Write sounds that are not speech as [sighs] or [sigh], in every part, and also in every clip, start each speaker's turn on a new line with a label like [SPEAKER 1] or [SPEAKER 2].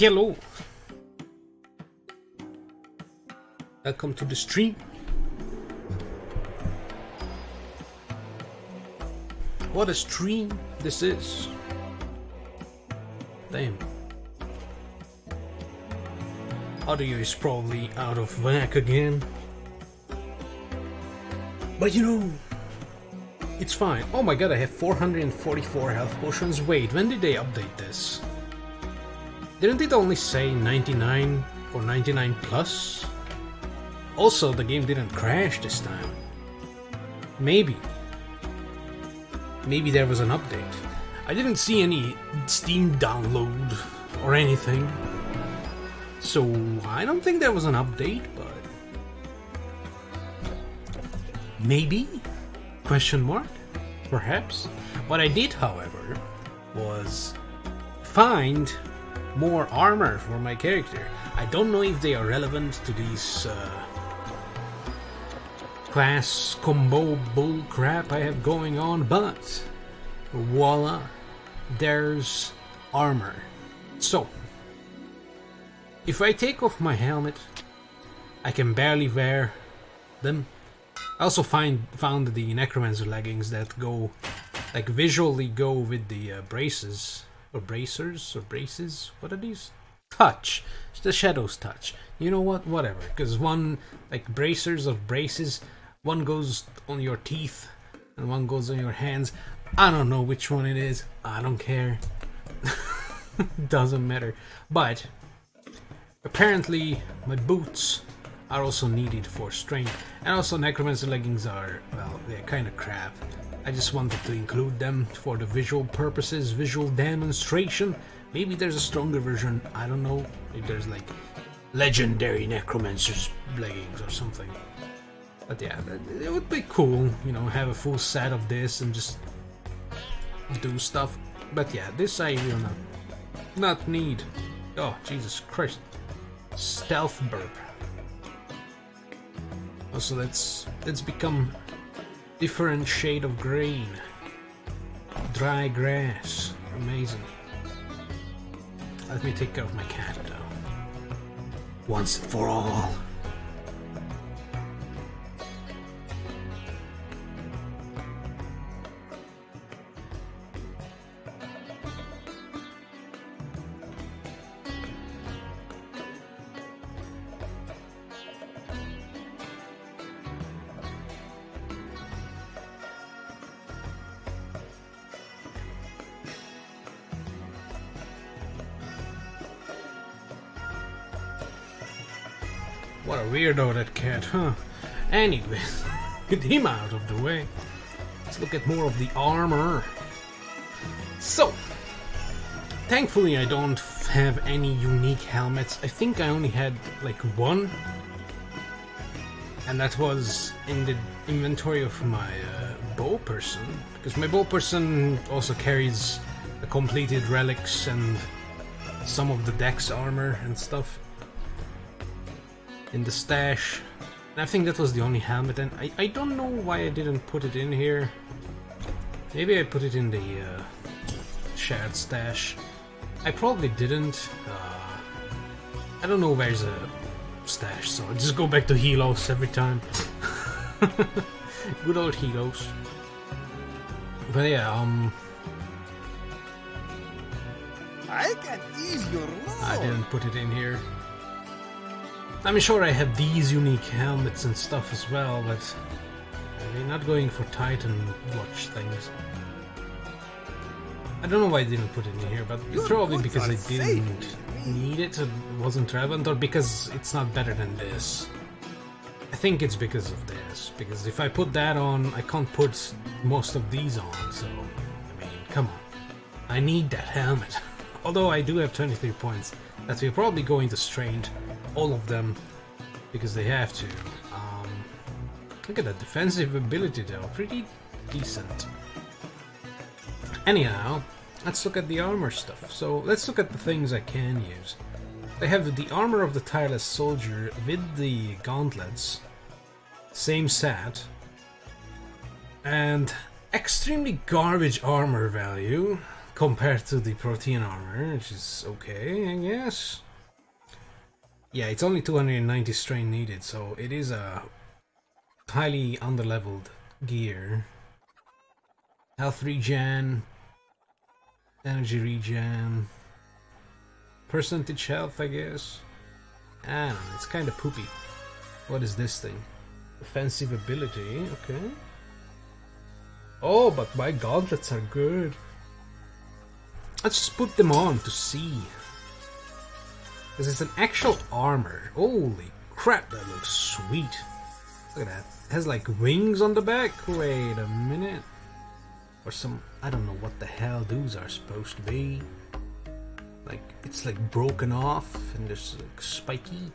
[SPEAKER 1] Hello. Welcome to the stream. What a stream this is. Damn. Audio is probably out of whack again. But you know, it's fine. Oh my god, I have 444 health potions. Wait, when did they update this? Didn't it only say 99 or 99 plus? Also, the game didn't crash this time. Maybe. Maybe there was an update. I didn't see any Steam download or anything. So, I don't think there was an update, but... Maybe? Question mark? Perhaps? What I did, however, was find more armor for my character. I don't know if they are relevant to these uh, class combo bull crap I have going on, but voila, there's armor. So, if I take off my helmet, I can barely wear them. I also find found the necromancer leggings that go like visually go with the uh, braces or bracers or braces. What are these? Touch. It's the shadows touch. You know what? Whatever. Because one like bracers of braces, one goes on your teeth and one goes on your hands. I don't know which one it is. I don't care. [laughs] Doesn't matter. But apparently my boots are also needed for strength. And also necromancer leggings are, well, they're kind of crap. I just wanted to include them for the visual purposes, visual demonstration. Maybe there's a stronger version, I don't know. If there's like legendary necromancer's leggings or something. But yeah, it would be cool, you know, have a full set of this and just do stuff. But yeah, this I will not, not need. Oh, Jesus Christ. Stealth burp. Oh, also, let's let's become different shade of green. Dry grass. Amazing. Let me take care of my cat though. Once and for all. Weirdo that cat, huh? Anyway, [laughs] get him out of the way. Let's look at more of the armor. So, thankfully I don't have any unique helmets. I think I only had like one. And that was in the inventory of my uh, bow person. Because my bow person also carries the completed relics and some of the dex armor and stuff in the stash. I think that was the only helmet, and I, I don't know why I didn't put it in here. Maybe I put it in the uh, shared stash. I probably didn't. Uh, I don't know where's a stash, so I just go back to Helos every time. [laughs] Good old Helos. But yeah, um...
[SPEAKER 2] I can ease your load.
[SPEAKER 1] I didn't put it in here. I'm sure I have these unique helmets and stuff as well, but I mean, not going for Titan watch things. I don't know why I didn't put it in here, but
[SPEAKER 2] Your
[SPEAKER 1] probably because I didn't need it, it wasn't relevant, or because it's not better than this. I think it's because of this, because if I put that on, I can't put most of these on, so, I mean, come on. I need that helmet. [laughs] Although I do have 23 points, that we're probably going to strain all of them, because they have to. Um, look at that defensive ability though, pretty decent. Anyhow, let's look at the armor stuff. So let's look at the things I can use. I have the armor of the tireless soldier with the gauntlets, same set, and extremely garbage armor value compared to the protein armor, which is okay, I guess. Yeah, it's only 290 strain needed, so it is a highly underleveled gear. Health regen, energy regen, percentage health, I guess. I don't know, it's kind of poopy. What is this thing? Offensive ability, okay. Oh, but my gauntlets are good. Let's just put them on to see. Because it's an actual armor. Holy crap, that looks sweet. Look at that. It has like wings on the back. Wait a minute. Or some, I don't know what the hell those are supposed to be. Like, it's like broken off and there's like spiky.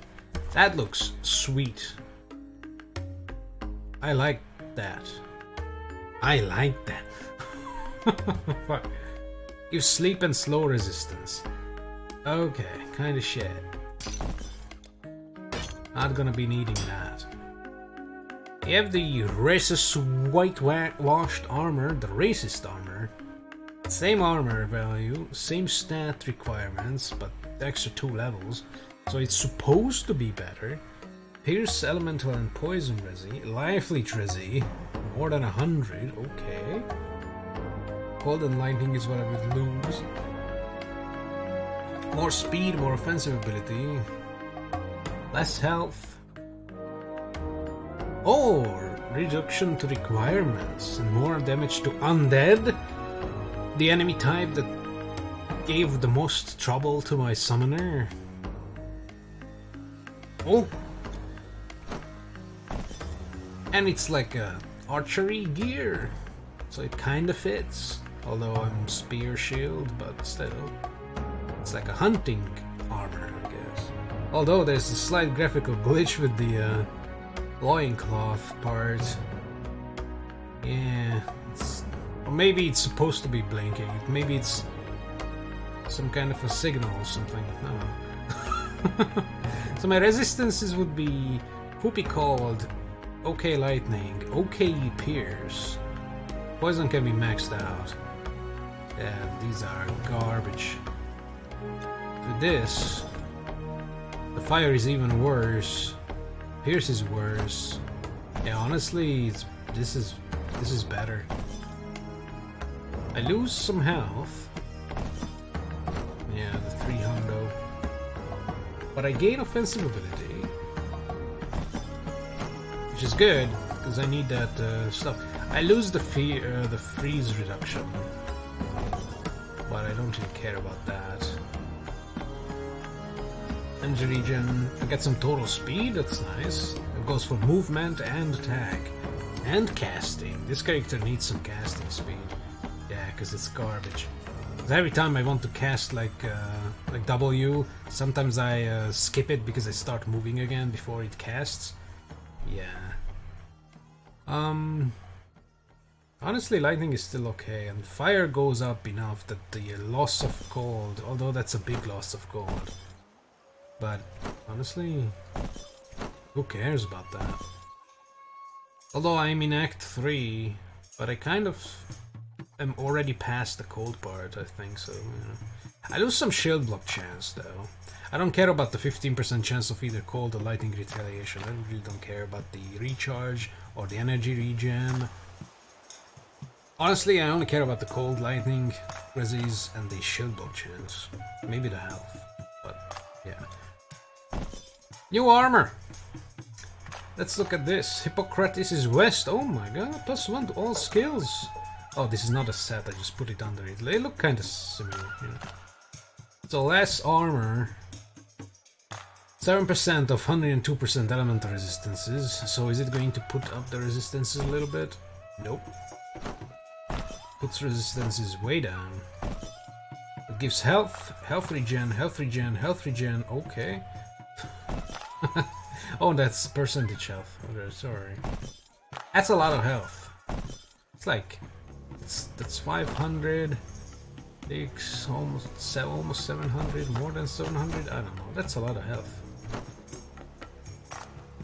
[SPEAKER 1] That looks sweet. I like that. I like that. [laughs] You sleep and slow resistance. Okay, kinda shit. Not gonna be needing that. You have the racist whitewashed armor, the racist armor. Same armor value, same stat requirements, but extra two levels. So it's supposed to be better. Pierce, Elemental, and Poison Resi. Leech Resi. More than a hundred, okay. Cold and Lightning is what I would lose. More speed, more offensive ability. Less health. Oh, reduction to requirements and more damage to undead. The enemy type that gave the most trouble to my summoner. Oh. And it's like a archery gear, so it kind of fits. Although I'm spear shield, but still. It's like a hunting armor, I guess. Although there's a slight graphical glitch with the uh, loincloth part. Yeah, or maybe it's supposed to be blinking. Maybe it's some kind of a signal or something. [laughs] so my resistances would be poopy cold, okay lightning, okay pierce. Poison can be maxed out. Yeah, these are garbage. With this, the fire is even worse. Pierce is worse. Yeah, honestly, this is this is better. I lose some health. Yeah, the 300. But I gain offensive ability. Which is good, because I need that uh, stuff. I lose the, fear, uh, the freeze reduction but I don't really care about that. Energy regen, I get some total speed, that's nice. It goes for movement and attack. And casting. This character needs some casting speed. Yeah, because it's garbage. Cause every time I want to cast like uh, like W, sometimes I uh, skip it because I start moving again before it casts. Yeah. Um, Honestly, lightning is still okay, and fire goes up enough that the loss of gold, although that's a big loss of gold. But honestly, who cares about that? Although I'm in Act 3, but I kind of am already past the cold part, I think so. I lose some shield block chance though. I don't care about the 15% chance of either cold or lightning retaliation. I really don't care about the recharge or the energy regen Honestly, I only care about the cold lightning, resis, and the shield block chance. Maybe the health, but yeah. New armor! Let's look at this. Hippocrates' Vest. Oh my god, plus one to all skills. Oh, this is not a set, I just put it under it. They look kind of similar. Yeah. So less armor. 7% of 102% element resistances. So is it going to put up the resistances a little bit? Nope. Puts resistances way down. It gives health, health regen, health regen, health regen. Okay. [laughs] oh, that's percentage health. Okay, sorry. That's a lot of health. It's like it's, that's 500. It's almost almost 700, more than 700. I don't know. That's a lot of health.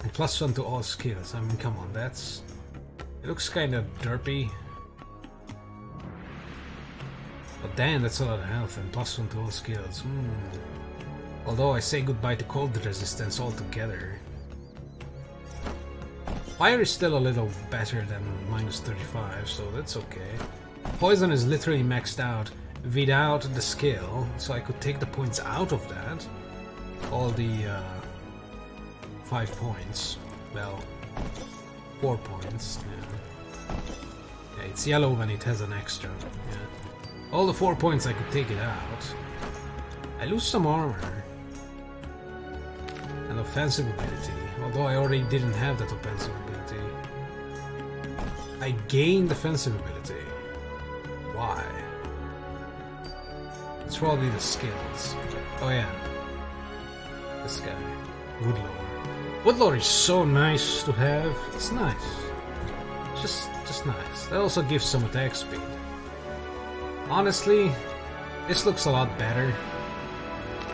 [SPEAKER 1] And plus one to all skills. I mean, come on, that's. It looks kind of derpy. But damn, that's a lot of health and plus one to all skills. Hmm. Although I say goodbye to cold resistance altogether. Fire is still a little better than minus 35, so that's okay. Poison is literally maxed out without the skill, so I could take the points out of that. All the uh, five points. Well, four points. Yeah. yeah. it's yellow when it has an extra. Yeah. All the four points I could take it out. I lose some armor. And offensive ability, although I already didn't have that offensive ability. I gained defensive ability. Why? It's probably the skills. Oh yeah. This guy. Woodlore. Woodlore is so nice to have. It's nice. Just just nice. That also gives some attack speed. Honestly, this looks a lot better.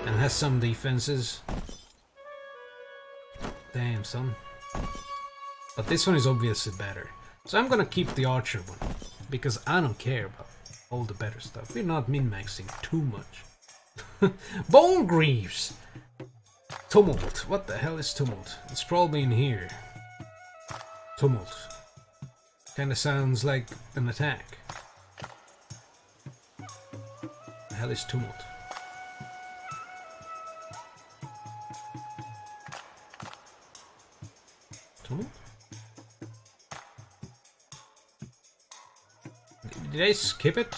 [SPEAKER 1] And has some defenses. Damn, son. But this one is obviously better. So I'm gonna keep the archer one. Because I don't care about all the better stuff. We're not min-maxing too much. [laughs] Bone Greaves! Tumult. What the hell is Tumult? It's probably in here. Tumult. Kinda sounds like an attack. The hell is Tumult? Did I skip it?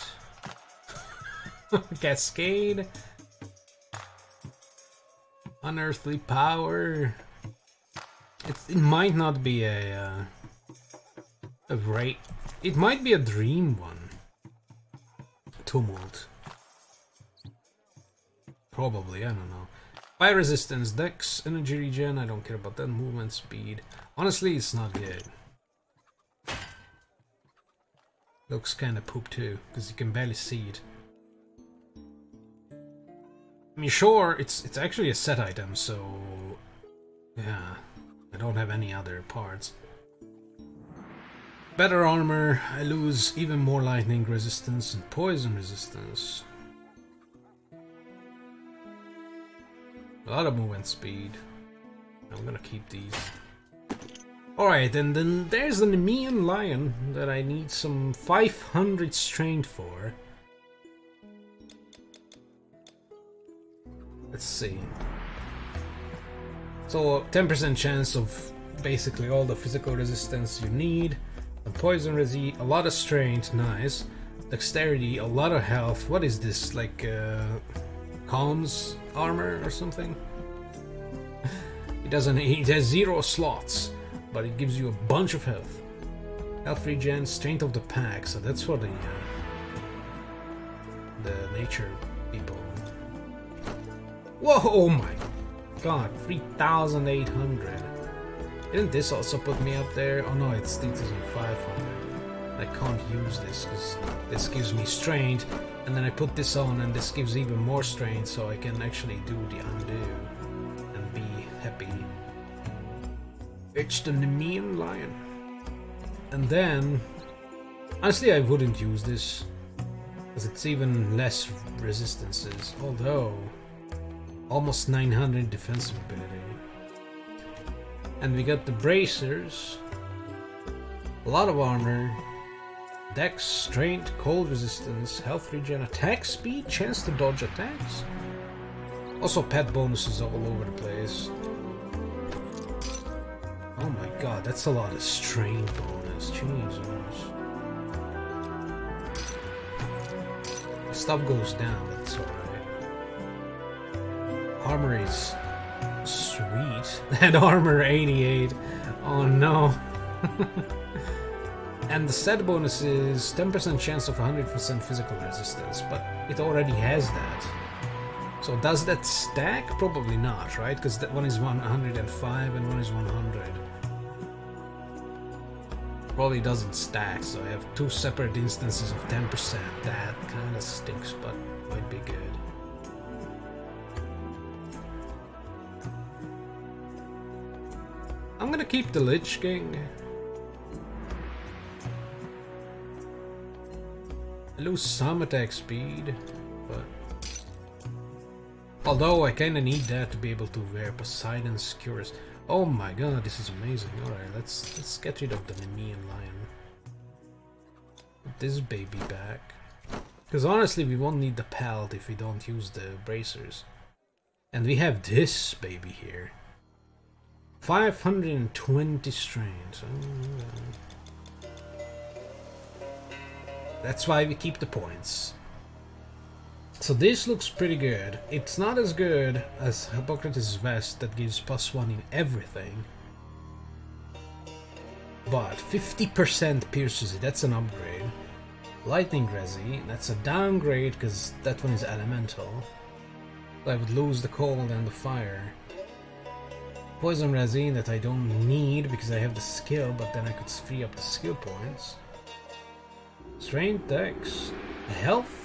[SPEAKER 1] Cascade? Unearthly power? It, it might not be a... Uh, a right... It might be a dream one. Tumult. Probably, I don't know. Fire resistance, dex, energy regen, I don't care about that, movement speed. Honestly, it's not good. Looks kinda poop too, because you can barely see it. I mean, sure, it's it's actually a set item, so... Yeah, I don't have any other parts. Better armor, I lose even more lightning resistance and poison resistance. A lot of movement speed. I'm gonna keep these. Alright, and then there's the Nemean Lion that I need some 500 strength for. Let's see. So 10% chance of basically all the physical resistance you need. A poison resi, a lot of strength, nice. Dexterity, a lot of health. What is this, like uh, comms armor or something? It doesn't, it has zero slots but it gives you a bunch of health. Health regen, strength of the pack, so that's for the uh, the nature people. Whoa! Oh my god, 3,800. Didn't this also put me up there? Oh no, it's 3,500. I can't use this because this gives me strength, and then I put this on, and this gives even more strength, so I can actually do the undo be. It's the Nemean Lion. And then, honestly, I wouldn't use this, because it's even less resistances, although almost 900 defensive ability. And we got the bracers, a lot of armor, dex, strength, cold resistance, health regen, attack speed, chance to dodge attacks. Also pet bonuses all over the place. Oh my god, that's a lot of strain bonus. Jesus. Stuff goes down, that's alright. Armor is sweet. [laughs] And armor 88. Oh no. [laughs] and the set bonus is 10% chance of 100% physical resistance, but it already has that. So does that stack? Probably not, right? Because that one is 105 and one is 100 probably doesn't stack, so I have two separate instances of 10%. That kind of stinks, but might be good. I'm gonna keep the Lich King. I lose some attack speed, but... Although I kinda need that to be able to wear Poseidon's Cuirass. Oh my god, this is amazing. Alright, let's let's get rid of the Nemean Lion. Put this baby back. Because honestly, we won't need the pelt if we don't use the bracers. And we have this baby here. 520 strains. That's why we keep the points. So this looks pretty good. It's not as good as Hippocrates' Vest that gives plus one in everything. But 50% pierces it, that's an upgrade. Lightning Resi, that's a downgrade because that one is elemental. I would lose the cold and the fire. Poison Resin that I don't need because I have the skill, but then I could free up the skill points. Strength, Dex, Health.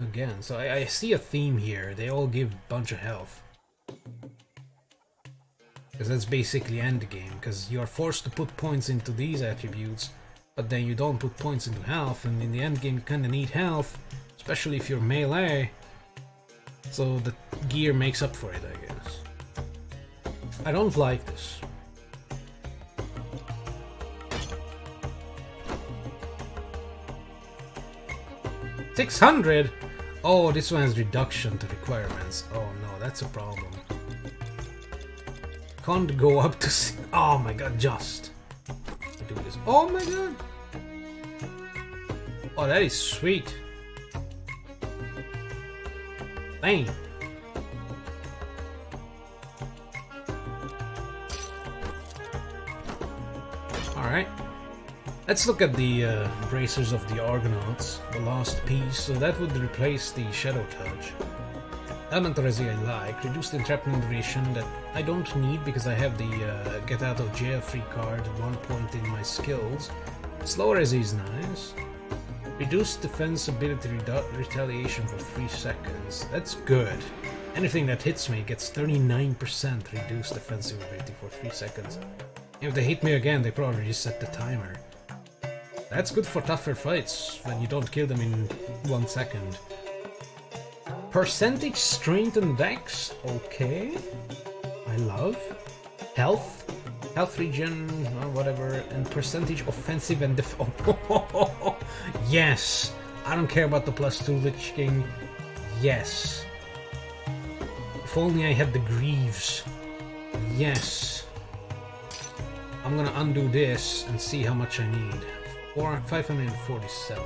[SPEAKER 1] Again, so I, I see a theme here. They all give bunch of health. Because that's basically endgame, because you are forced to put points into these attributes, but then you don't put points into health, and in the endgame you kinda need health, especially if you're melee. So the gear makes up for it, I guess. I don't like this. Six hundred. Oh, this one has reduction to requirements. Oh no, that's a problem. Can't go up to. Oh my god, just do this. Oh my god. Oh, that is sweet. Bang. Alright. Let's look at the uh, bracers of the Argonauts, the last piece. So that would replace the Shadow Touch. Elemental Resi I like, reduced entrapment duration that I don't need because I have the uh, get out of jail free card, one point in my skills. Slow Resi is nice. Reduced defense ability retaliation for 3 seconds. That's good. Anything that hits me gets 39% reduced defensive ability for 3 seconds. If they hit me again, they probably reset the timer. That's good for tougher fights when you don't kill them in 1 second. Percentage strength and dex, okay. I love. Health, health regen, or uh, whatever, and percentage offensive and def. [laughs] yes! I don't care about the plus 2 Lich King. Yes. If only I had the Greaves. Yes. I'm gonna undo this and see how much I need. Four, 547.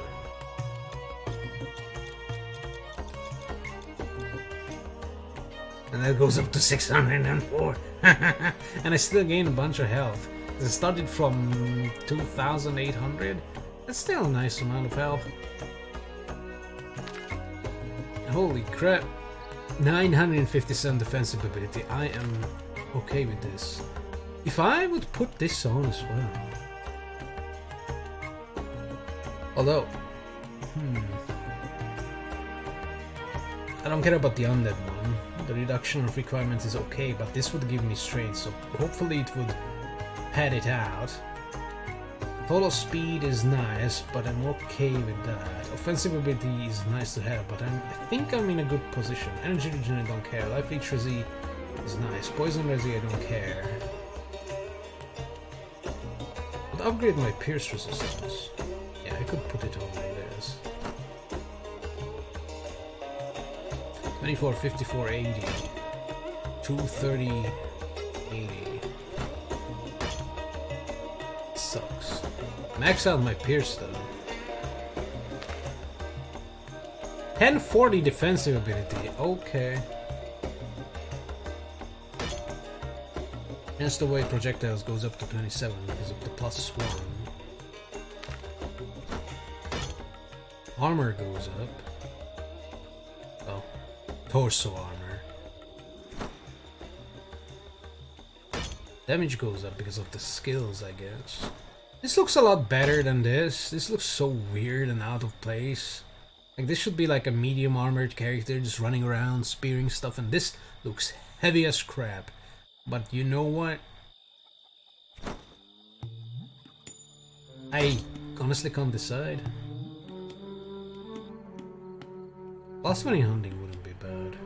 [SPEAKER 1] And that goes up to 604. [laughs] and I still gain a bunch of health. It started from 2800. That's still a nice amount of health. Holy crap. 957 defensive ability. I am okay with this. If I would put this on as well. Although, hmm. I don't care about the undead one. The reduction of requirements is okay, but this would give me strength, so hopefully it would pad it out. Total speed is nice, but I'm okay with that. Offensive ability is nice to have, but I'm, I think I'm in a good position. Energy regen I don't care. Life resi is nice. Poison resi I don't care. But upgrade my pierce resistance. I could put it on like this. 24, 54, 80. 230, 80. Sucks. Max out my pierce though. 1040 defensive ability, okay. Hence the way projectiles goes up to 27 because of the plus 1. Armor goes up. Oh, torso armor. Damage goes up because of the skills, I guess. This looks a lot better than this. This looks so weird and out of place. Like this should be like a medium armored character just running around spearing stuff and this looks heavy as crap. But you know what? I honestly can't decide. Plus money hunting wouldn't be bad.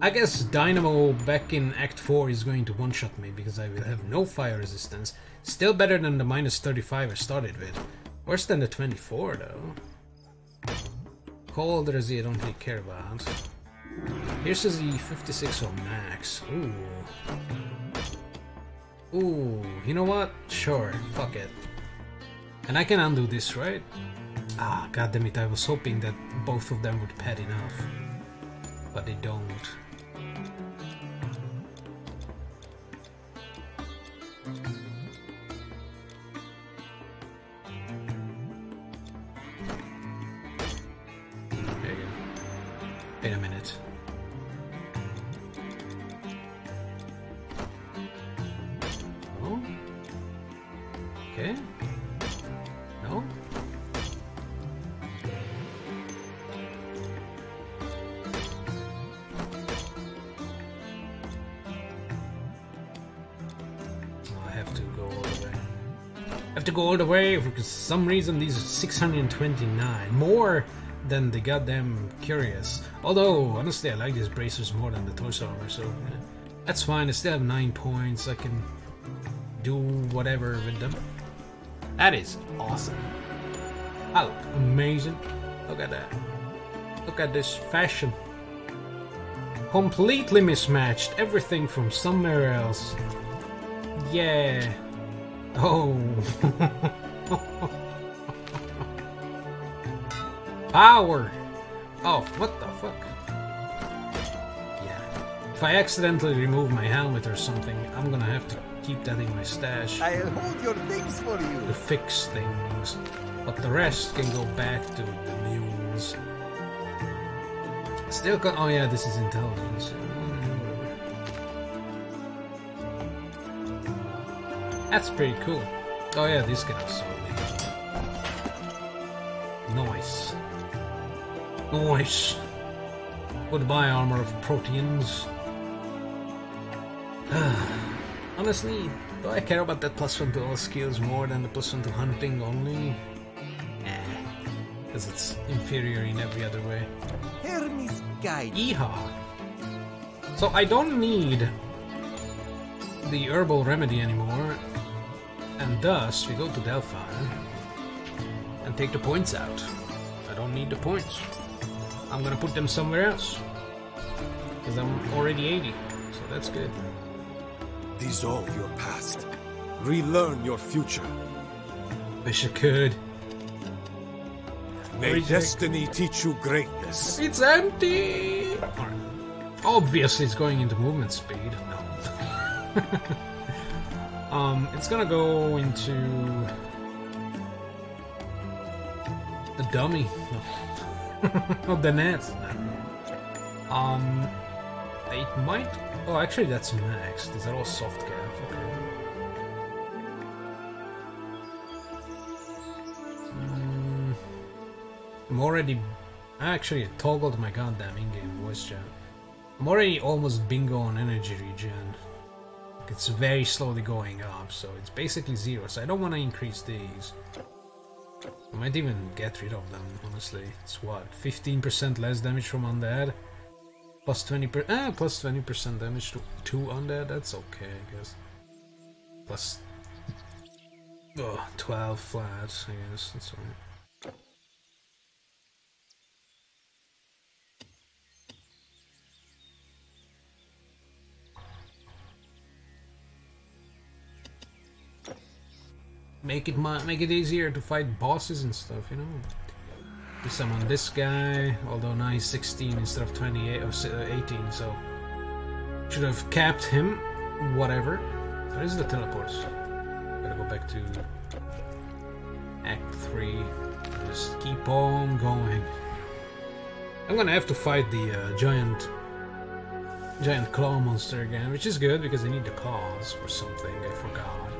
[SPEAKER 1] I guess Dynamo back in Act 4 is going to one-shot me because I will have no fire resistance. Still better than the minus 35 I started with. Worse than the 24 though. Cold Resi I don't really care about. Here's the 56 on max. Ooh. Ooh, you know what? Sure, fuck it. And I can undo this, right? Ah, goddammit, I was hoping that both of them would pad enough. But they don't. For some reason these are 629. More than the goddamn Curious. Although, honestly, I like these bracers more than the torso armor, so yeah. that's fine. I still have 9 points. I can do whatever with them. That is awesome. Ah, look amazing. Look at that. Look at this fashion. Completely mismatched. Everything from somewhere else. Yeah. Oh. [laughs] [laughs] Power! Oh, what the fuck? Yeah. If I accidentally remove my helmet or something, I'm gonna have to keep that in my stash
[SPEAKER 2] I'll hold your things for you.
[SPEAKER 1] to fix things. But the rest can go back to the mules. Still got. Oh, yeah, this is intelligence. That's pretty cool. Oh, yeah, this can also. Nice. Nice. Goodbye, armor of proteins. [sighs] Honestly, do I care about that plus one to all skills more than the plus one to hunting only? Eh. Because it's inferior in every other way.
[SPEAKER 2] Hermes guide.
[SPEAKER 1] Yeehaw! So I don't need the herbal remedy anymore, and thus we go to Delphi and take the points out. I don't need the points. I'm gonna put them somewhere else. Because I'm already 80, so that's good.
[SPEAKER 3] Dissolve your past. Relearn your future.
[SPEAKER 1] Wish I could.
[SPEAKER 3] May
[SPEAKER 1] Reject.
[SPEAKER 3] destiny teach you greatness.
[SPEAKER 1] It's empty! Alright. Obviously, it's going into movement speed. No. [laughs] um, it's gonna go into the dummy. [laughs] No. the net. Um, it might. Oh, actually, that's max. These are all soft cap. Okay. Mm, I'm already. I actually toggled my goddamn in-game voice chat. I'm already almost bingo on energy regen. It's very slowly going up, so it's basically zero. So I don't want to increase these. I might even get rid of them, honestly. It's what, 15% less damage from undead? Plus 20 per ah, plus 20% damage to two undead, that's okay, I guess. Plus oh, 12 flat, I guess, that's alright. Make it make it easier to fight bosses and stuff, you know. We summon this guy, although now he's 16 instead of 28 or uh, 18, so should have capped him. Whatever. Where is the teleport? Gotta go back to Act 3. Just keep on going. I'm gonna have to fight the uh, giant giant claw monster again, which is good because I need the claws for something. I forgot.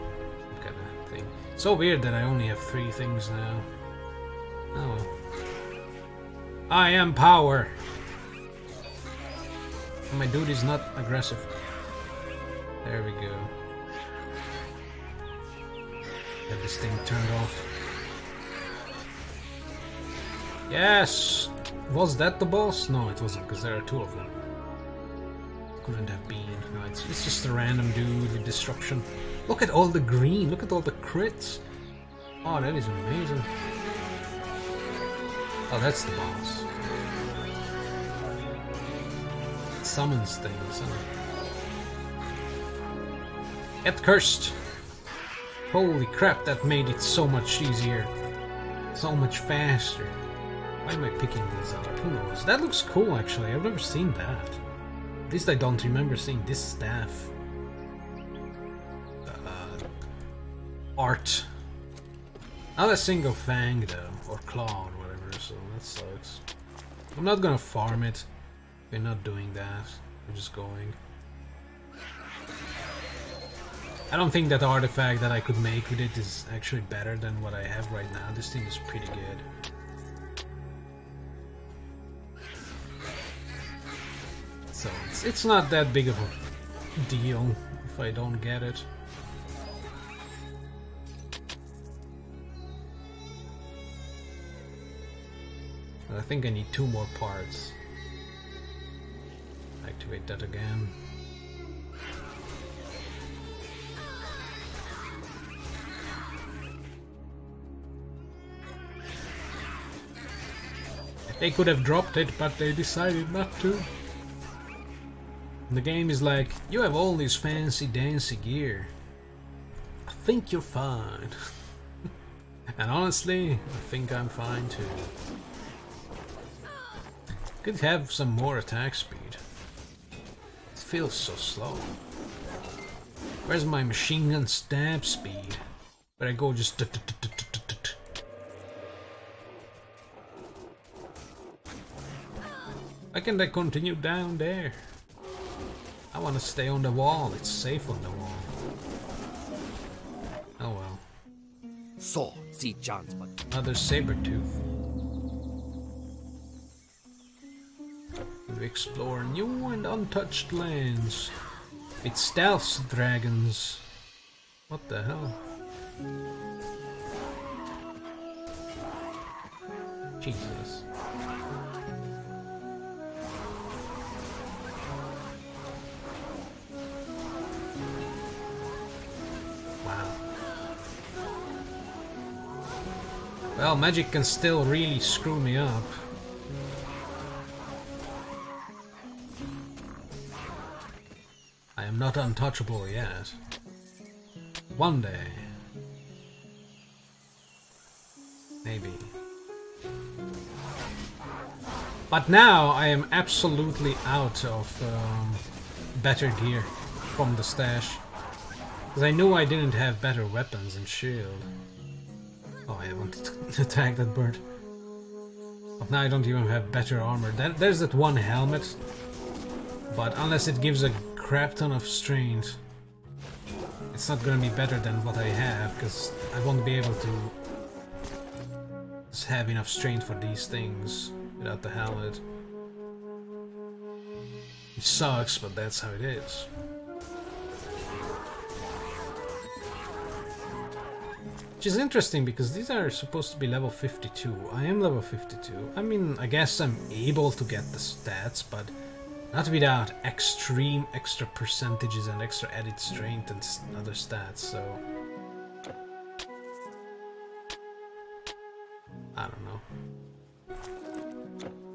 [SPEAKER 1] So weird that I only have three things now. Oh. well. I am power. My dude is not aggressive. There we go. Get this thing turned off. Yes! Was that the boss? No, it wasn't, because there are two of them. Couldn't have been. No, it's, it's just a random dude with destruction. Look at all the green, look at all the crits. Oh, that is amazing. Oh, that's the boss. It summons things, huh? Get cursed! Holy crap, that made it so much easier. So much faster. Why am I picking these up? Who knows? That looks cool, actually. I've never seen that. At least I don't remember seeing this staff. Uh, art. Not a single fang, though. Or claw, or whatever, so that sucks. I'm not gonna farm it. We're not doing that. We're just going. I don't think that artifact that I could make with it is actually better than what I have right now. This thing is pretty good. So it's, it's not that big of a deal if I don't get it. I think I need two more parts. Activate that again. They could have dropped it, but they decided not to. The game is like, you have all this fancy dancy gear. I think you're fine. [laughs] and honestly, I think I'm fine too. Could have some more attack speed. It feels so slow. Where's my machine gun stab speed? Where I go just Why can't I continue down there? I want to stay on the wall. It's safe on the wall. Oh well.
[SPEAKER 2] So, see John's but
[SPEAKER 1] Another saber tooth. We explore new and untouched lands. It stealths dragons. What the hell? Jesus. Well, magic can still really screw me up. I am not untouchable yet. One day. Maybe. But now I am absolutely out of um, better gear from the stash. Because I knew I didn't have better weapons and shield. Oh, I wanted to [laughs] attack that bird. But now I don't even have better armor. There- There's that one helmet. But unless it gives a crap ton of strength, it's not gonna be better than what I have, because I won't be able to have enough strength for these things without the helmet. It sucks, but that's how it is. Which is interesting because these are supposed to be level 52. I am level 52. I mean, I guess I'm able to get the stats, but not without extreme extra percentages and extra added strength and other stats, so... I don't know.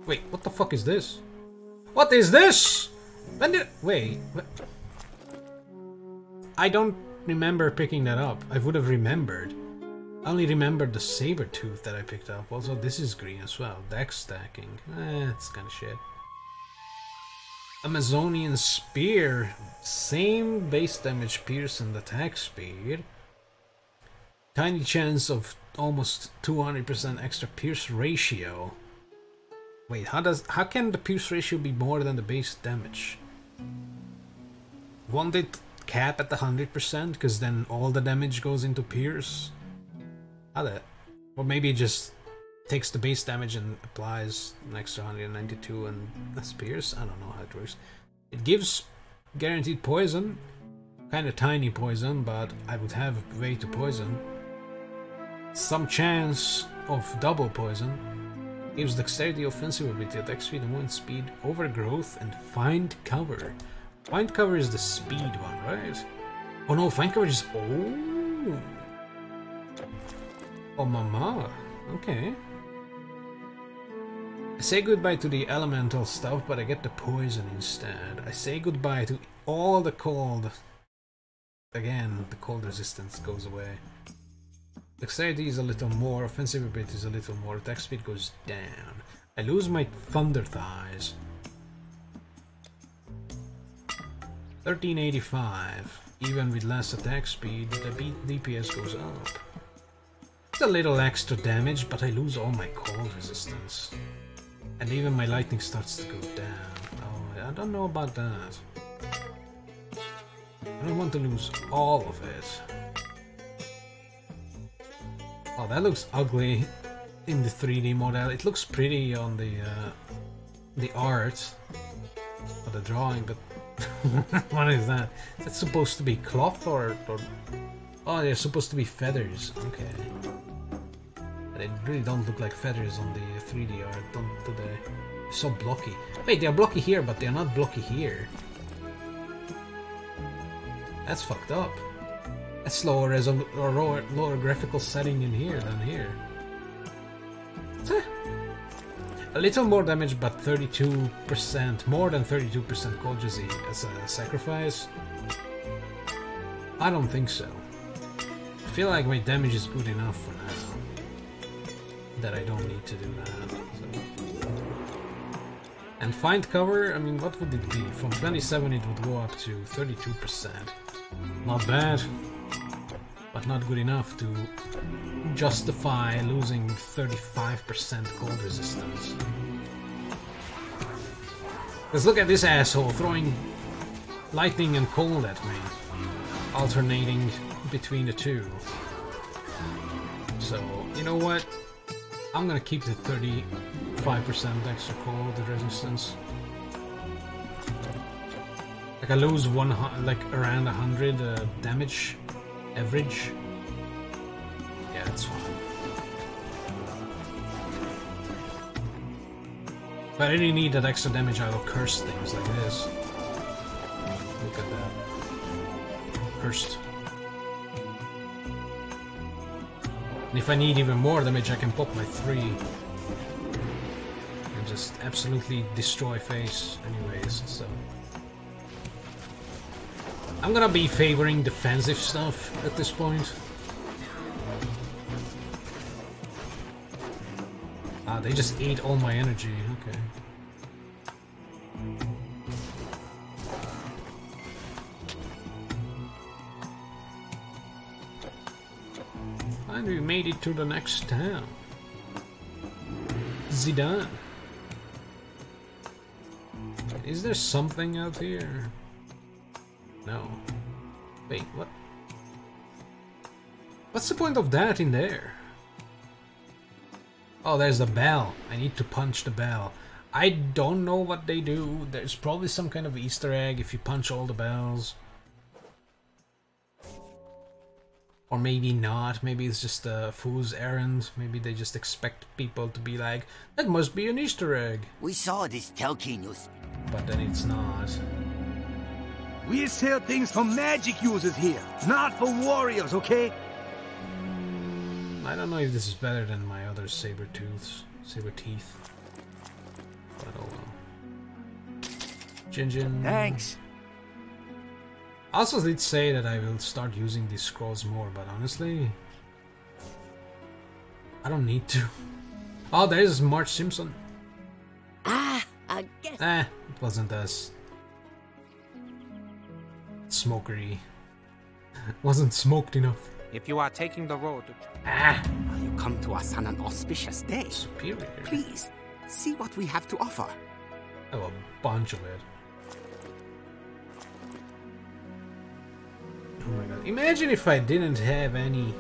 [SPEAKER 1] Wait, what the fuck is this? What is this? When did... Wait... I don't remember picking that up. I would have remembered. I only remembered the saber tooth that I picked up. Also, this is green as well. Deck stacking. Eh, kind of shit. Amazonian spear. Same base damage, pierce, and attack speed. Tiny chance of almost 200% extra pierce ratio. Wait, how does how can the pierce ratio be more than the base damage? Won't it cap at the 100% because then all the damage goes into pierce? How that? Or maybe it just takes the base damage and applies an extra 192 and pierce? I don't know how it works. It gives guaranteed poison. Kind of tiny poison, but I would have way to poison. Some chance of double poison. Gives dexterity, offensive ability, attack speed, movement speed, overgrowth, and find cover. Find cover is the speed one, right? Oh no, find cover is... Oh! Oh mama. Okay. I say goodbye to the elemental stuff, but I get the poison instead. I say goodbye to all the cold. Again, the cold resistance goes away. Dexterity is a little more, offensive ability is a little more, attack speed goes down. I lose my thunder thighs. 1385. Even with less attack speed, the DPS goes up. A little extra damage, but I lose all my cold resistance. And even my lightning starts to go down. Oh, I don't know about that. I don't want to lose all of it. Oh, that looks ugly in the 3D model. It looks pretty on the uh, the art, or the drawing, but [laughs] what is that? Is supposed to be cloth or, or... Oh, they're supposed to be feathers. Okay. They really don't look like feathers on the 3D art, don't do they? They're so blocky. Wait, they're blocky here, but they're not blocky here. That's fucked up. That's lower resol or lower, lower graphical setting in here than here. A little more damage, but 32%, more than 32% cold disease as a sacrifice? I don't think so. I feel like my damage is good enough for now. That I don't need to do that. So. And find cover, I mean, what would it be? From 27 it would go up to 32%. Not bad, but not good enough to justify losing 35% cold resistance. Let's look at this asshole throwing lightning and cold at me, alternating between the two. So, you know what? I'm gonna keep the 35% extra cold resistance. Like I lose one, like around 100 uh, damage average. Yeah, that's fine. But I really need that extra damage, I will curse things like this. Look at that. Cursed. And if I need even more damage, I can pop my 3. And just absolutely destroy face anyways, so... I'm gonna be favoring defensive stuff at this point. Ah, they just ate all my energy, And we made it to the next town. Zidane. Is there something out here? No. Wait, what? What's the point of that in there? Oh, there's the bell. I need to punch the bell. I don't know what they do. There's probably some kind of Easter egg if you punch all the bells. Or maybe not. Maybe it's just a fool's errand. Maybe they just expect people to be like, that must be an Easter egg.
[SPEAKER 4] We saw this Telkines.
[SPEAKER 1] But then it's not.
[SPEAKER 5] We sell things for magic users here, not for warriors, okay?
[SPEAKER 1] Mm, I don't know if this is better than my other saber tooths, saber teeth. But oh well. Jin Jin.
[SPEAKER 5] Thanks.
[SPEAKER 1] I also did say that I will start using these scrolls more, but honestly, I don't need to. [laughs] Oh, there's Marge Simpson.
[SPEAKER 4] Ah, I guess.
[SPEAKER 1] Eh, it wasn't as smokery. [laughs] wasn't smoked enough.
[SPEAKER 6] If you are taking the road,
[SPEAKER 1] Ah,
[SPEAKER 4] You come to us on an auspicious day.
[SPEAKER 1] superior.
[SPEAKER 4] Please, see what we have to offer.
[SPEAKER 1] I have a bunch of it. Oh my god. Imagine if I didn't have any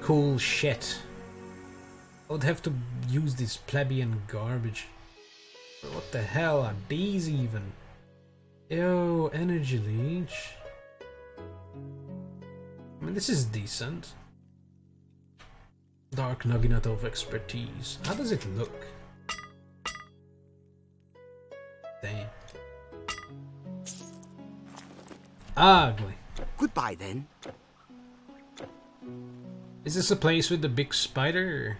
[SPEAKER 1] cool shit. I would have to use this plebeian garbage. What the hell are these even? Ew, energy leech. I mean, this is decent. Dark Nugget of Expertise. How does it look? Damn. Ugly.
[SPEAKER 4] Goodbye then.
[SPEAKER 1] Is this a place with the big spider?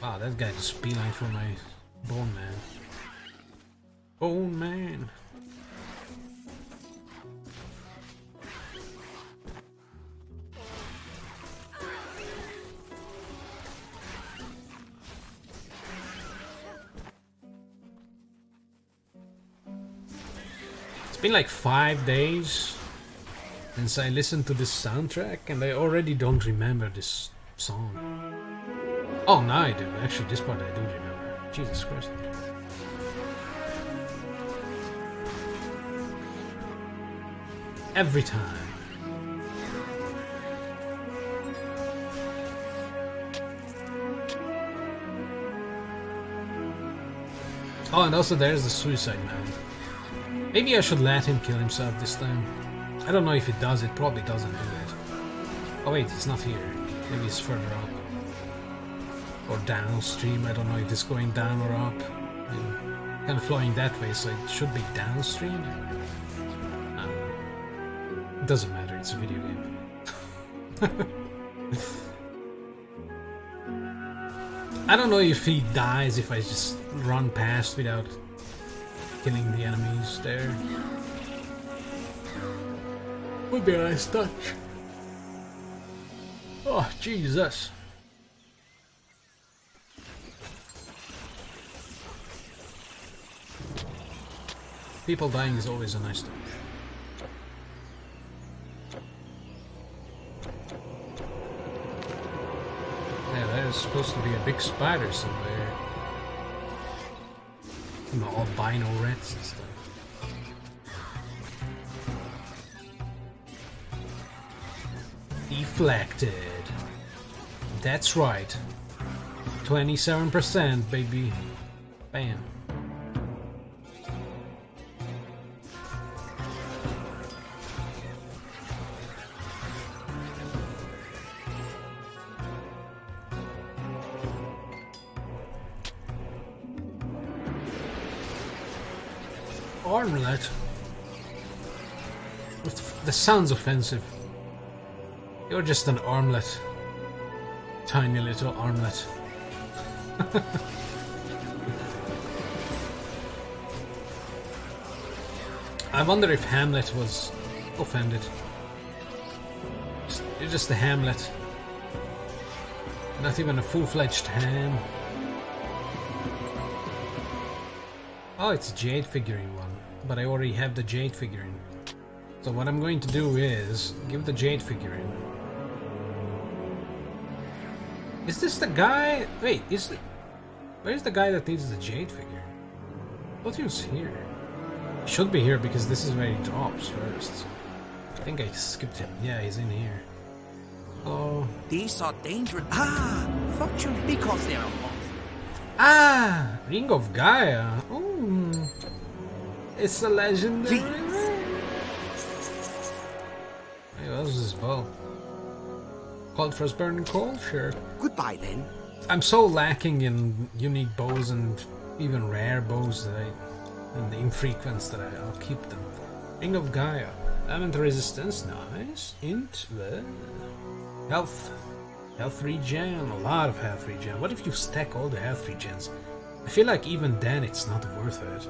[SPEAKER 1] Wow, that guy just beeline for my bone man. Bone man. Been like five days since I listened to this soundtrack and I already don't remember this song. Oh, now I do. Actually, this part I do remember. Jesus Christ. Every time. Oh, and also there's the suicide man. Maybe I should let him kill himself this time. I don't know if it does, it probably doesn't do it. Oh wait, it's not here. Maybe it's further up. Or downstream, I don't know if it's going down or up. Kind of flowing that way, so it should be downstream. It doesn't matter, it's a video game. [laughs] I don't know if he dies if I just run past without killing the enemies there. Would be a nice touch. Oh, Jesus. People dying is always a nice touch. Yeah, there's supposed to be a big spider somewhere. You know, albino rats stuff. Deflected. That's right. 27%, baby. Bam. Sounds offensive. You're just an armlet. Tiny little armlet. [laughs] I wonder if Hamlet was offended. You're just a Hamlet. Not even a full-fledged ham. Oh, it's a Jade figurine one. But I already have the Jade figurine. So what I'm going to do is give the Jade figurine. Is this the guy? Wait, is it? Where's the guy that needs the Jade figure? I thought he was here. He should be here because this is where he drops first. I think I skipped him. Yeah, he's in here. Oh.
[SPEAKER 4] These are dangerous. Ah, fortune because they are off.
[SPEAKER 1] Ah! Ring of Gaia. Ooh. It's a legendary. What was this bow? Called for burning coal? Sure.
[SPEAKER 4] Goodbye then.
[SPEAKER 1] I'm so lacking in unique bows and even rare bows that I and the infrequents that I, I'll keep them. Ring of Gaia. Element resistance, nice. Int, well. Health. Health regen, a lot of health regen. What if you stack all the health regens? I feel like even then it's not worth it.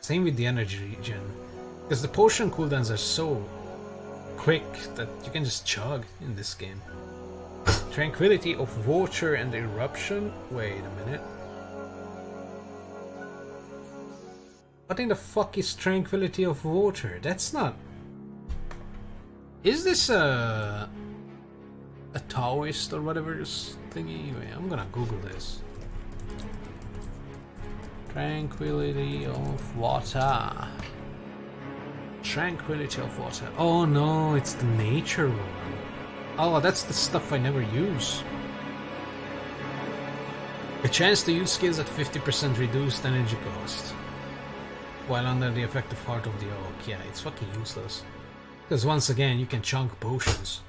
[SPEAKER 1] Same with the energy regen. Because the potion cooldowns are so quick that you can just chug in this game. [coughs] Tranquility of Water and Eruption? Wait a minute. What in the fuck is Tranquility of Water? That's not... Is this a... A Taoist or whatever this thingy? Wait, I'm gonna Google this. Tranquility of Water. Tranquility of Water. Oh no, it's the nature one. Oh, that's the stuff I never use. A chance to use skills at 50% reduced energy cost. While under the effect of Heart of the Oak. Yeah, it's fucking useless. Because once again, you can chunk potions.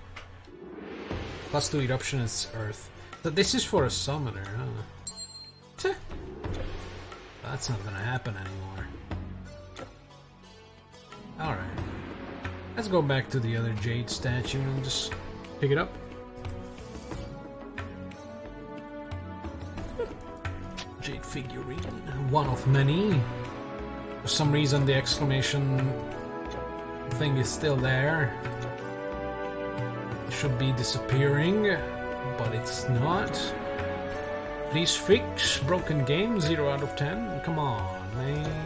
[SPEAKER 1] Plus 2 eruption is earth. So this is for a summoner, huh? That's not gonna happen anymore. Alright. Let's go back to the other jade statue and just pick it up. Jade figurine. One of many. For some reason the exclamation thing is still there. It should be disappearing, but it's not. Please fix broken game, 0 out of 10. Come on, man.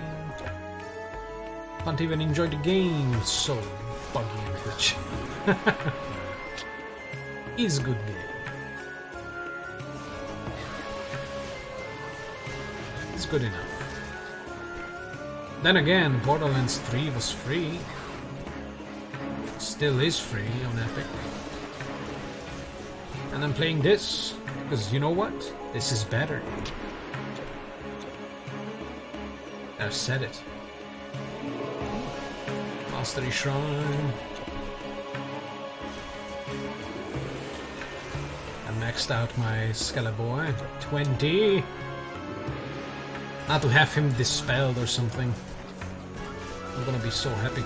[SPEAKER 1] Can't even enjoy the game, so buggy and glitchy. it's [laughs] good game. It's good enough. Then again, Borderlands 3 was free. Still is free on Epic. And I'm playing this, because you know what? This is better. I've said it. Shrine. I maxed out my Skeleboy. 20. Not to have him dispelled or something. I'm gonna be so happy.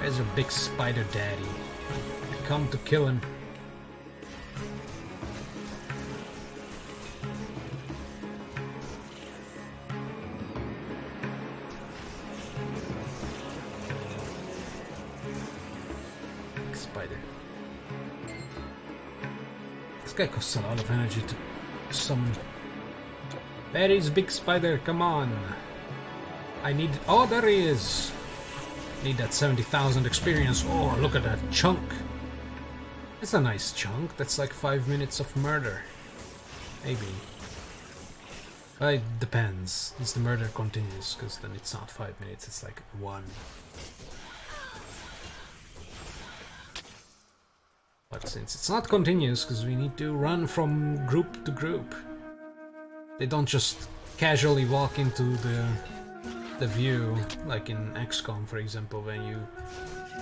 [SPEAKER 1] There's a big spider daddy. Come to kill him. Guy costs a lot of energy to summon. There is big spider, come on. I need... Oh, there he is! Need that 70,000 experience. Oh, look at that chunk. It's a nice chunk. That's like five minutes of murder. Maybe. It depends. It's the murder continues, because then it's not five minutes, it's like one. But since it's not continuous, because we need to run from group to group, they don't just casually walk into the the view, like in XCOM, for example, when you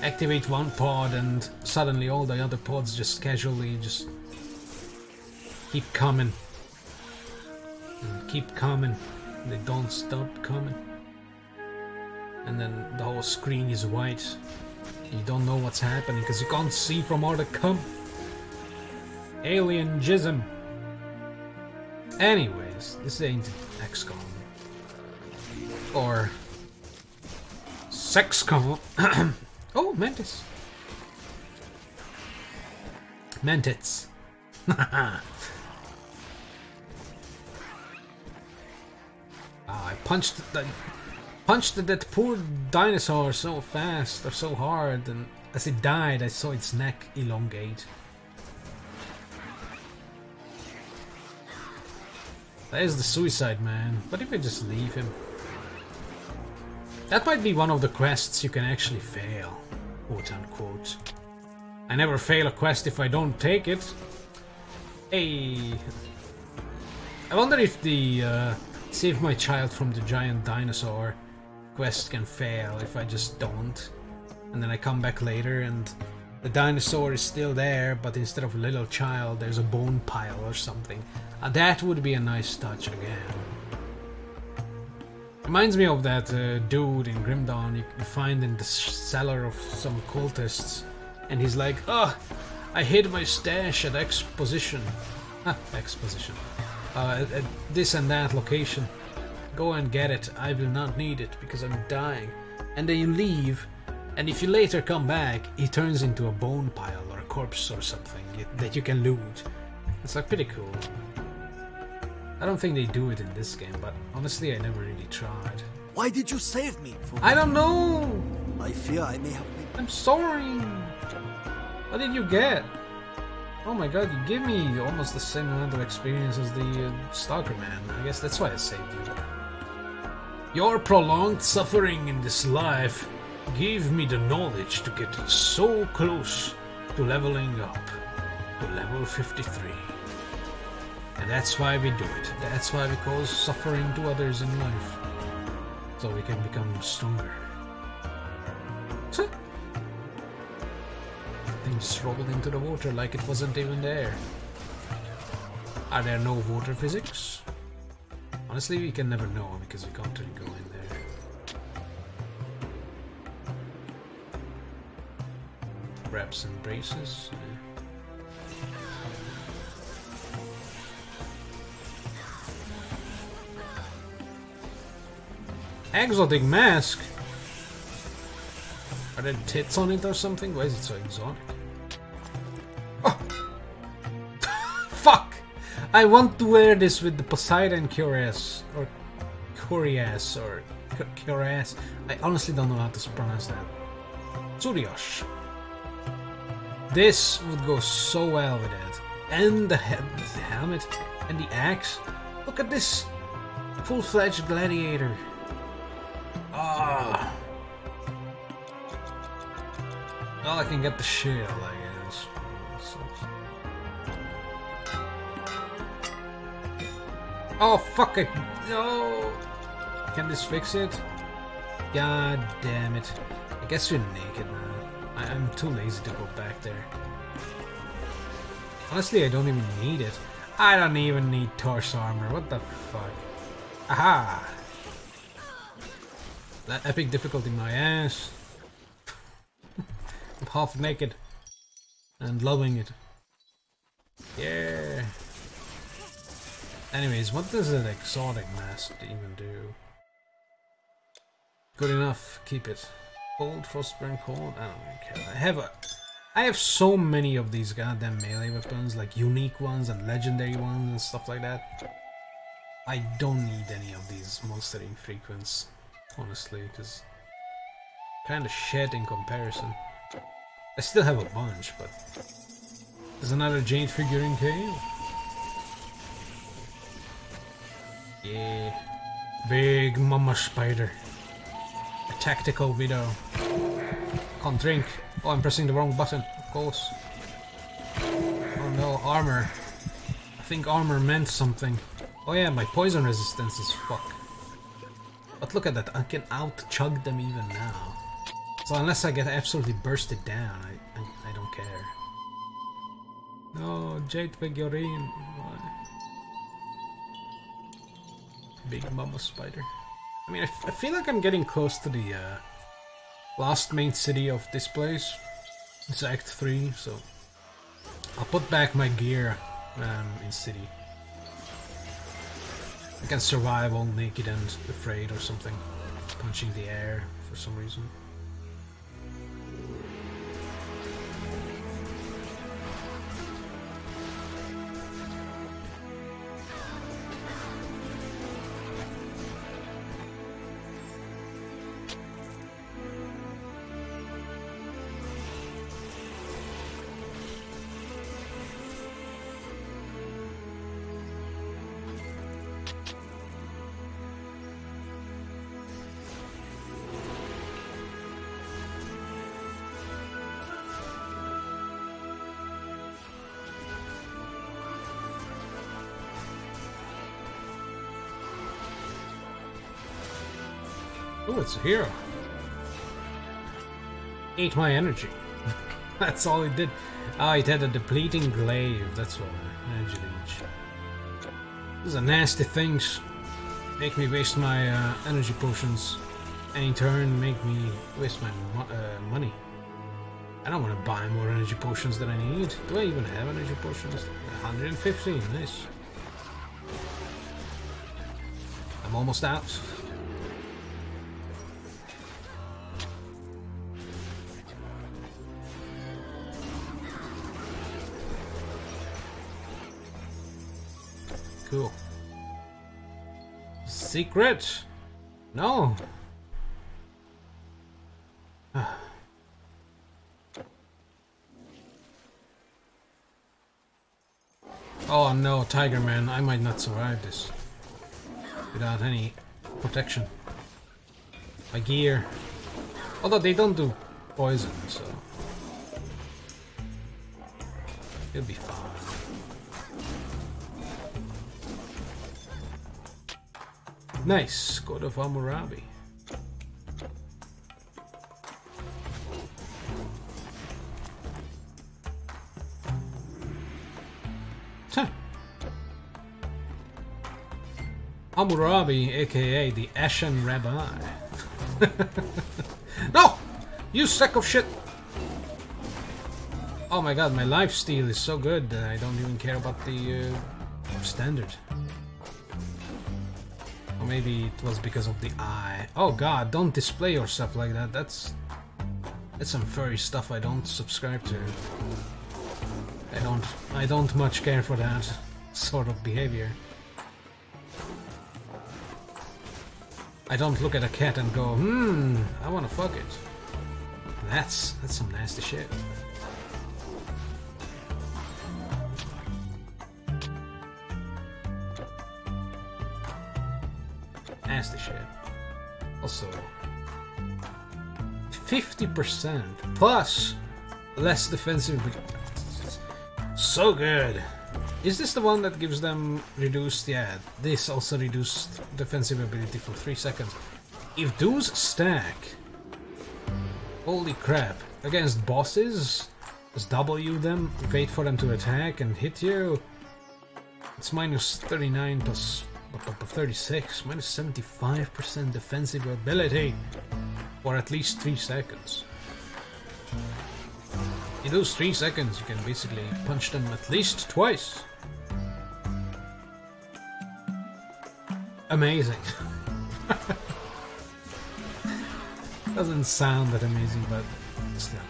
[SPEAKER 1] activate one pod and suddenly all the other pods just casually just keep coming. And keep coming. They don't stop coming. And then the whole screen is white. You don't know what's happening because you can't see from all the come. Alien jism. Anyways, this ain't XCOM or Sexcom. [clears throat] oh, Mantis. Mantits. [laughs] ah, I punched the punched that poor dinosaur so fast or so hard, and as it died, I saw its neck elongate. That is the suicide man. What if I just leave him? That might be one of the quests you can actually fail, quote unquote. I never fail a quest if I don't take it. Hey, I wonder if the uh, save my child from the giant dinosaur quest can fail if I just don't, and then I come back later and the dinosaur is still there, but instead of a little child, there's a bone pile or something. Uh, that would be a nice touch again. Reminds me of that uh, dude in Grim Dawn you can find in the cellar of some cultists. And he's like, oh, I hid my stash at exposition. Ah, [laughs] exposition. Uh, at, at this and that location. Go and get it. I will not need it because I'm dying. And then you leave, and if you later come back, he turns into a bone pile or a corpse or something that you can loot. It's like pretty cool. I don't think they do it in this game, but honestly, I never really tried.
[SPEAKER 4] Why did you save me? For
[SPEAKER 1] I don't know!
[SPEAKER 4] I fear I may have been.
[SPEAKER 1] I'm sorry! What did you get? Oh my god, you give me almost the same amount of experience as the uh, Stalker Man. I guess that's why I saved you. Your prolonged suffering in this life gave me the knowledge to get so close to leveling up to level 53. And that's why we do it. That's why we cause suffering to others in life. So we can become stronger. Thing just rolled into the water like it wasn't even there. Are there no water physics? Honestly, we can never know because we can't really go in there. Wraps and braces. Exotic mask? Are there tits on it or something? Why is it so exotic? Oh! [laughs] Fuck! I want to wear this with the Poseidon cuirass. Or cuirass or cu- cuirass. I honestly don't know how to pronounce that. Tsuryosh. This would go so well with it. And the, he- the helmet and the axe. Look at this full-fledged gladiator. Ah. Well, I can get the shield, I guess. Oh fuck it! No. Can this fix it? God damn it! I guess you're naked now. I- I'm too lazy to go back there. Honestly, I don't even need it. I don't even need torso armor. What the fuck? Aha! That epic difficulty, my ass. [laughs] I'm half naked and loving it. Yeah. Anyways, what does an exotic mask even do? Good enough. Keep it. Cold, frostburn, cold. I don't care. I have a. I have so many of these goddamn melee weapons, like unique ones and legendary ones and stuff like that. I don't need any of these monstering frequents, honestly, because kind of shit in comparison. I still have a bunch, but there's another Jade figurine cave. Yeah, big mama spider, a tactical widow. Can't drink. Oh, I'm pressing the wrong button. Of course. Oh no, armor. I think armor meant something. Oh yeah, my poison resistance is fuck. But look at that, I can out chug them even now. So unless I get absolutely bursted down, I, I, I don't care. No, Jade figurine. Big mama spider. I mean, I, feel like I'm getting close to the uh, last main city of this place. It's Act 3, so I'll put back my gear um, in city. I can survive all naked and afraid or something. Punching the air for some reason. It's a hero. Ate my energy. [laughs] That's all it did. Ah, it had a depleting glaive. That's why. Energy leech. These are nasty things. Make me waste my uh, energy potions. And in turn, make me waste my mo uh, money. I don't want to buy more energy potions than I need. Do I even have energy potions? 115, nice. I'm almost out. Secret? No. [sighs] oh no, Tiger Man, I might not survive this without any protection. My gear. Although they don't do poison, so it'll be fine. Nice, Code of Hammurabi. Huh. Hammurabi, aka the Ashen Rabbi. [laughs] no! You sack of shit! Oh my god, my life steal is so good that I don't even care about the uh, standard. Maybe it was because of the eye. Oh god, don't display yourself like that. That's that's some furry stuff I don't subscribe to. I don't I don't much care for that [laughs] sort of behavior. I don't look at a cat and go, hmm, I wanna fuck it. That's that's some nasty shit. 50% plus less defensive. So good. Is this the one that gives them reduced? Yeah, this also reduced defensive ability for 3 seconds. If those stack, holy crap, against bosses, just W them, wait for them to attack and hit you. It's minus 39 plus 36, minus 75% defensive ability for at least 3 seconds. In those 3 seconds, you can basically punch them at least twice. Amazing. [laughs] Doesn't sound that amazing, but still.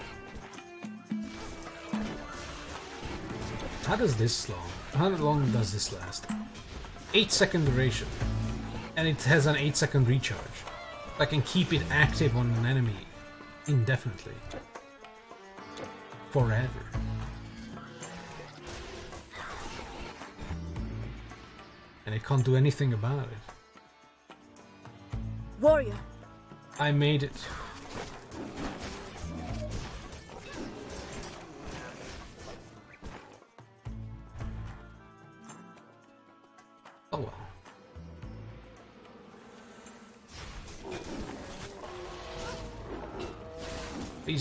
[SPEAKER 1] How does this long? How long does this last? 8 second duration. And it has an 8 second recharge. I can keep it active on an enemy indefinitely. Forever. And I can't do anything about it.
[SPEAKER 6] Warrior,
[SPEAKER 1] I made it.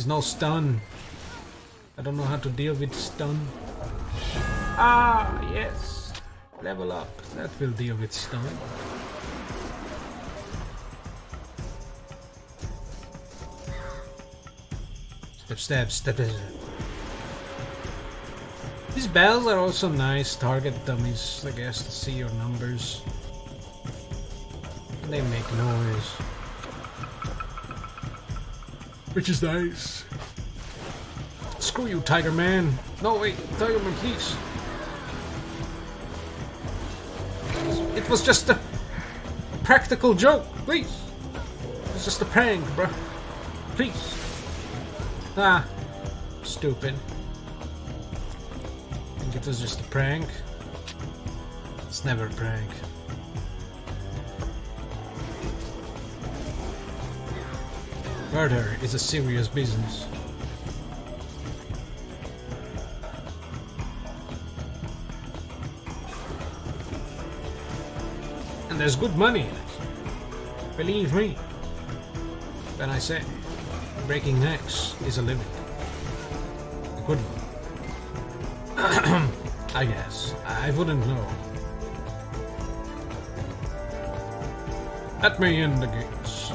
[SPEAKER 1] No stun. I don't know how to deal with stun. Ah, yes. Level up. That will deal with stun. Step, step, step, step. These bells are also nice target dummies, I guess, to see your numbers. They make noise. Which is nice. Screw you, Tiger Man. No, wait, Tiger Man, please. It was just a practical joke, please. It was just a prank, bruh. Please. Ah, stupid. Think it was just a prank? It's never a prank. Murder is a serious business. And there's good money in it. Believe me. When I say breaking necks is a living. A good one. [clears throat] I guess. I wouldn't know. Let me in the gates.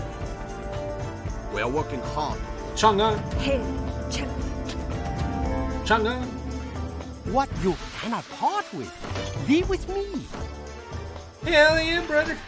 [SPEAKER 2] We are working hard.
[SPEAKER 1] Chang'an,
[SPEAKER 6] hail, Chen.
[SPEAKER 1] Chang'an.
[SPEAKER 4] What you cannot part with. Be with me.
[SPEAKER 1] Hell yeah, brother.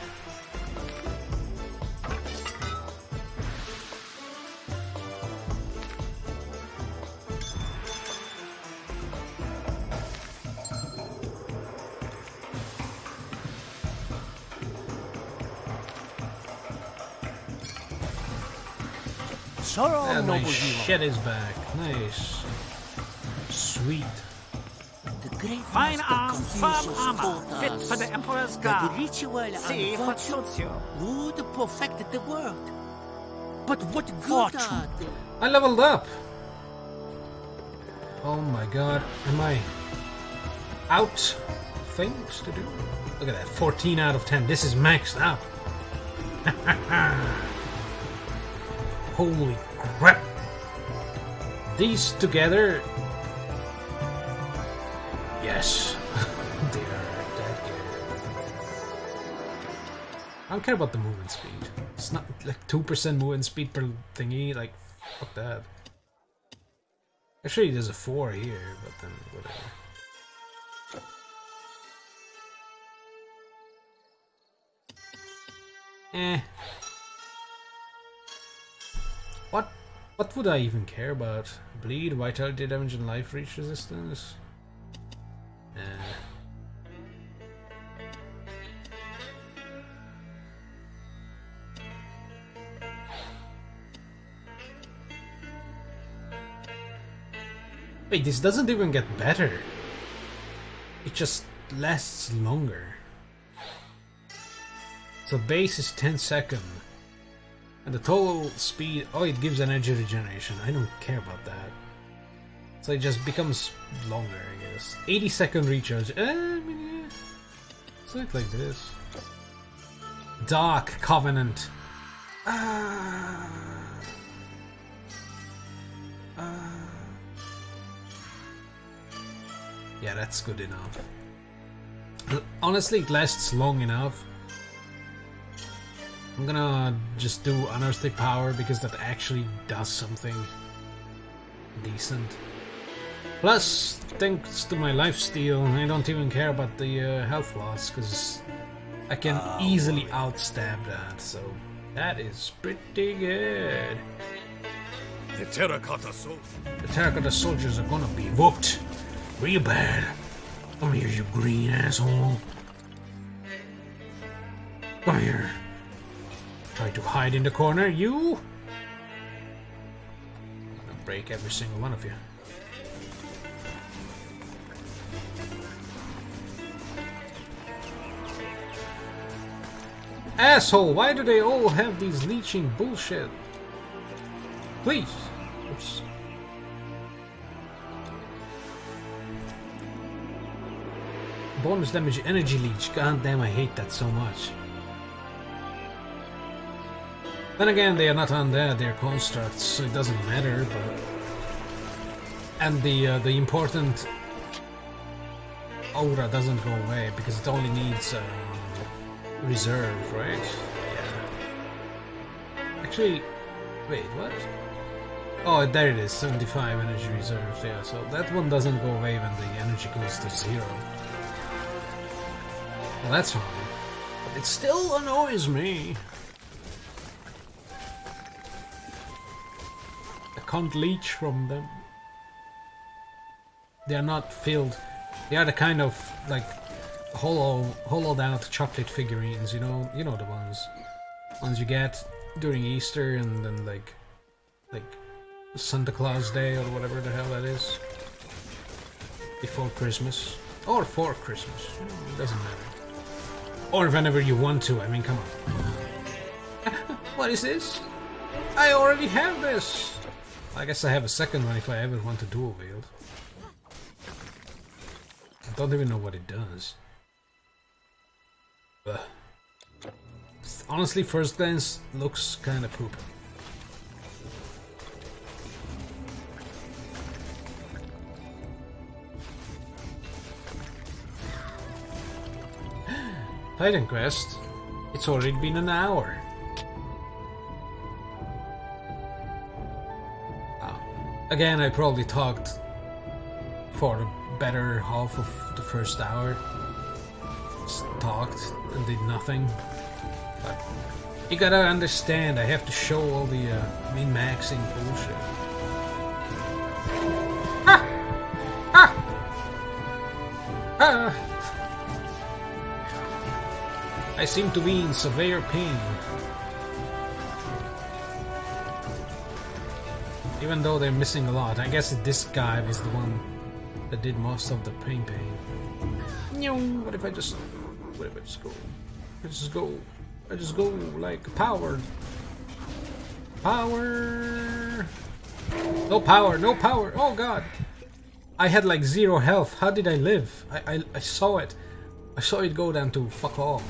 [SPEAKER 1] And
[SPEAKER 4] noble
[SPEAKER 1] my
[SPEAKER 4] hero.
[SPEAKER 1] shit is back. Nice. Sweet.
[SPEAKER 4] The great
[SPEAKER 7] Fine
[SPEAKER 4] master
[SPEAKER 7] arm, firm
[SPEAKER 4] Confucius
[SPEAKER 7] armor, fit for the Emperor's guard.
[SPEAKER 4] the ritual
[SPEAKER 7] See
[SPEAKER 4] and
[SPEAKER 7] what
[SPEAKER 4] virtue
[SPEAKER 7] suits
[SPEAKER 4] would perfect the world. But what good
[SPEAKER 7] Fortune.
[SPEAKER 4] are they?
[SPEAKER 1] I leveled up. Oh my god. Am I out of things to do? Look at that. 14 out of 10. This is maxed out. [laughs] Holy crap! These together. Yes. [laughs] they are good. I don't care about the movement speed. It's not like 2% movement speed per thingy, like, fuck that. Actually, there's a 4 here, but then whatever. Eh. What? What would I even care about? Bleed, vitality damage, and life reach resistance? Wait, this doesn't even get better. It just lasts longer. So base is 10 second. And the total speed... Oh, it gives energy regeneration. I don't care about that. So it just becomes longer, I guess. 80 second recharge. Eh, I mean, yeah. It's not like this. Dark Covenant. Ah. Ah. Yeah, that's good enough. Honestly, it lasts long enough. I'm gonna just do unearthly power because that actually does something decent. Plus, thanks to my life steal, I don't even care about the uh, health loss because I can easily outstab that. So that is pretty good.
[SPEAKER 3] The terracotta soldier.
[SPEAKER 1] The terracotta soldiers are gonna be whooped real bad. Come here, you green asshole. Come here. Try to hide in the corner, you! I'm gonna break every single one of you. Asshole, why do they all have these leeching bullshit? Please. Oops. Bonus damage energy leech. God damn, I hate that so much. Then again, they are not undead, they're constructs, so it doesn't matter, but... And the, uh, the important aura doesn't go away, because it only needs um, reserve, right? Yeah. Actually, wait, what? Oh, there it is, 75 energy reserve, yeah, so that one doesn't go away when the energy goes to zero. Well, that's fine. But it still annoys me. Can't leech from them. They are not filled. They are the kind of like hollow, hollowed out chocolate figurines. You know, you know the ones, ones you get during Easter and then like, like Santa Claus Day or whatever the hell that is. Before Christmas or for Christmas, it doesn't matter. Or whenever you want to. I mean, come on. [laughs] what is this? I already have this. I guess I have a second one if I ever want to dual wield. I don't even know what it does. Ugh. Honestly, first glance looks kind of poop. [gasps] Titan Quest. It's already been an hour. Again, I probably talked for the better half of the first hour. Just talked and did nothing. But you gotta understand, I have to show all the uh, min-maxing bullshit. Ah! Ah! Ah! I seem to be in severe pain. Even though they're missing a lot. I guess this guy was the one that did most of the pain pain. What if I just... What if I just go? I just go... I just go like power. Power! No power, no power! Oh god! I had like zero health. How did I live? I, I, I saw it. I saw it go down to fuck off.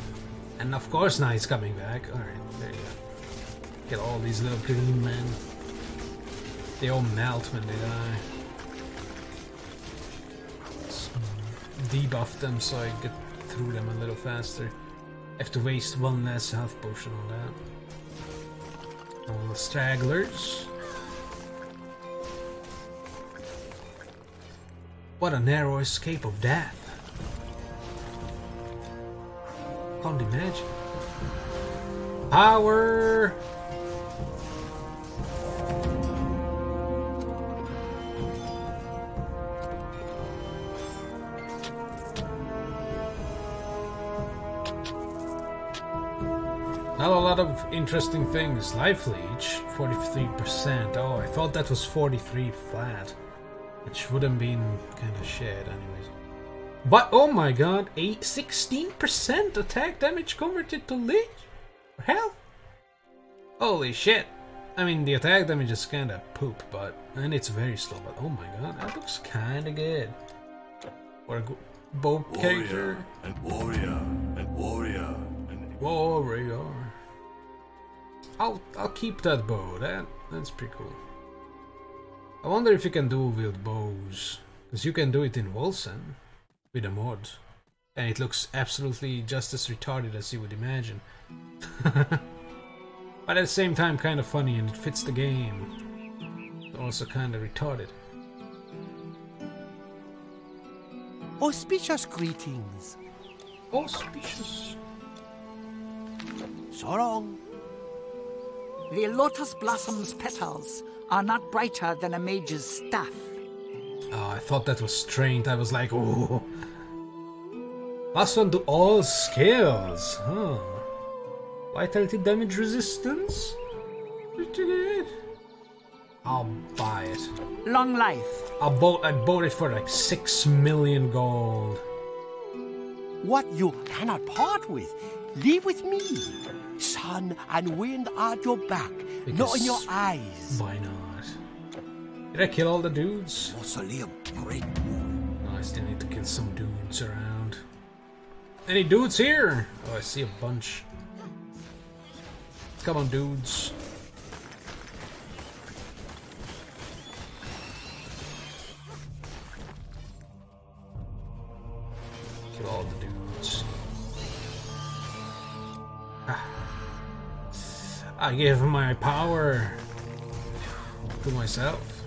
[SPEAKER 1] And of course now he's coming back. Alright, there you go. Get all these little green men. They all melt when they die. Let's debuff them so I get through them a little faster. I have to waste one less health potion on that. All the stragglers. What a narrow escape of death. Can't imagine. Power! Not a lot of interesting things. Life leech, 43%. Oh, I thought that was 43 flat. Which would have been kind of shit, anyways. But oh my god, a 16% attack damage converted to leech? Hell? Holy shit. I mean, the attack damage is kind of poop, but and it's very slow. But oh my god, that looks kind of good. For a bow character,
[SPEAKER 3] Warrior and warrior and warrior and
[SPEAKER 1] warrior. I'll I'll keep that bow. That that's pretty cool. I wonder if you can do wield bows, because you can do it in Wolcen with a mod, and it looks absolutely just as retarded as you would imagine. [laughs] but at the same time, kind of funny, and it fits the game. Also, kind of retarded.
[SPEAKER 4] Auspicious greetings.
[SPEAKER 1] Auspicious.
[SPEAKER 4] So long.
[SPEAKER 7] The lotus blossom's petals are not brighter than a mage's staff.
[SPEAKER 1] Oh, I thought that was strained. I was like, oh. Plus one to all skills. Huh. Vitality damage resistance? Pretty good. I'll buy it.
[SPEAKER 7] Long life.
[SPEAKER 1] I bought I bought it for like six million gold.
[SPEAKER 4] What you cannot part with, leave with me. Sun and wind at your back, not in your eyes.
[SPEAKER 1] Why not? Did I kill all the dudes?
[SPEAKER 4] Mausoleum, great
[SPEAKER 1] No, I still need to kill some dudes around. Any dudes here? Oh, I see a bunch. Come on, dudes. Kill all the dudes. Ah. I give my power to myself.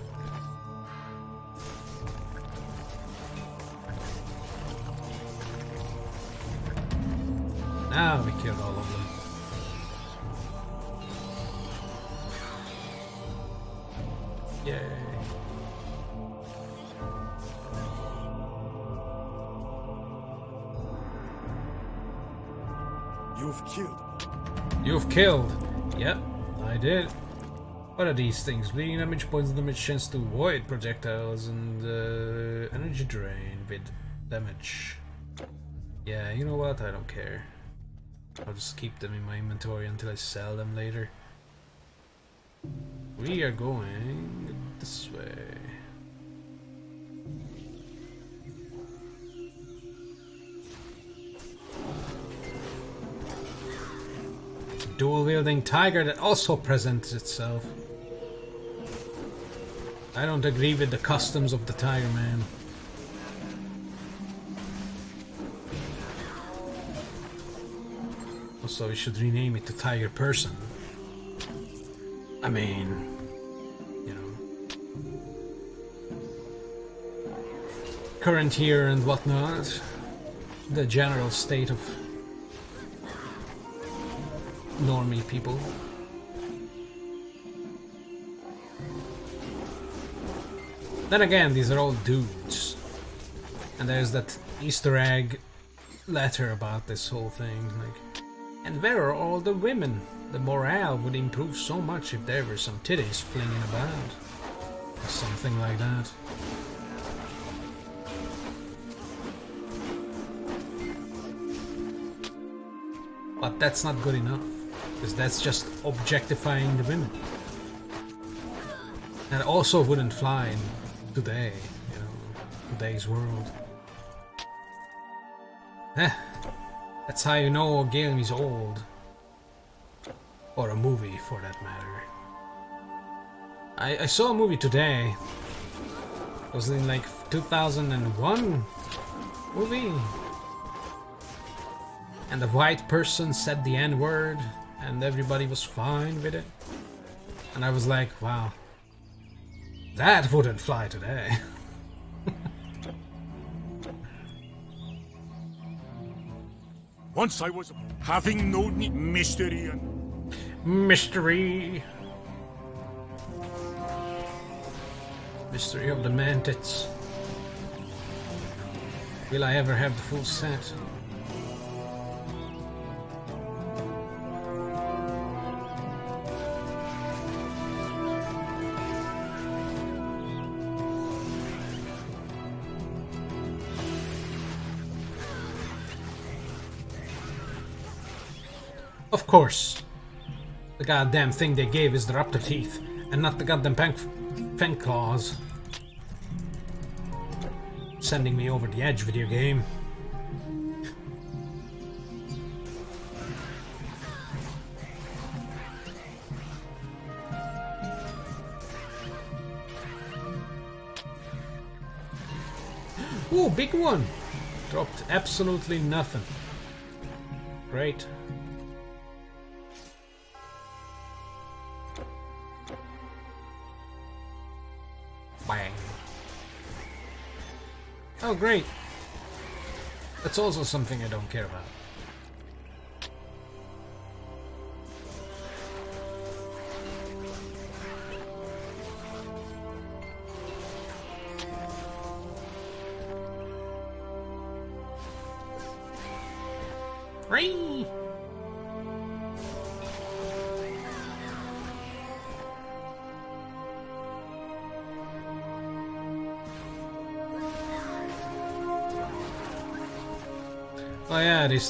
[SPEAKER 1] Now we killed all of them. Yay.
[SPEAKER 3] You've killed.
[SPEAKER 1] You've killed. Yep, I did. What are these things? Bleeding damage, poison damage, chance to avoid projectiles, and uh, energy drain with damage. Yeah, you know what? I don't care. I'll just keep them in my inventory until I sell them later. We are going this way. Dual wielding tiger that also presents itself. I don't agree with the customs of the tiger man. Also, we should rename it to Tiger Person. I mean, you know, current year and whatnot, the general state of normie people. Then again, these are all dudes. And there's that Easter egg letter about this whole thing. Like, and where are all the women? The morale would improve so much if there were some titties flinging about. Or something like that. But that's not good enough. Because that's just objectifying the women. And also wouldn't fly in today, you know, today's world. Eh. That's how you know a game is old. Or a movie, for that matter. I, I saw a movie today. It was in like 2001 movie. And the white person said the N word, and everybody was fine with it. And I was like, wow, that wouldn't fly today. [laughs]
[SPEAKER 3] Once I was having no need mystery and
[SPEAKER 1] Mystery. Mystery of the Mantids. Will I ever have the full set? Course. The goddamn thing they gave is the raptor teeth, and not the goddamn fang claws. Sending me over the edge, video game. Ooh, big one! Dropped absolutely nothing. Great. Oh, great. That's also something I don't care about.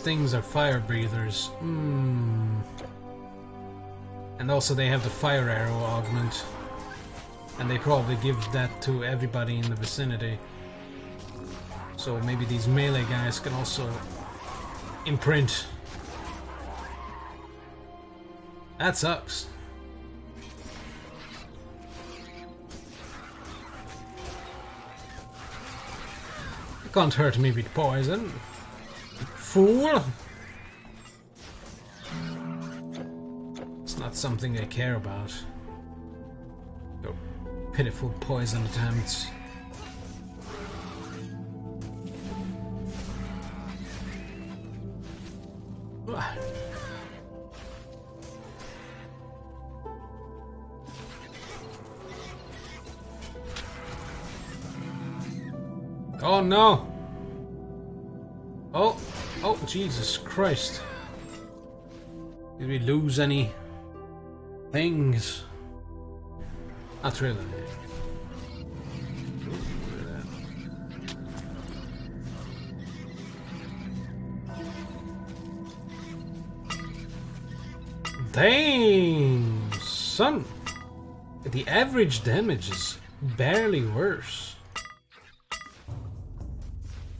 [SPEAKER 1] Things are fire breathers. Hmm. And also they have the fire arrow augment. And they probably give that to everybody in the vicinity. So maybe these melee guys can also imprint. That sucks. You can't hurt me with poison. Fool! It's not something I care about. Your pitiful poison attempts. Jesus Christ. Did we lose any things? Not really. Dang, son. The average damage is barely worse.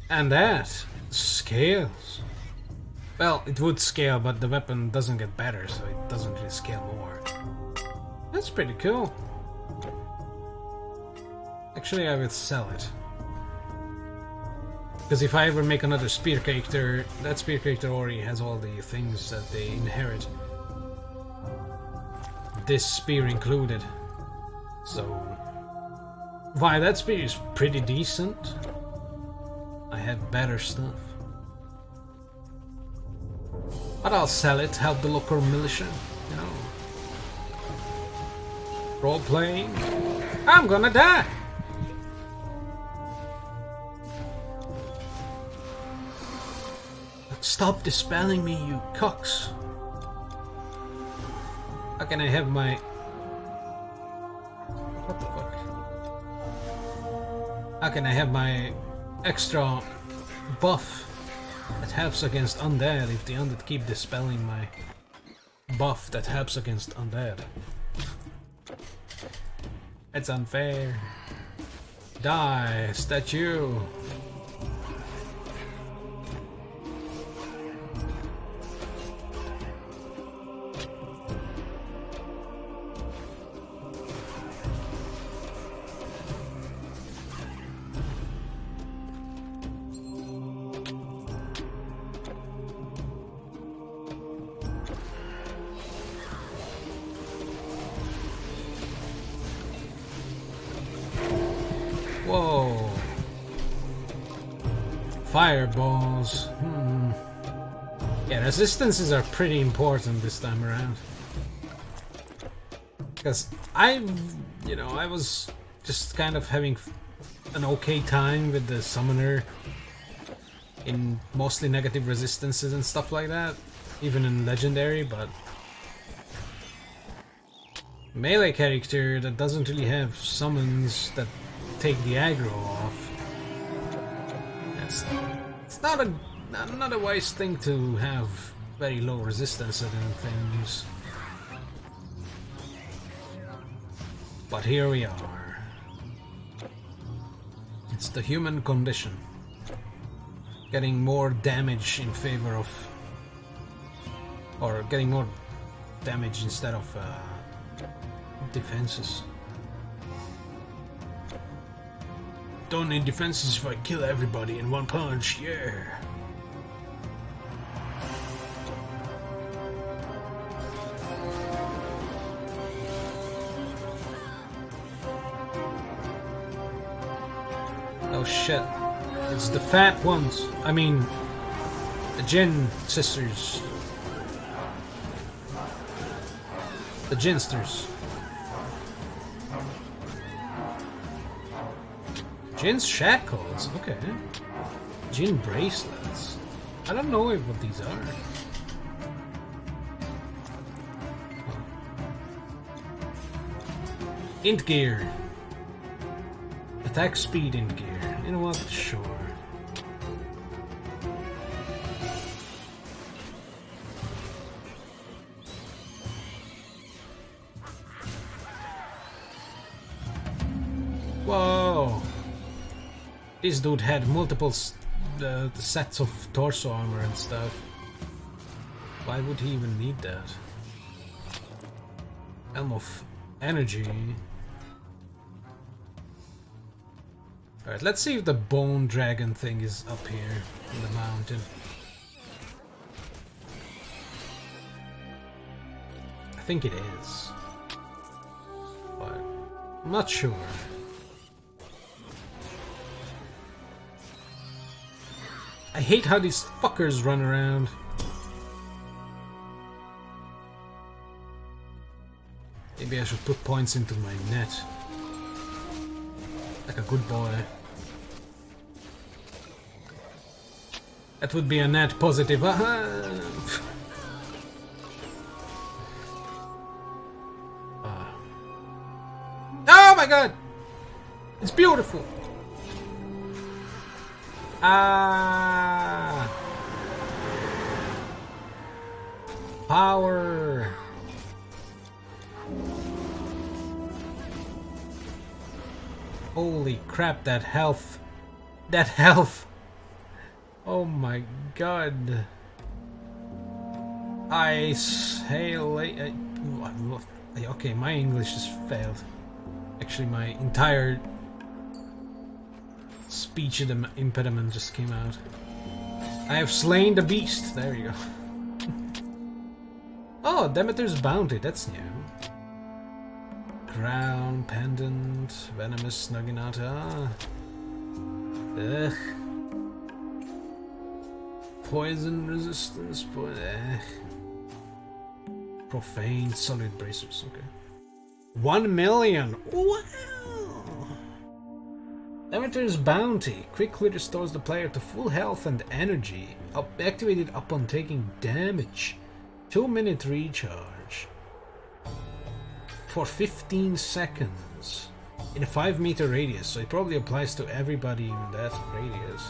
[SPEAKER 1] And that scales. Well, it would scale, but the weapon doesn't get better, so it doesn't really scale more. That's pretty cool. Actually, I would sell it. Because if I ever make another spear character, that spear character already has all the things that they inherit. This spear included. So... Why, that spear is pretty decent. I have better stuff. But I'll sell it, help the local militia, you know. Role playing. I'm gonna die! Stop dispelling me, you cocks! How can I have my... What the fuck? How can I have my extra buff that helps against undead if the undead keep dispelling my buff that helps against undead? It's unfair. Die, statue. Resistances are pretty important this time around. Because I, you know, I was just kind of having an okay time with the summoner in mostly negative resistances and stuff like that, even in legendary, but melee character that doesn't really have summons that take the aggro off. That's it's not a not a wise thing to have very low resistance and things. But here we are. It's the human condition. Getting more damage in favor of... Or getting more damage instead of uh, defenses. Don't need defenses if I kill everybody in one punch, yeah! Shit. It's the fat ones. I mean, the Jin sisters. The Jinsters. Jin's shackles, okay. Jin bracelets. I don't know what these are. Int gear. Attack speed in gear. You know what? Sure. Whoa! This dude had multiple uh, sets of torso armor and stuff. Why would he even need that? Elm of Energy. Let's see if the bone dragon thing is up here in the mountain. I think it is. But I'm not sure. I hate how these fuckers run around. Maybe I should put points into my net. Like a good boy. That would be a net positive. uh, oh my god! It's beautiful! Ah! Power! Holy crap, that health! That health! Oh my god. I hail, uh, okay, my English just failed. Actually, my entire speech impediment just came out. I have slain the beast. There you go. [laughs] oh, Demeter's bounty. That's new. Crown, pendant, venomous Naginata. Ugh. Poison resistance. Po eh. Profane solid bracers. Okay. One million. Wow. Demeter's Bounty quickly restores the player to full health and energy, up activated upon taking damage. 2 minute recharge. For 15 seconds. In a 5 meter radius, so it probably applies to everybody in that radius.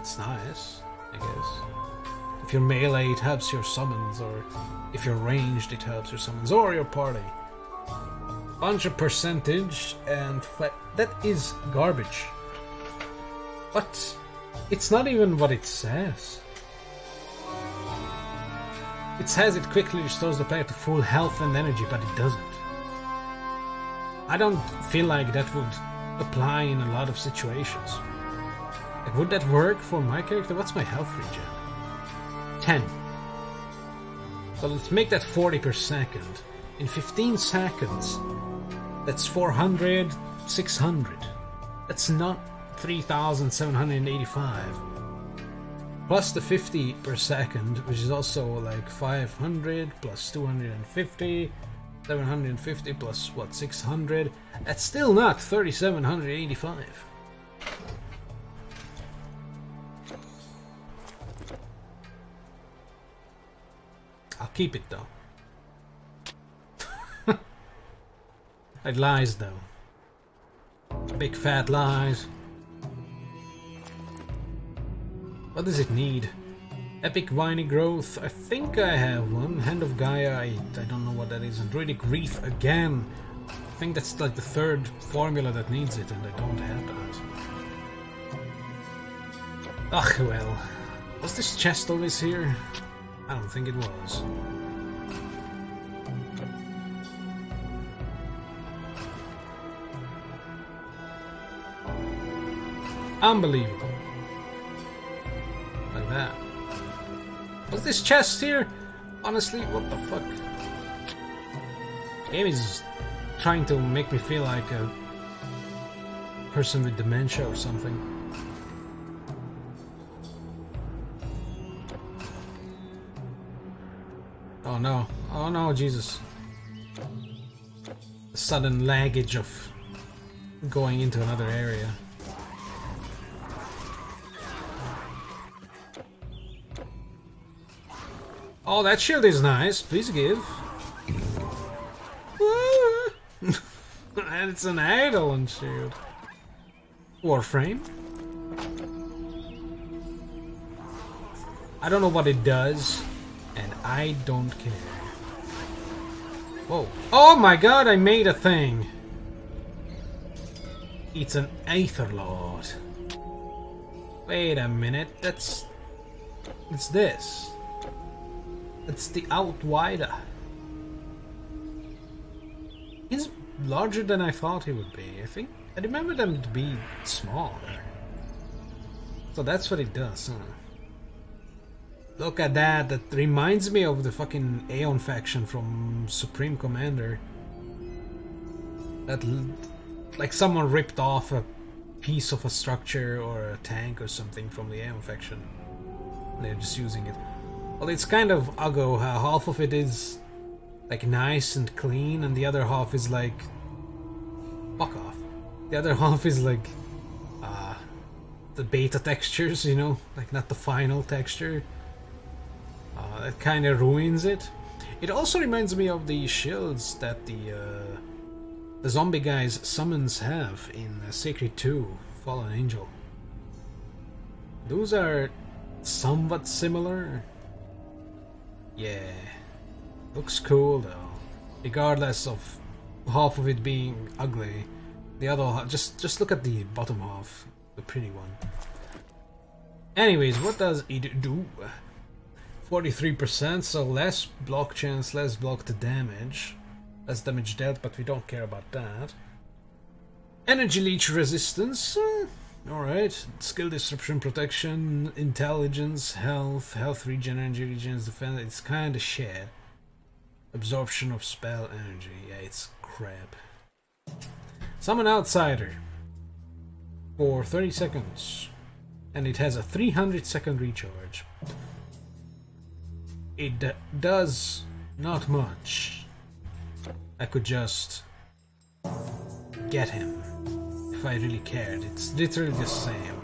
[SPEAKER 1] It's nice, I guess. If you're melee, it helps your summons, or if you're ranged, it helps your summons, or your party bunch of percentage and that is garbage. But it's not even what it says. It says it quickly restores the player to full health and energy, but it doesn't. I don't feel like that would apply in a lot of situations. Would that work for my character? What's my health regen? 10. So let's make that 40 per second. In 15 seconds, that's 400, 600. That's not 3,785. Plus the 50 per second, which is also like 500 plus 250, 750 plus what, 600. That's still not 3,785. I'll keep it though. [laughs] it lies though. Big fat lies. What does it need? Epic Viney Growth, I think I have one. Hand of Gaia, I, I don't know what that is. Druidic Reef again. I think that's like the third formula that needs it, and I don't have that. Ugh, well. Was this chest always here? I don't think it was. Unbelievable. Like that. Was this chest here? Honestly, what the fuck? Game is trying to make me feel like a person with dementia or something. Oh no. Oh no, Jesus. The sudden laggage of going into another area. Oh, that shield is nice. Please give. [laughs] and it's an Eidolon shield. Warframe. I don't know what it does, I don't care. Whoa. Oh my god, I made a thing! It's an Aether Lord. Wait a minute, that's... It's this. It's the Outsider. He's larger than I thought he would be. I think I remember them to be smaller. So that's what it does, huh? Look at that, that reminds me of the fucking Aeon faction from Supreme Commander. That, like someone ripped off a piece of a structure or a tank or something from the Aeon faction. They're just using it. Well, it's kind of uggo how half of it is like nice and clean, and the other half is like fuck off. The other [laughs] half is like uh, the beta textures, you know, like not the final texture. Uh, that kind of ruins it. It also reminds me of the shields that the uh, the zombie guys summons have in uh, Sacred 2 Fallen Angel. Those are somewhat similar. Yeah. Looks cool though. Regardless of half of it being ugly. The other half, just just look at the bottom half, the pretty one. Anyways, what does it do? 43%, so less block chance, less block to damage. Less damage dealt, but we don't care about that. Energy leech resistance. eh, Alright. Skill disruption, protection, intelligence, health, health regen, energy regens, defense. It's kinda shit. Absorption of spell energy. Yeah, it's crap. Summon Outsider. For 30 seconds. And it has a 300 second recharge. It does not much. I could just get him if I really cared. It's literally the same.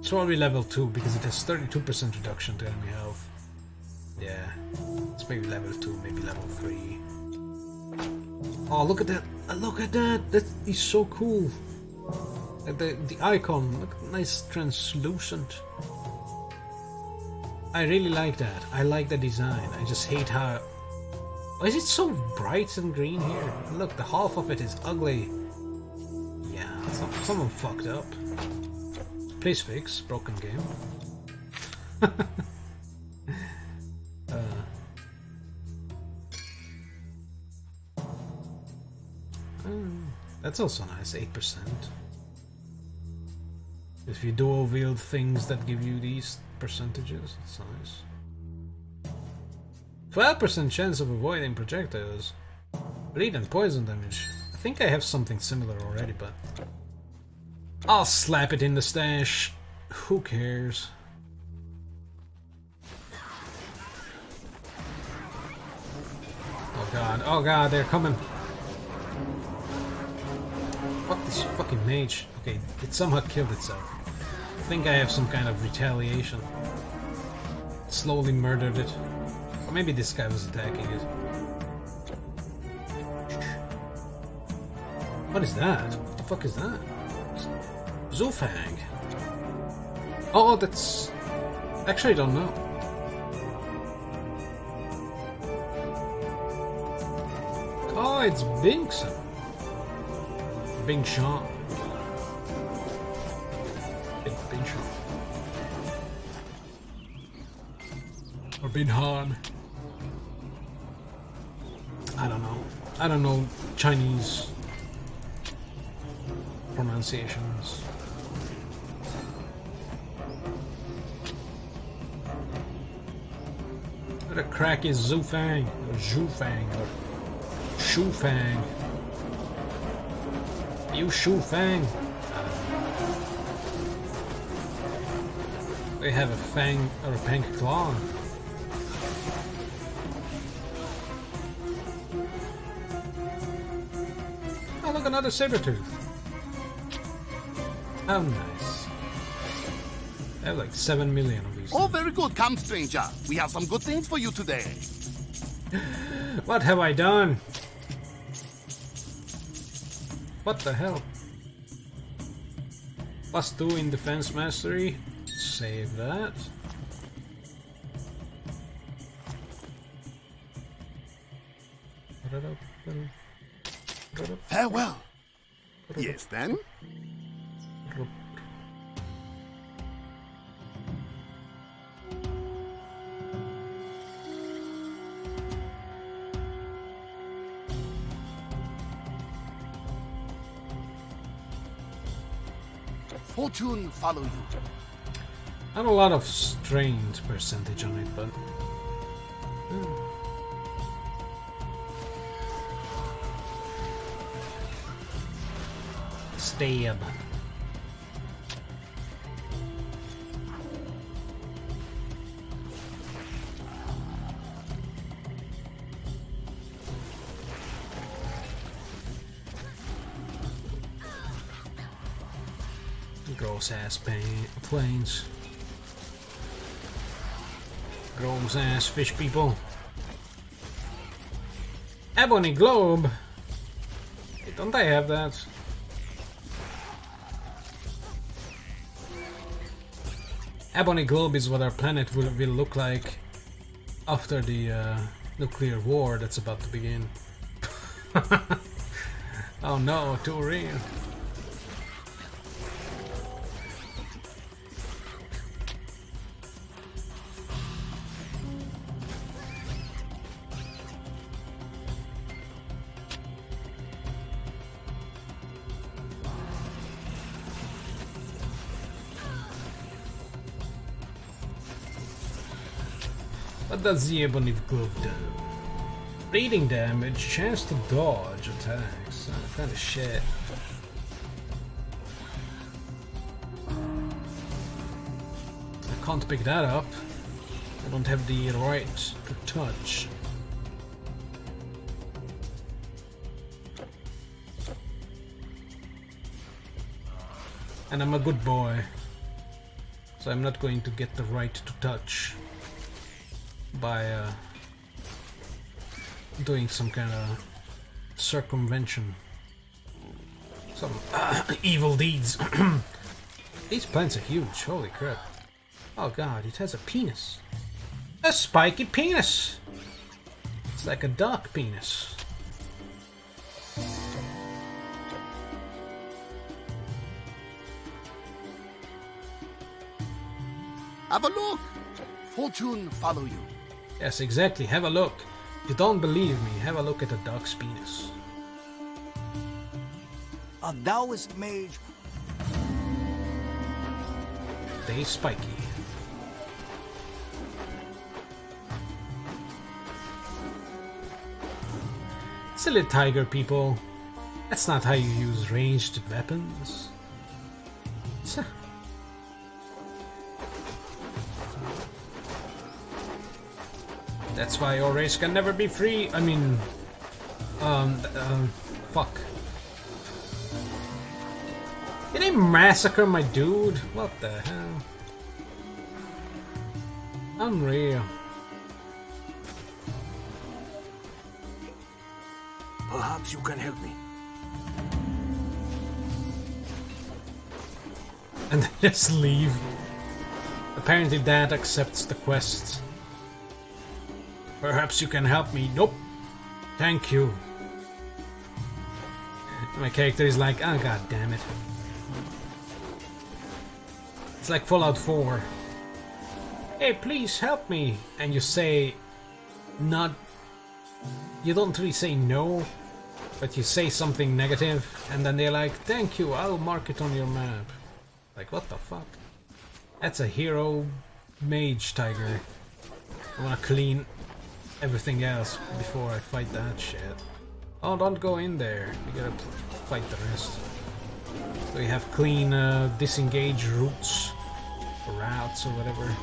[SPEAKER 1] It's probably level 2 because it has 32% reduction to enemy health. Yeah, it's maybe level 2, maybe level 3. Oh, look at that! Look at that! That is so cool! The, the icon, look, nice translucent. I really like that. I like the design. I just hate how... Why is it so bright and green here? Look, the half of it is ugly. Yeah, some, someone fucked up. Please fix. Broken game. [laughs] uh, mm, that's also nice, 8%. If you dual wield things that give you these percentages, that's nice. 12% chance of avoiding projectiles. Bleed and poison damage. I think I have something similar already, but I'll slap it in the stash. Who cares? Oh god, oh god, they're coming. Fuck this fucking mage. Okay, it somehow killed itself. Think I have some kind of retaliation. Slowly murdered it. Or maybe this guy was attacking it. What is that? What the fuck is that? Zulfang. Oh, that's... Actually, I don't know. Oh, it's Binkson. Bing Sean. Or Bin Han. I don't know. I don't know Chinese pronunciations. What the crack is Zufang, or Zhufang, or Shufang? You Shufang? They have a fang or a pink claw. Another saber tooth. Oh, nice. I have like 7 million of these.
[SPEAKER 2] Oh, very good. Come, stranger. We have some good things for you today. [laughs]
[SPEAKER 1] What have I done? What the hell? Plus 2 in defense mastery. Save that.
[SPEAKER 2] Farewell. Yes, then? Fortune follow you.
[SPEAKER 1] I Not a lot of strained percentage on it, but. Hmm. Stab. Gross ass planes. Gross ass fish people. Ebony Globe? Don't I have that? Ebony Globe is what our planet will, will look like after the uh, nuclear war that's about to begin. [laughs] oh no, too real. What does the Ebony Glove do? Bleeding damage, chance to dodge attacks. Uh, kind of shit. I can't pick that up. I don't have the right to touch. And I'm a good boy. So I'm not going to get the right to touch by uh, doing some kind of circumvention. Some uh, [coughs] evil deeds. [coughs] These plants are huge, holy crap. Oh god, it has a penis. A spiky penis! It's like a dark penis.
[SPEAKER 2] Have a look. Fortune follow you.
[SPEAKER 1] Yes, exactly, have a look. You don't believe me, have a look at a dog's penis.
[SPEAKER 5] A Taoist mage
[SPEAKER 1] They spiky. Silly tiger people. That's not how you use ranged weapons. That's why your race can never be free. I mean, um, um, fuck. Did they massacre my dude? What the hell? Unreal.
[SPEAKER 5] Perhaps you can help me.
[SPEAKER 1] And [laughs] just leave. Apparently Dad accepts the quest. Perhaps you can help me. Nope. Thank you. My character is like, oh god damn it. It's like Fallout 4. Hey, please help me. And you say, not. You don't really say no, but you say something negative, and then they're like, thank you, I'll mark it on your map. Like, what the fuck? That's a hero mage tiger. I wanna clean everything else before I fight that shit. Oh, don't go in there. We gotta fight the rest. So you have clean uh, disengage routes, or routes or whatever.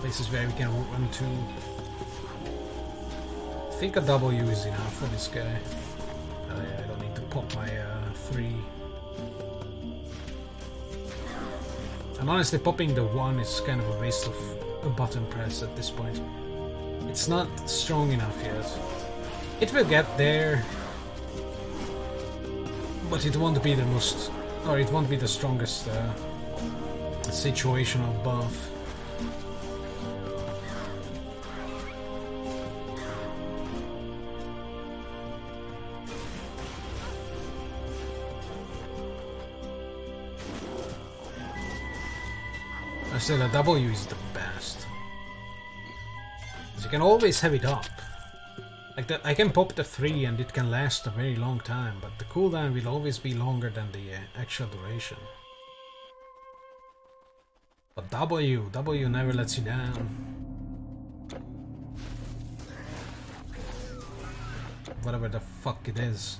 [SPEAKER 1] Places where we can run to. I think a W is enough for this guy. Oh, yeah, I don't need to pop my uh, three. And honestly, popping the one is kind of a waste of a button press at this point. It's not strong enough yet. It will get there, but it won't be the most, or it won't be the strongest uh, situational buff. I said a W is the can always have it up. Like that, I can pop the 3 and it can last a very long time, but the cooldown will always be longer than the uh, actual duration. But W, W never lets you down. Whatever the fuck it is.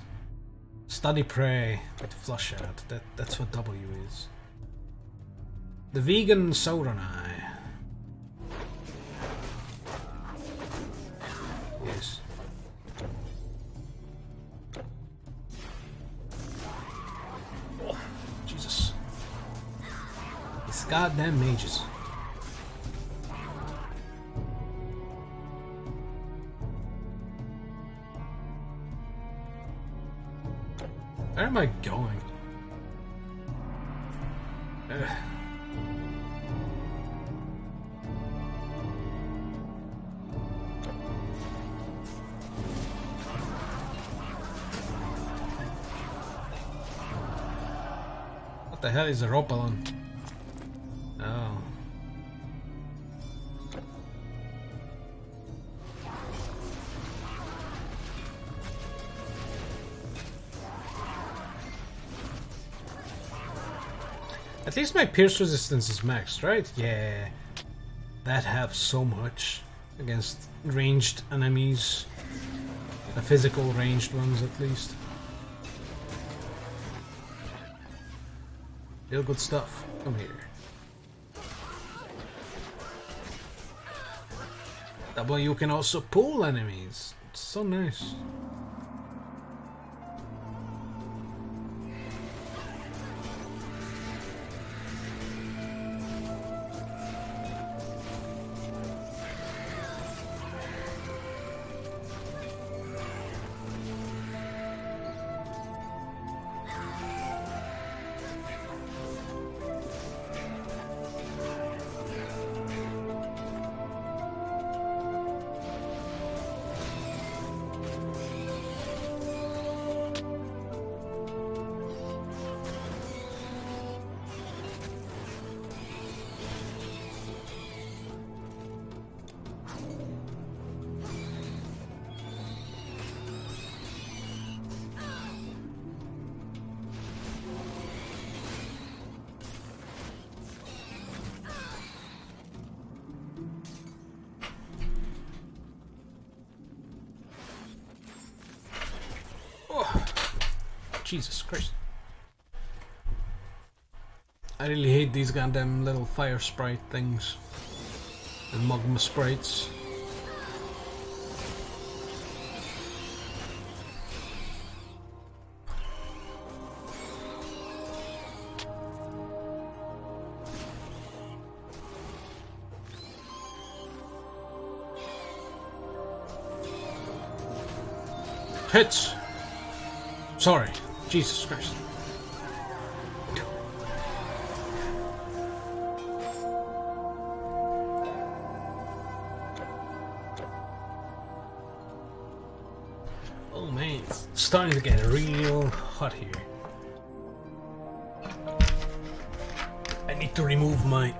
[SPEAKER 1] Study Prey with Flush Out, that, that's what W is. The vegan Sauronai. Goddamn mages. Where am I going? Ugh. What the hell is a rope Ropalon? At least my pierce resistance is maxed, right? Yeah. That helps so much against ranged enemies. The physical ranged ones, at least. Real good stuff. Come here. That way you can also pull enemies. It's so nice. These goddamn little fire sprite things. The magma sprites. Hits! Sorry. Jesus Christ. Starting to get real hot here. I need to remove my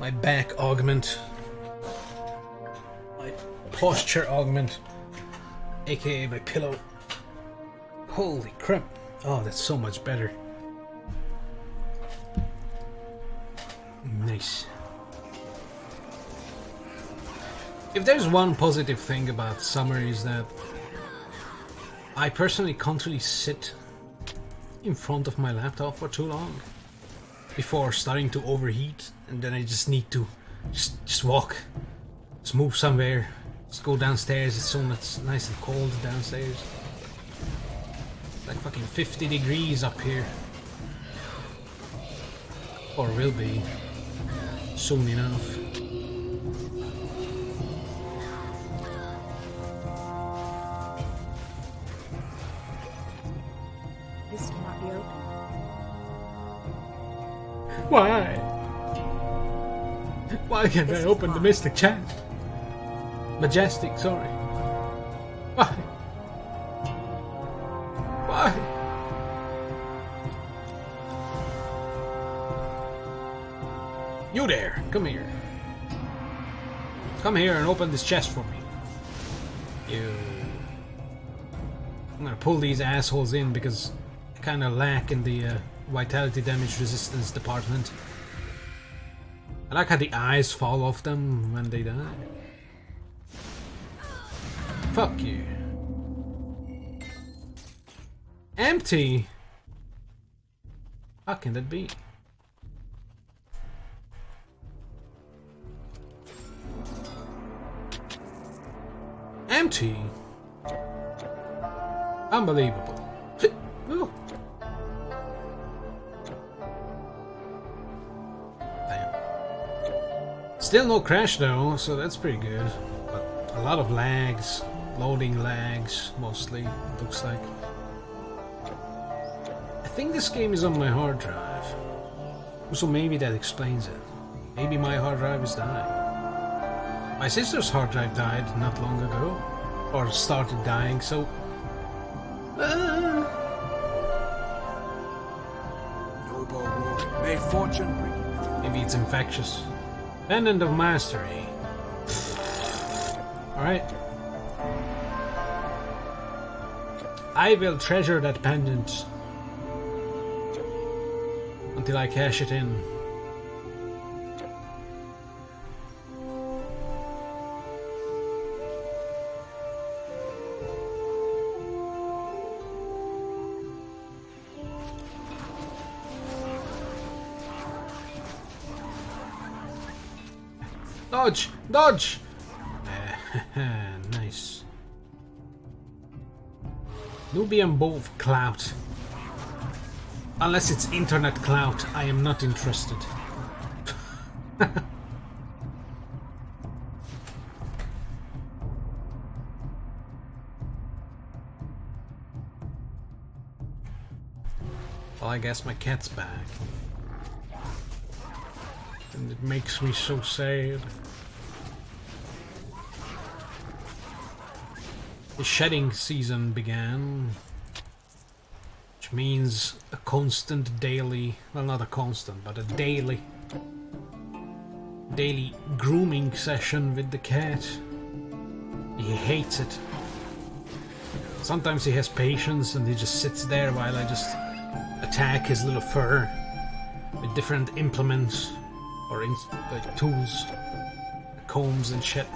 [SPEAKER 1] my back augment, my posture augment, aka my pillow. Holy crap! Oh, that's so much better. Nice. If there's one positive thing about summer is that I personally can't really sit in front of my laptop for too long before starting to overheat and then I just need to just, just walk, just move somewhere, just go downstairs, it's so much nice and cold downstairs. Like fucking 50 degrees up here. Or will be soon enough. Why can't I
[SPEAKER 6] This is
[SPEAKER 1] open the. Mystic Chant? Majestic, sorry. Why? Why? You there, come here. Come here and open this chest for me. You. I'm gonna pull these assholes in because I kinda lack in the uh, vitality damage resistance department. I like how the eyes fall off them when they die. Fuck you. Empty? How can that be? Empty? Unbelievable. Still no crash though, so that's pretty good. But a lot of lags, loading lags, mostly, looks like. I think this game is on my hard drive. So maybe that explains it. Maybe my hard drive is dying. My sister's hard drive died not long ago. Or started dying, so... Uh,
[SPEAKER 5] Noble war. May fortune bring.
[SPEAKER 1] Maybe it's infectious. Pendant of Mastery. Alright. I will treasure that pendant until I cash it in. Dodge! Dodge! Uh, [laughs] nice. Nubian Bove Clout. Unless it's internet clout, I am not interested. [laughs] well, I guess my cat's back. And it makes me so sad. The shedding season began, which means a constant daily, well, not a constant, but a daily, daily grooming session with the cat. He hates it. Sometimes he has patience and he just sits there while I just attack his little fur with different implements or in, like tools, combs and shit.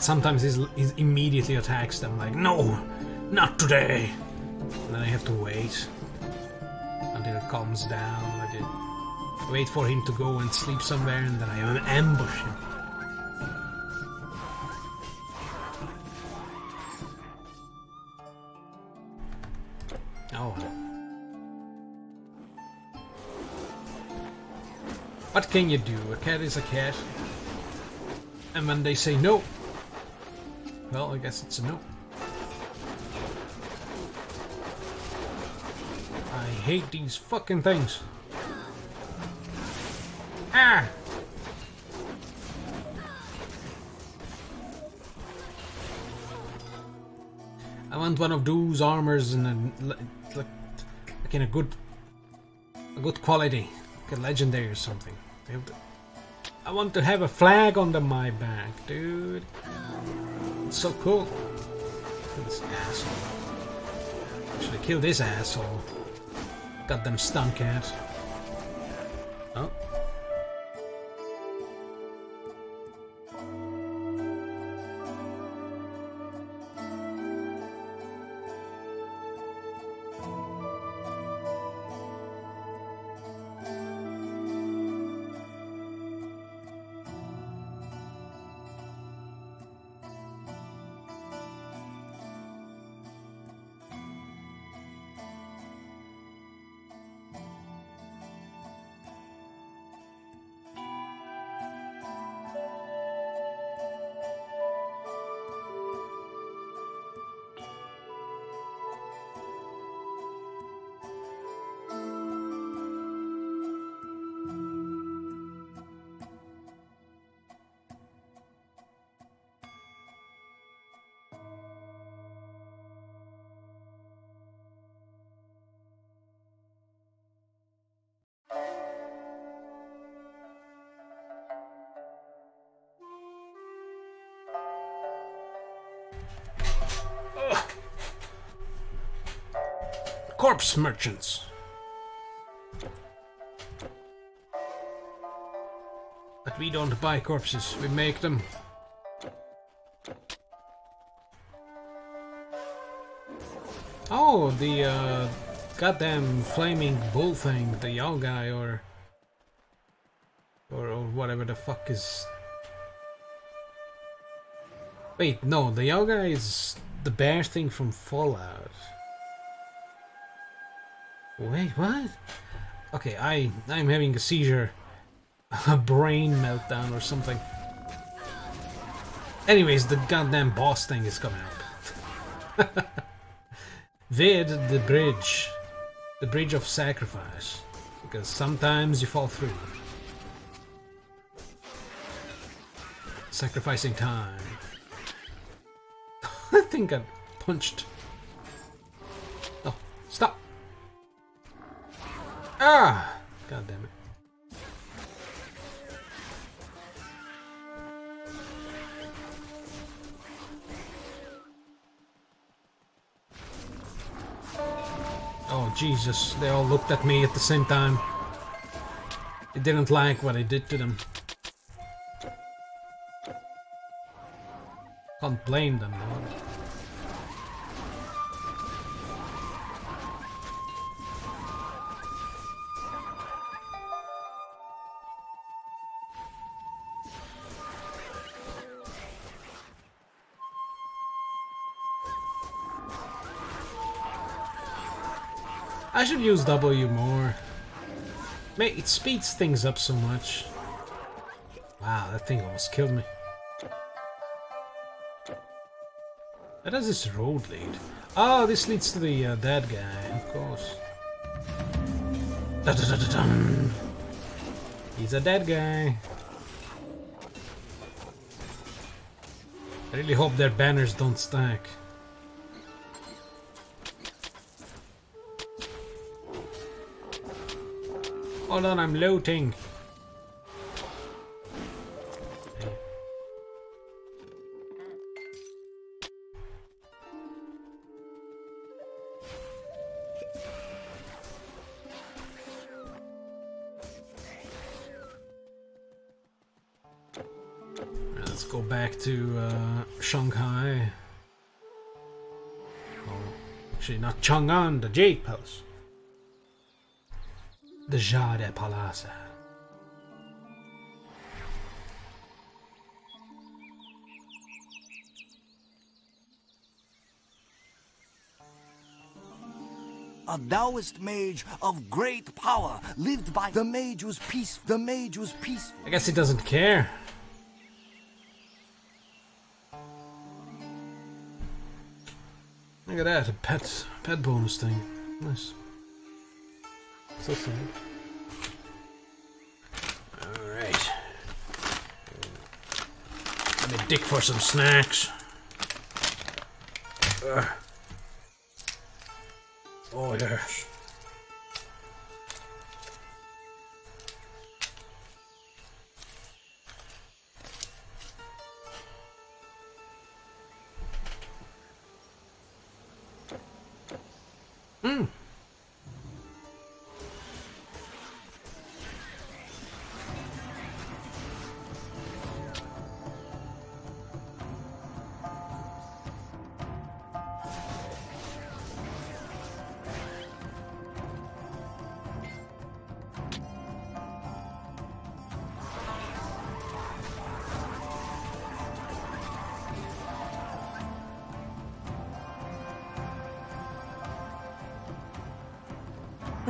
[SPEAKER 1] But sometimes he's, he immediately attacks them, like, no, not today. And then I have to wait until it calms down. I wait for him to go and sleep somewhere, and then I ambush him. Oh. What can you do? A cat is a cat. And when they say no, well, I guess it's a no. I hate these fucking things. Ah! I want one of those armors in a like, like in a good a good quality, like a legendary or something. I want to have a flag under my back, dude. It's so cool. Kill this asshole. Should have killed this asshole. Got them stun cat. Merchants. But we don't buy corpses, we make them. Oh, the uh, goddamn flaming bull thing, the Yao Guai or, or or whatever the fuck is. Wait, no, the Yao Guai is the bear thing from Fallout. Wait, what? Okay, I I'm having a seizure, a brain meltdown or something. Anyways, the goddamn boss thing is coming up. [laughs] Vid the bridge, the bridge of sacrifice, because sometimes you fall through. Sacrificing time. [laughs] I think I punched. Ah! God damn it. Oh Jesus, they all looked at me at the same time. They didn't like what I did to them. Can't blame them though. Should use W more. Mate, it speeds things up so much. Wow, that thing almost killed me. Where does this road lead? Oh, this leads to the uh, dead guy, of course. Da -da -da He's a dead guy. I really hope their banners don't stack. Hold on, I'm looting. Let's go back to uh, Shanghai. Oh, actually, not Chang'an, the Jade Palace. The Jade Palace.
[SPEAKER 4] A Taoist mage of great power lived by the mage was peace. The mage was peaceful.
[SPEAKER 1] I guess he doesn't care. Look at that, a pet pet bonus thing. Nice. So sad. Alright. Let me dig for some snacks. Ugh. Oh yes.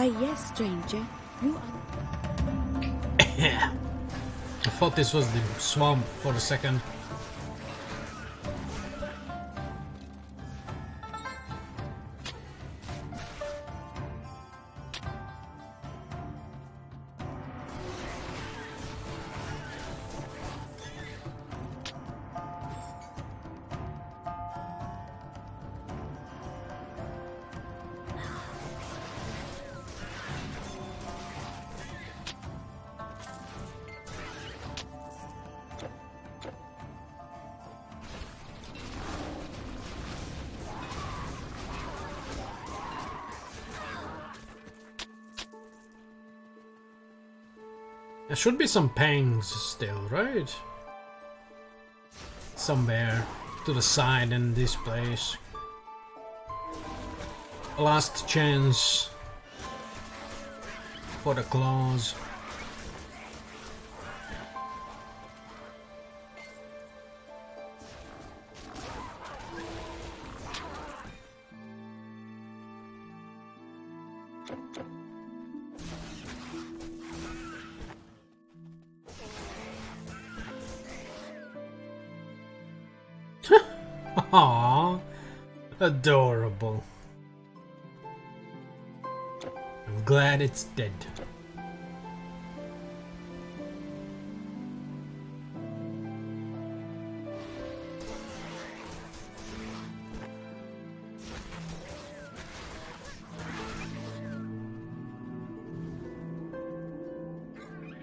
[SPEAKER 6] Why, yes, stranger. You are. [coughs]
[SPEAKER 1] I thought this was the swamp for a second. Should be some pangs still, right? Somewhere to the side in this place. Last chance for the claws. Adorable. I'm glad it's dead.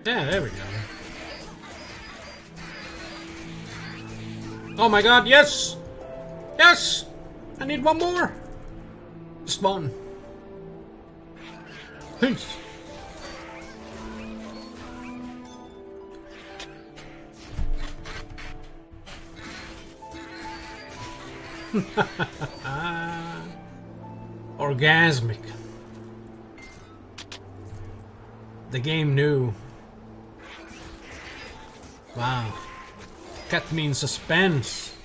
[SPEAKER 1] Yeah, there we go. Oh my god, yes! Yes! I need one more! Just one. Peace. [laughs] Orgasmic. The game knew. Wow. Cat means suspense.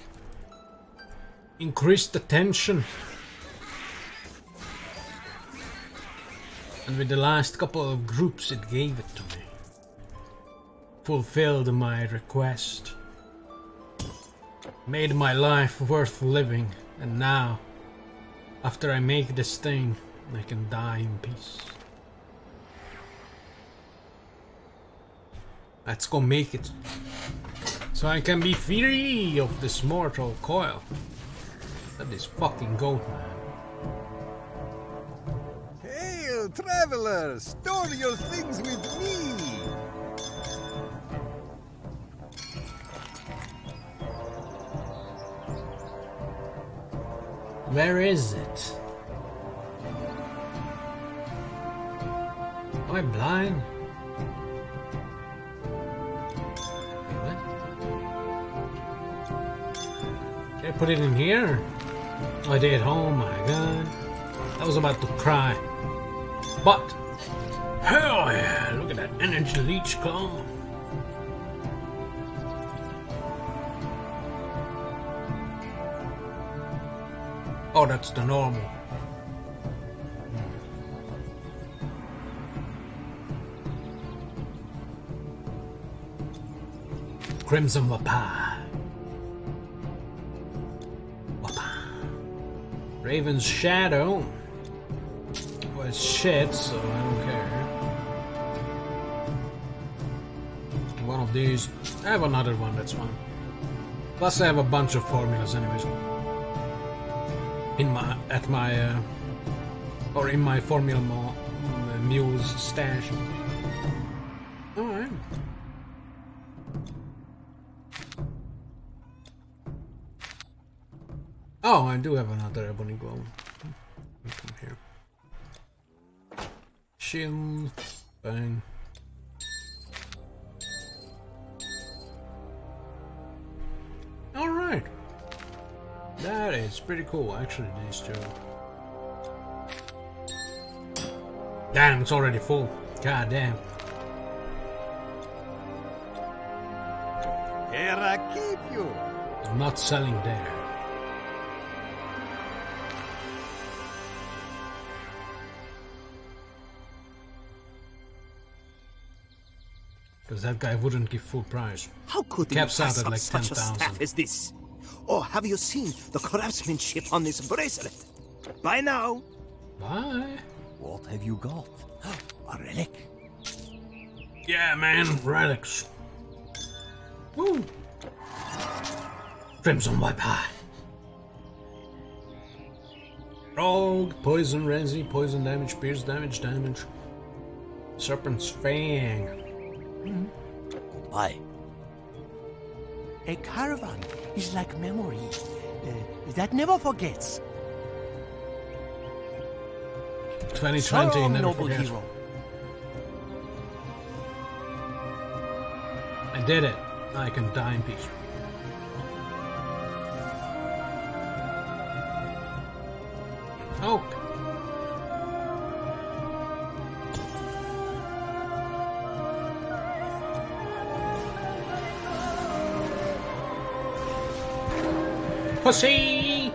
[SPEAKER 1] Increased the tension. And with the last couple of groups it gave it to me. Fulfilled my request. Made my life worth living. And now, after I make this thing, I can die in peace. Let's go make it. So I can be free of this mortal coil. That is fucking goat, man.
[SPEAKER 5] Hail, traveler! Store your things with me!
[SPEAKER 1] Where is it? Am I blind? What? Did I put it in here? I did. Oh my god. I was about to cry. But, hell yeah, look at that energy leech claw. Oh, that's the normal. Crimson Wapa. Raven's Shadow. was shit, so I don't care. One of these. I have another one, that's fine. Plus I have a bunch of formulas anyways. In my, at my, uh, or in my Formula uh, Muse stash. Oh, I do have another ebony glow. Come here. Shield. Bang. Alright. That is pretty cool, actually, these two. Damn, it's already full. God damn.
[SPEAKER 4] Here I keep you.
[SPEAKER 1] I'm not selling there. That guy wouldn't give full price.
[SPEAKER 4] How could he
[SPEAKER 1] Caps out
[SPEAKER 4] pass
[SPEAKER 1] at
[SPEAKER 4] up
[SPEAKER 1] like
[SPEAKER 4] such a
[SPEAKER 1] 10,000.
[SPEAKER 4] staff as this? Or have you seen the craftsmanship on this bracelet? By now,
[SPEAKER 1] Bye.
[SPEAKER 4] what have you got? [gasps] A relic?
[SPEAKER 1] Yeah, man, relics. Woo! Crimson White Eye. Rogue, poison resi, poison damage, pierce damage, damage. Serpent's Fang.
[SPEAKER 4] Why? A caravan is like memory uh, that never forgets.
[SPEAKER 1] 2020
[SPEAKER 4] Sorrow,
[SPEAKER 1] never
[SPEAKER 4] noble
[SPEAKER 1] forgets.
[SPEAKER 4] hero.
[SPEAKER 1] I did it. I can die in peace. Pussy!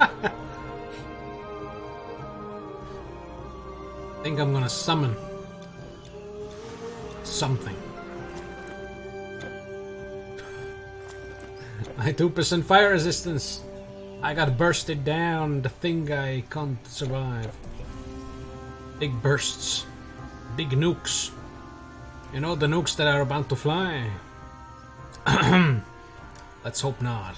[SPEAKER 1] [laughs] think I'm gonna summon something. [laughs] I 2% fire resistance. I got bursted down. The thing I can't survive. Big bursts. Big nukes. You know, the nukes that are about to fly. [clears throat] Let's hope not.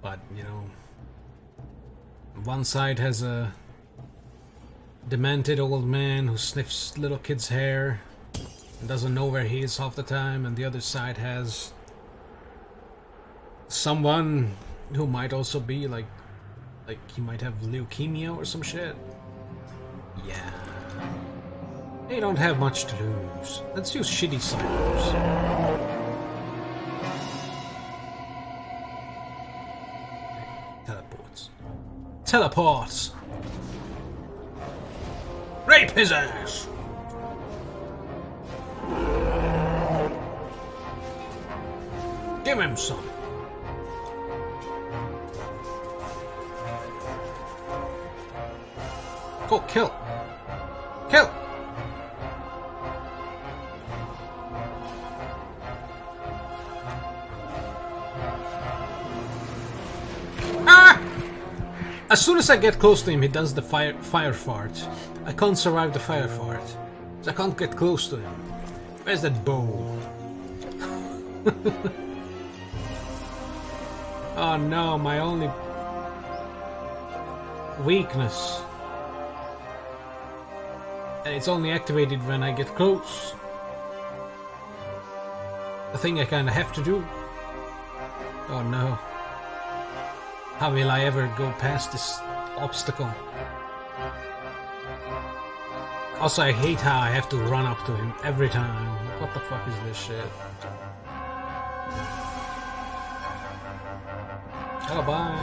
[SPEAKER 1] But, you know. One side has a demented old man who sniffs little kids' hair and doesn't know where he is half the time, and the other side has someone who might also be like, like he might have leukemia or some shit. Yeah. They don't have much to lose. Let's use shitty silos. Teleports! Rape his ass! Give him some. Go kill. As soon as I get close to him, he does the fire fire fart. I can't survive the fire fart. So I can't get close to him. Where's that bow? [laughs] oh no, my only weakness. And it's only activated when I get close. The thing I kinda have to do. Oh no. How will I ever go past this obstacle? Also, I hate how I have to run up to him every time. What the fuck is this shit? Oh, bye.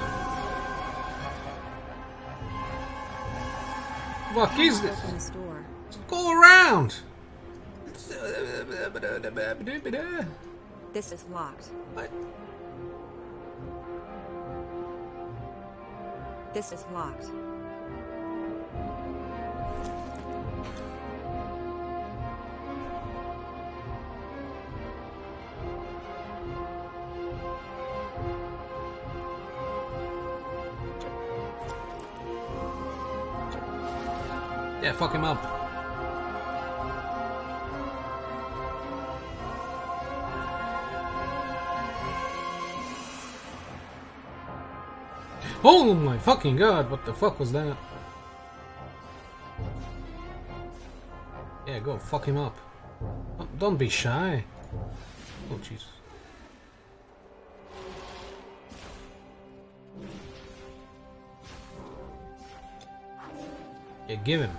[SPEAKER 1] Fuck is this? Go around!
[SPEAKER 6] This is locked.
[SPEAKER 1] What?
[SPEAKER 6] This is locked.
[SPEAKER 1] Yeah, fuck him up. Oh my fucking god, what the fuck was that? Yeah, go fuck him up. Don't- be shy. Oh jeez. Yeah, give him.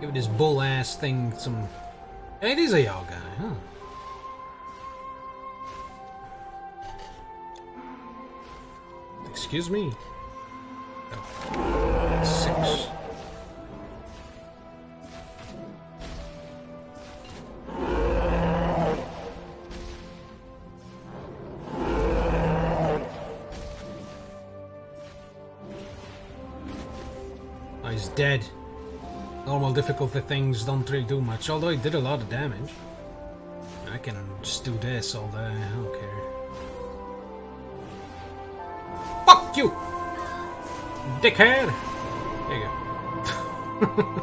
[SPEAKER 1] Give this bull ass thing some. Hey, it is a y'all guy, huh? Excuse me. Oh. Six. He's dead. Normal difficulty things don't really do much, although he did a lot of damage. I can just do this all day, I don't care. You! Dickhead! There you go.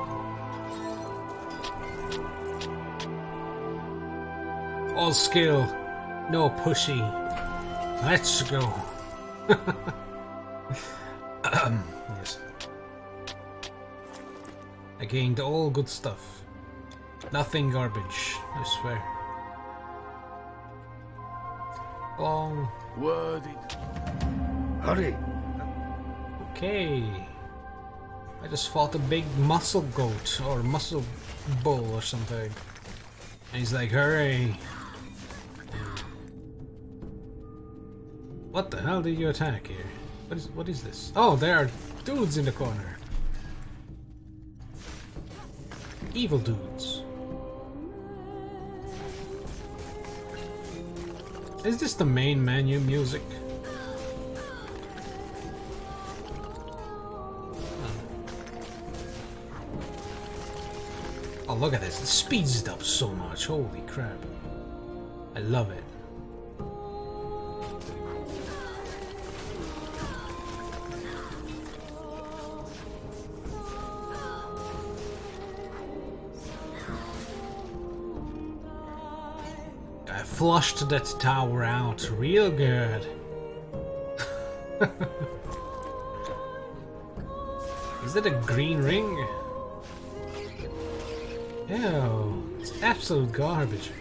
[SPEAKER 1] [laughs] all skill, no pushy. Let's go. [laughs] yes. I gained all good stuff. Nothing garbage, I swear. Long.
[SPEAKER 3] Worthy.
[SPEAKER 5] Hurry.
[SPEAKER 1] Okay. I just fought a big muscle goat or muscle bull or something. And he's like, hurry. What the hell did you attack here? What is what is this? Oh, there are dudes in the corner. Evil dudes. Is this the main menu music? Look at this. It speeds it up so much. Holy crap. I love it. I flushed that tower out real good. [laughs] Is that a green ring? Ew, it's absolute garbage.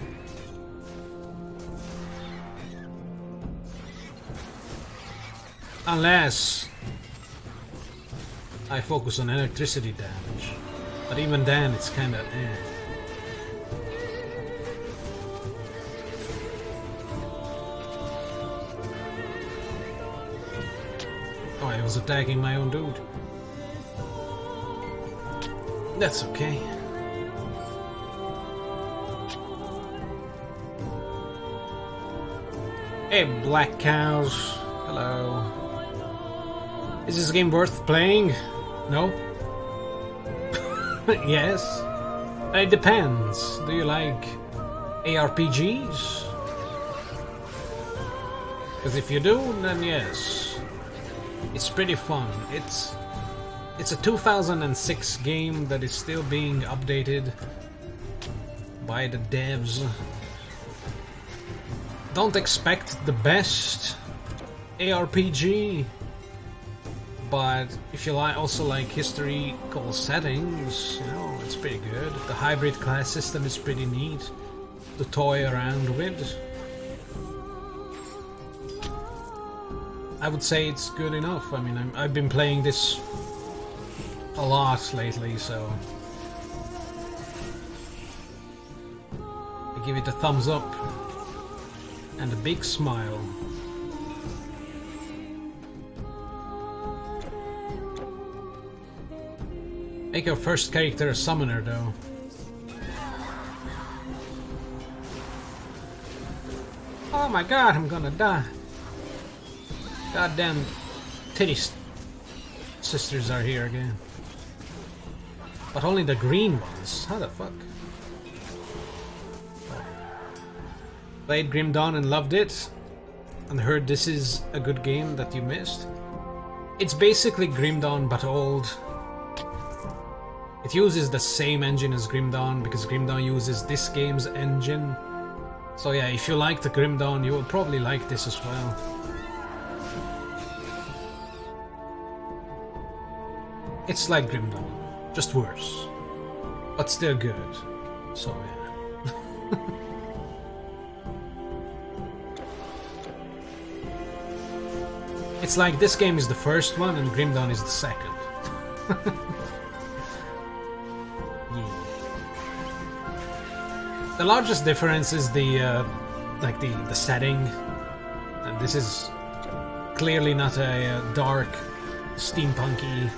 [SPEAKER 1] Unless I focus on electricity damage. But even then, it's kinda eh. Oh, I was attacking my own dude. That's okay. Hey, black cows. Hello. Is this game worth playing? No? [laughs] yes? Uh, it depends. Do you like ARPGs? Because if you do, then yes. It's pretty fun. It's it's a 2006 game that is still being updated by the devs. Don't expect the best ARPG, but if you like also like historical settings, you know, it's pretty good. The hybrid class system is pretty neat to toy around with. I would say it's good enough. I mean, I'm, I've been playing this a lot lately, so I give it a thumbs up big smile. Make your first character a summoner though. Oh my god, I'm gonna die. Goddamn titty sisters are here again. But only the green ones. How the fuck? Played Grim Dawn and loved it. And heard this is a good game that you missed. It's basically Grim Dawn but old. It uses the same engine as Grim Dawn because Grim Dawn uses this game's engine. So yeah, if you like the Grim Dawn, you will probably like this as well. It's like Grim Dawn, just worse. But still good. So yeah. [laughs] it's like this game is the first one and Grim Dawn is the second. [laughs] yeah. The largest difference is the uh, like the the setting, and this is clearly not a, uh dark, steampunky,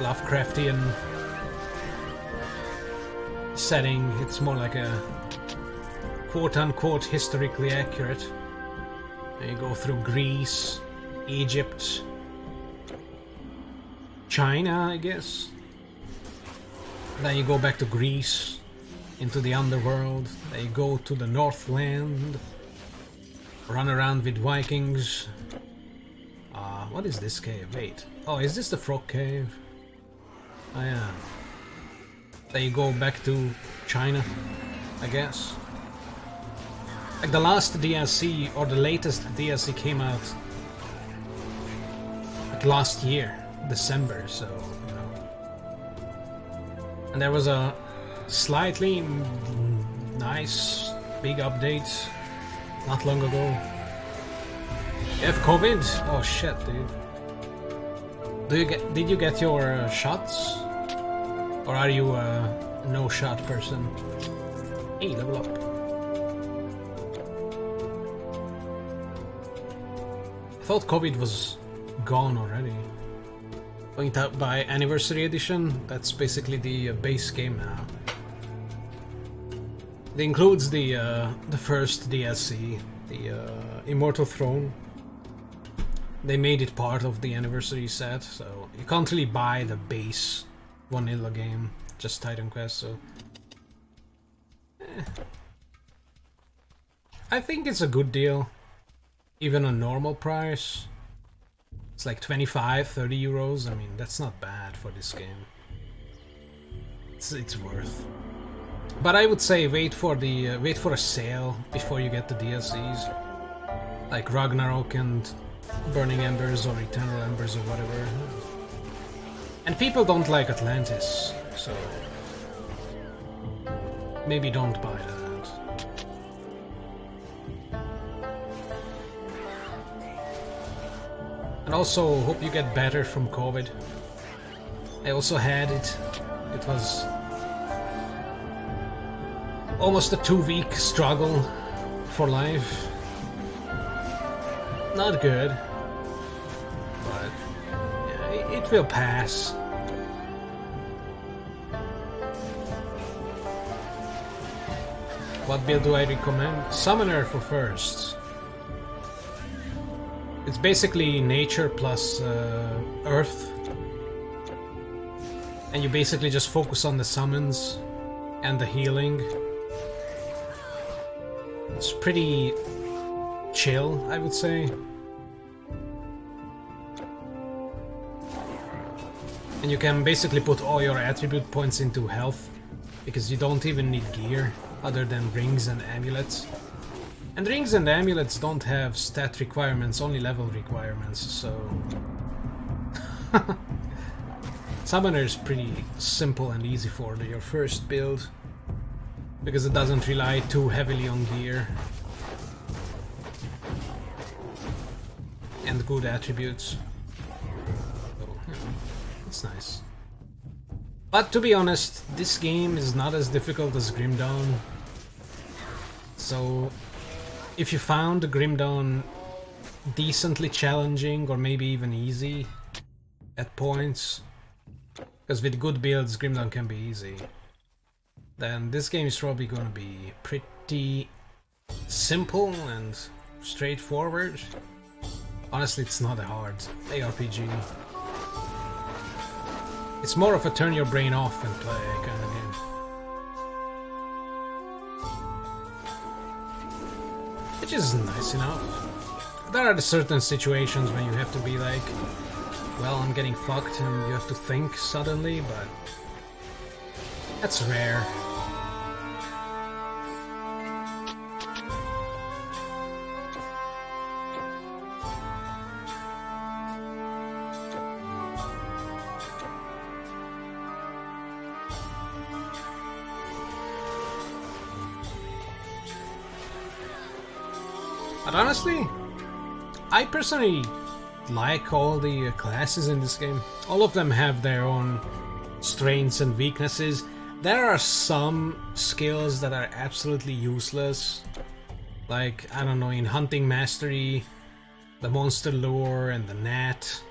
[SPEAKER 1] Lovecraftian setting. It's more like a quote-unquote historically accurate. You go through Greece, Egypt, China, I guess. Then you go back to Greece, into the underworld. They go to the Northland, run around with Vikings. Uh, what is this cave? Wait. Oh, is this the frog cave? Oh yeah. They go back to China, I guess. Like the last DLC, or the latest DLC came out last year, December, so, you know. And there was a slightly nice big update not long ago. You have COVID? Oh shit, dude. Do you get? Did you get your uh, shots, or are you a no shot person? Hey, level up. I thought COVID was gone already. Going out by Anniversary Edition, that's basically the uh, base game now. It includes the uh, the first DLC, the uh, Immortal Throne. They made it part of the anniversary set, so you can't really buy the base vanilla game, just Titan Quest. So eh. I think it's a good deal, even a normal price. It's like 25, 30 euros. I mean, that's not bad for this game. It's, it's worth. But I would say wait for the uh, wait for a sale before you get the DLCs, like Ragnarok and Burning Embers or Eternal Embers or whatever. And people don't like Atlantis, so maybe don't buy that. And also hope you get better from COVID. I also had it. It was almost a two week struggle for life. Not good, but it will pass. What build do I recommend? Summoner for first. It's basically nature plus uh, earth. And you basically just focus on the summons and the healing. It's pretty chill, I would say. And you can basically put all your attribute points into health, because you don't even need gear other than rings and amulets. And rings and amulets don't have stat requirements, only level requirements, so... [laughs] Summoner is pretty simple and easy for your first build because it doesn't rely too heavily on gear and good attributes. So, yeah, it's nice. But to be honest, this game is not as difficult as Grim Dawn. So, if you found Grim Dawn decently challenging or maybe even easy at points, Because with good builds, Grimdawn can be easy. Then this game is probably going to be pretty simple and straightforward. Honestly, it's not a hard ARPG. It's more of a turn your brain off and play kind of Which is nice enough. There are certain situations when you have to be like, well, I'm getting fucked and you have to think suddenly, but that's rare. But honestly, I personally like all the uh, classes in this game. All of them have their own strengths and weaknesses. There are some skills that are absolutely useless. Like, I don't know, in Hunting Mastery, the Monster Lure and the Gnat.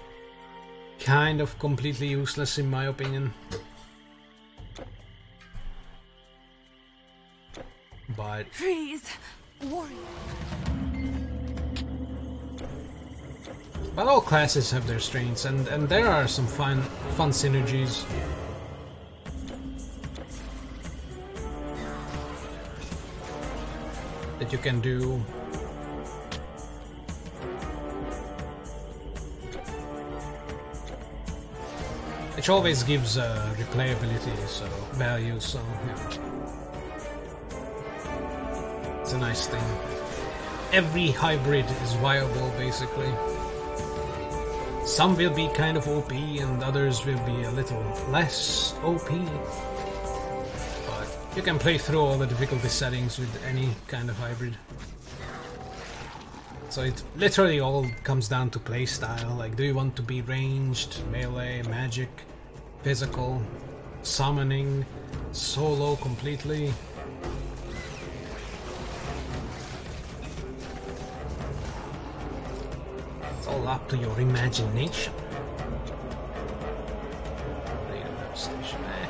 [SPEAKER 1] Kind of completely useless in my opinion. But
[SPEAKER 6] Freeze! Warrior!
[SPEAKER 1] But all classes have their strengths, and, and there are some fun fun synergies. That you can do. Which always gives uh, replayability, so value, so yeah. It's a nice thing. Every hybrid is viable, basically. Some will be kind of OP and others will be a little less OP. But you can play through all the difficulty settings with any kind of hybrid. So it literally all comes down to playstyle. Like, do you want to be ranged, melee, magic, physical, summoning, solo completely? All up to your imagination. Eh?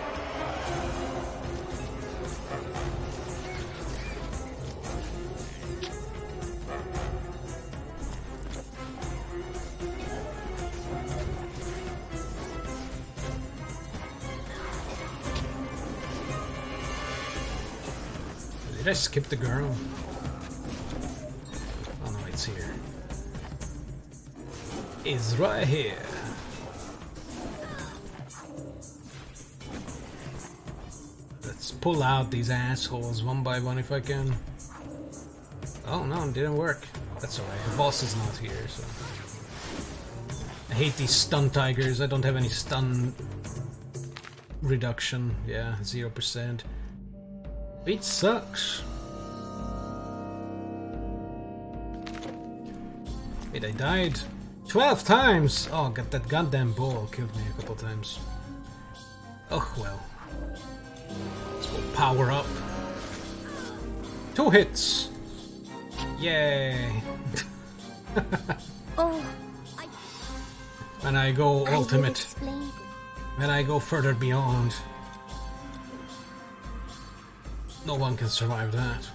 [SPEAKER 1] Did I skip the girl? It's right here. Let's pull out these assholes one by one if I can. Oh no, it didn't work. That's alright, the boss is not here, so... I hate these stun tigers, I don't have any stun reduction. Yeah, 0%. It sucks. Wait, I died 12 times! Oh, god, that goddamn ball killed me a couple times. Oh, well. Let's go power up. Two hits! Yay! [laughs]
[SPEAKER 6] Oh, I
[SPEAKER 1] when I go
[SPEAKER 6] I
[SPEAKER 1] ultimate, when I go further beyond. No one can survive that.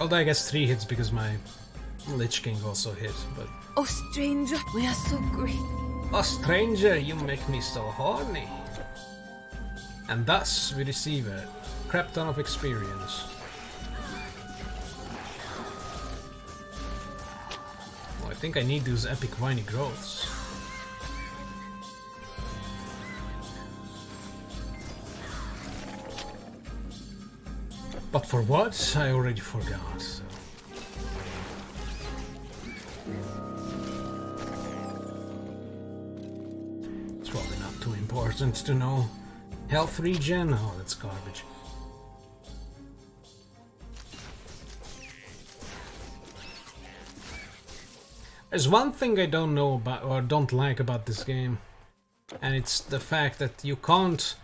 [SPEAKER 1] Although I guess three hits because my Lich King also hit, but...
[SPEAKER 6] Oh, stranger, we are so great.
[SPEAKER 1] Oh stranger, you make me so horny. And thus we receive a crap ton of experience. Oh, I think I need those epic viney growths. But for what? I already forgot. It's probably not too important to know. Health regen? Oh, that's garbage. There's one thing I don't know about or don't like about this game, and it's the fact that you can't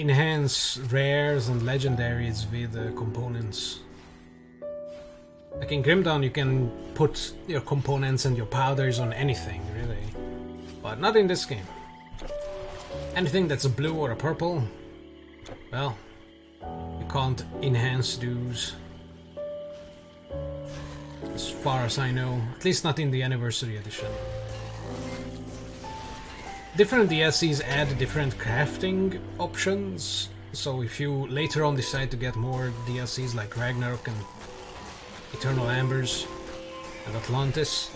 [SPEAKER 1] enhance rares and legendaries with uh, components. Like in Grim Dawn, you can put your components and your powders on anything, really. But not in this game. Anything that's a blue or a purple, well, you can't enhance those. As far as I know. At least not in the Anniversary Edition. Different DLCs add different crafting options. So if you later on decide to get more DLCs like Ragnarok and Eternal Embers and Atlantis,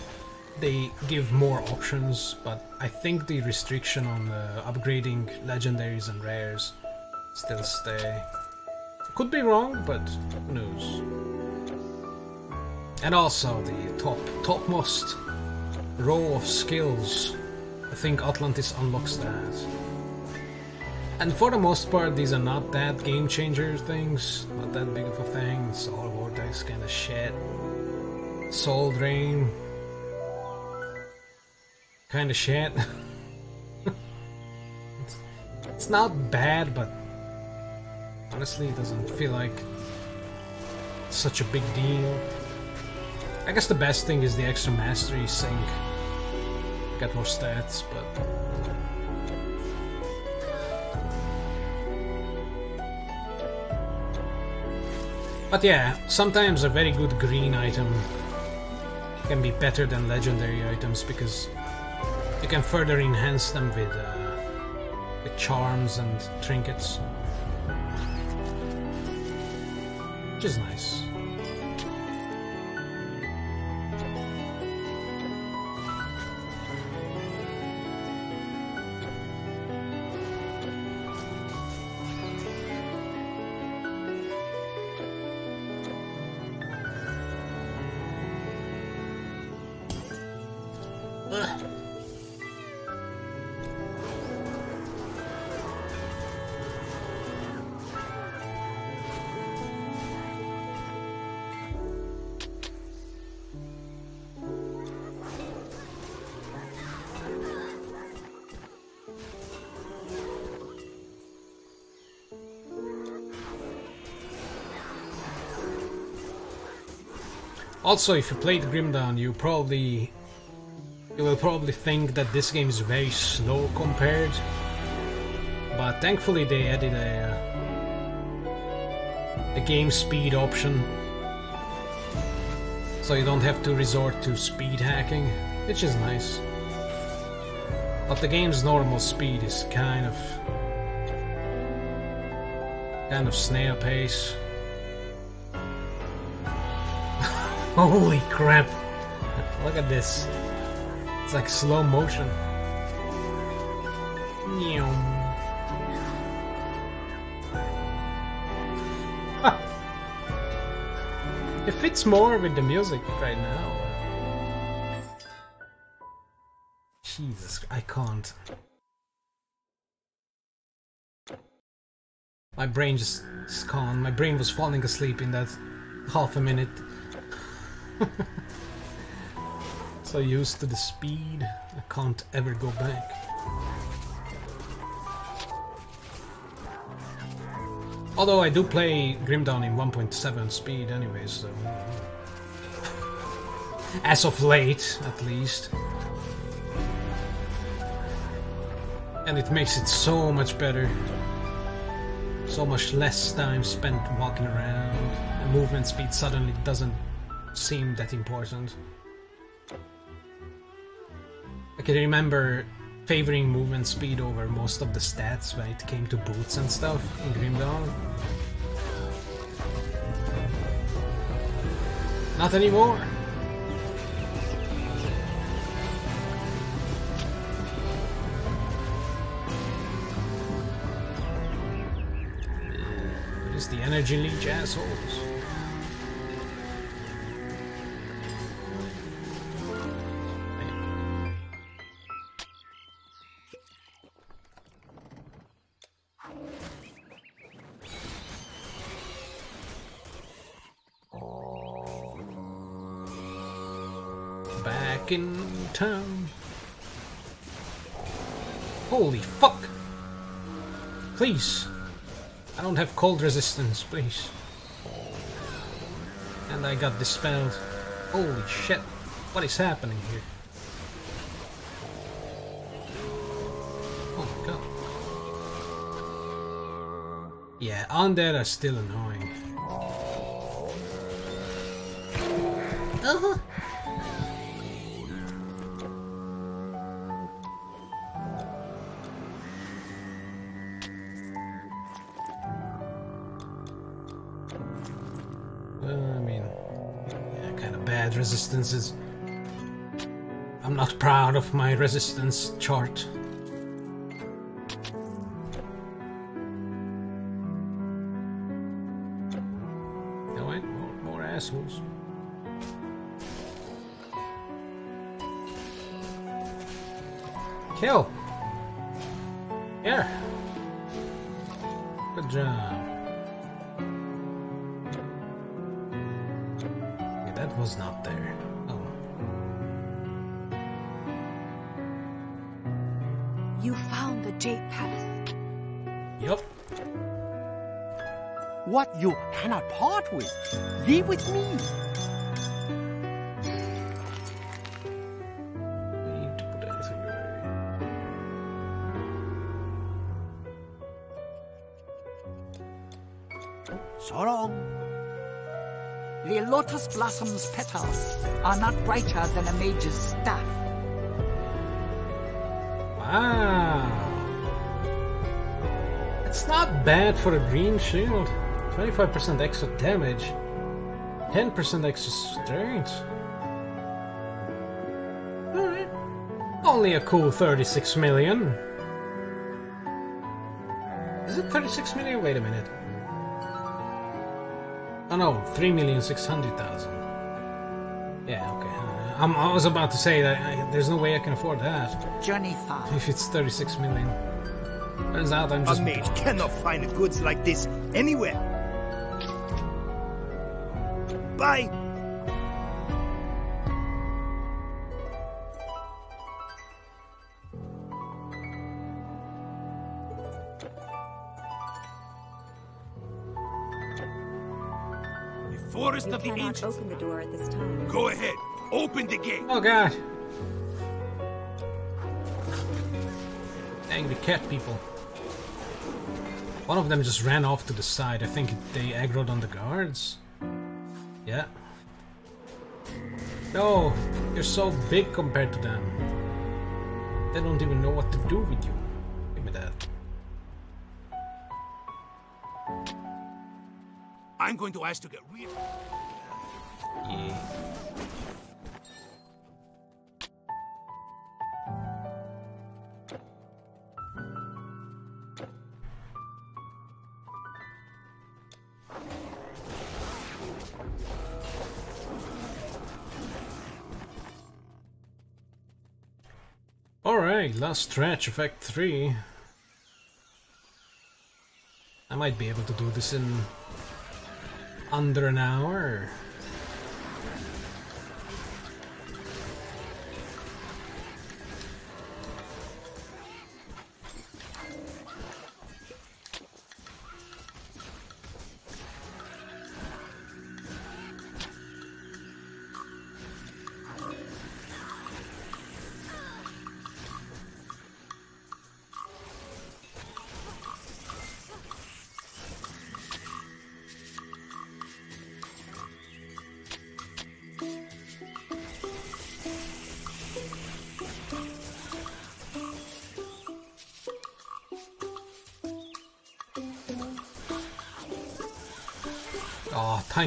[SPEAKER 1] they give more options, but I think the restriction on uh, upgrading legendaries and rares still stay. Could be wrong, but who knows. And also the top topmost row of skills. Think Atlantis unlocks that. And for the most part, these are not that game changer things, not that big of a thing. It's Soul Vortex kind of shit. Soul Drain, kind of shit. [laughs] it's, it's not bad, but honestly, it doesn't feel like such a big deal. I guess the best thing is the extra mastery sync. Get more stats, but. But yeah, sometimes a very good green item can be better than legendary items because you can further enhance them with, uh, with charms and trinkets. Which is nice. Also, if you played Grim Dawn, you probably you will probably think that this game is very slow compared, but thankfully they added a a game speed option, so you don't have to resort to speed hacking, which is nice. But the game's normal speed is kind of kind of snail pace. Holy crap! Look at this. It's like slow motion. it fits more with the music right now. Jesus, I can't. My brain just, just can't. My brain was falling asleep in that half a minute. [laughs] so used to the speed, I can't ever go back. Although I do play Grim Dawn in 1.7 speed anyway, so... [laughs] As of late, at least. And it makes it so much better. So much less time spent walking around. And movement speed suddenly doesn't seem that important. I can remember favoring movement speed over most of the stats when it came to boots and stuff in Grimdawn. Not anymore. It's the energy leech assholes. Town. Holy fuck! Please. I don't have cold resistance, please. And I got dispelled. Holy shit. What is happening here? Oh my god. Yeah, undead are still annoying. Uh-huh. Well, resistances. I'm not proud of my resistance chart.
[SPEAKER 7] Blossom's petals are not brighter than a mage's staff.
[SPEAKER 1] Wow. It's not bad for a green shield. 25% extra damage. 10% extra strength. Alright. Only a cool 36 million. Is it 36 million? Wait a minute. Oh no, 3,600,000. Yeah, okay. Uh, I'm, I was about to say that I, there's no way I can afford that.
[SPEAKER 7] Journey far.
[SPEAKER 1] If it's 36 million. Turns out I'm just.
[SPEAKER 5] A mage cannot find goods like this anywhere. Bye. Forest
[SPEAKER 6] You
[SPEAKER 5] of the
[SPEAKER 6] cannot
[SPEAKER 5] ancients.
[SPEAKER 6] open the door at this time.
[SPEAKER 5] Go ahead. Open the gate.
[SPEAKER 1] Oh god! Angry cat people. One of them just ran off to the side. I think they aggroed on the guards. Yeah. No, you're so big compared to them. They don't even know what to do with you. Give me that.
[SPEAKER 5] I'm going to ask to get rid.
[SPEAKER 1] Yeah. Alright, last stretch of Act 3. I might be able to do this in under an hour.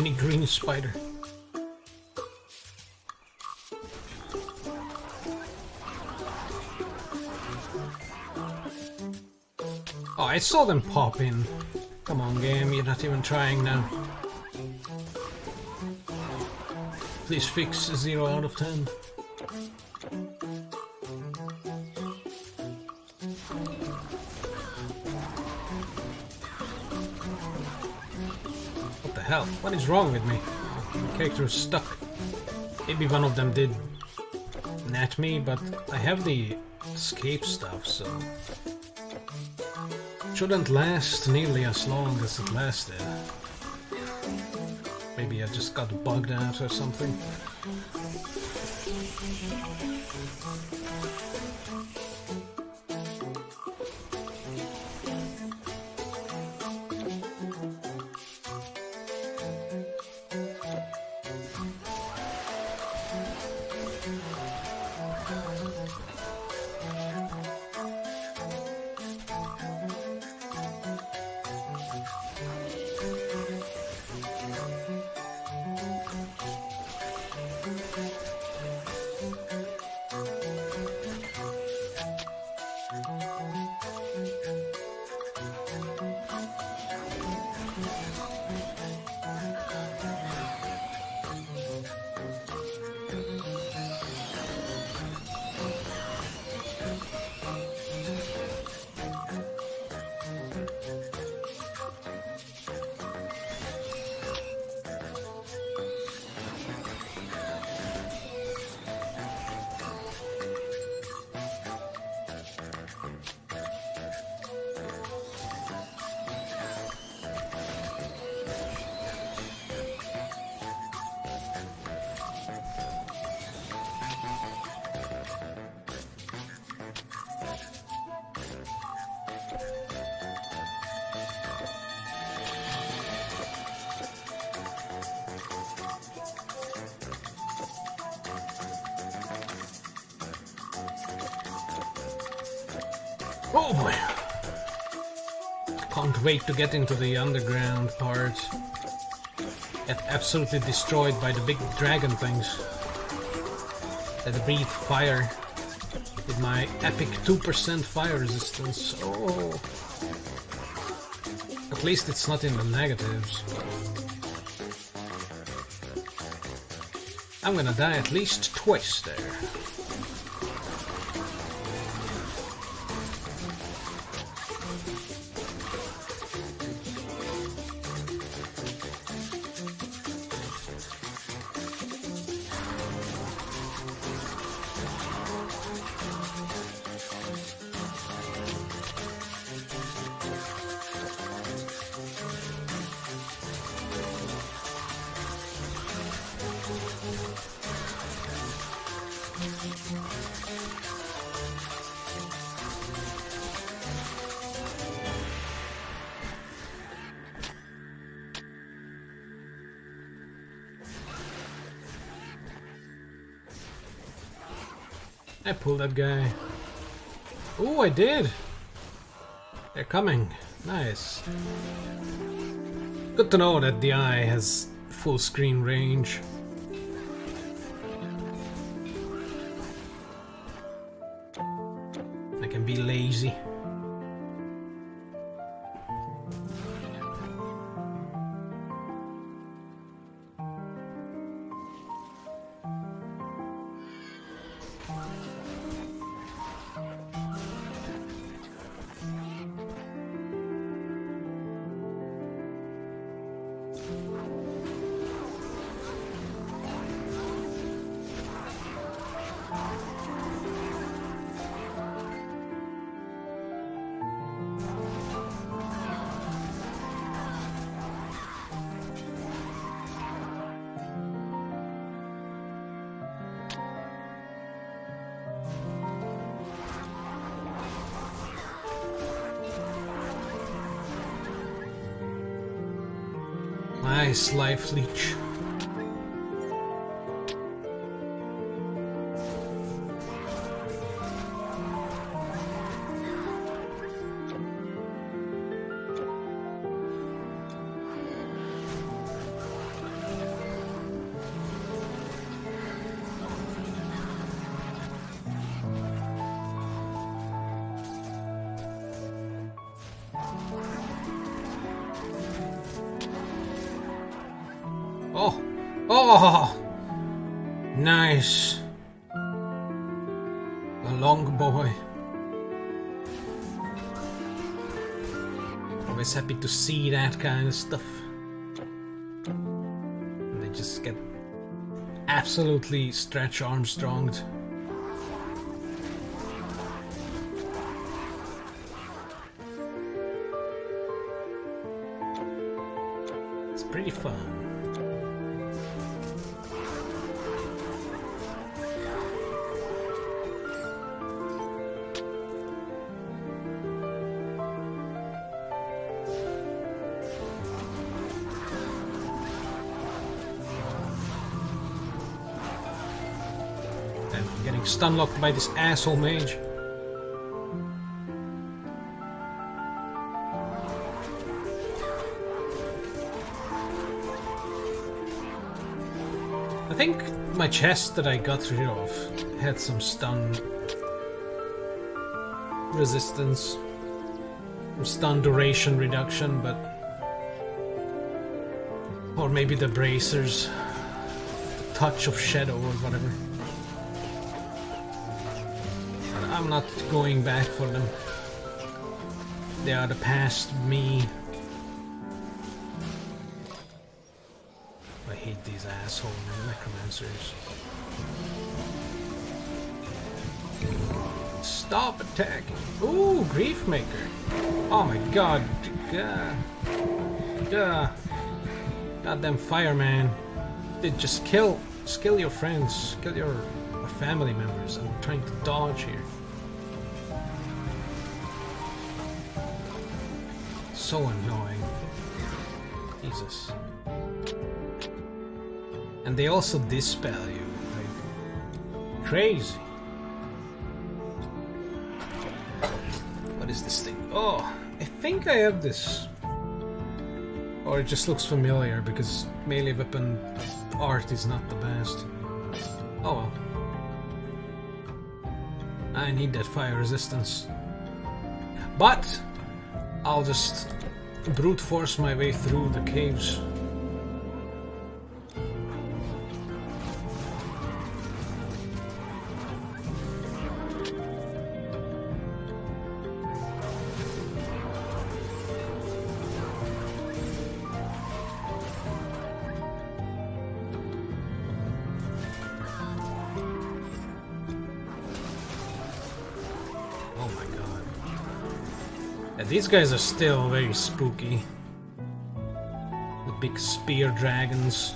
[SPEAKER 1] Tiny green spider. Oh, I saw them pop in. Come on, game, you're not even trying now. Please fix 0 out of 10. Hell? What is wrong with me? My character is stuck. Maybe one of them did net me, but I have the escape stuff, so... Shouldn't last nearly as long as it lasted. Maybe I just got bugged out or something. Oh boy. Can't wait to get into the underground part. Get absolutely destroyed by the big dragon things. That breathe fire. With my epic 2% fire resistance. Oh. At least it's not in the negatives. I'm gonna die at least twice there. That guy. Oh, I did! They're coming. Nice. Good to know that the eye has full screen range. That kind of stuff. And they just get absolutely stretch Armstronged. Damn, I'm getting stun locked by this asshole mage. I think my chest that I got rid of had some stun resistance, stun duration reduction, but or maybe the bracers, touch of shadow or whatever. I'm not going back for them. They are the past me. I hate these asshole necromancers. Stop attacking. Ooh, Griefmaker. Oh my god. God. God. Goddamn fireman. They just kill kill your friends, kill your family members. I'm trying to dodge here. So annoying. Jesus. And they also dispel you. Like, crazy. What is this thing? Oh, I think I have this. Or it just looks familiar because melee weapon art is not the best. Oh well. I need that fire resistance. But I'll just brute force my way through the caves. These guys are still very spooky. The big spear dragons.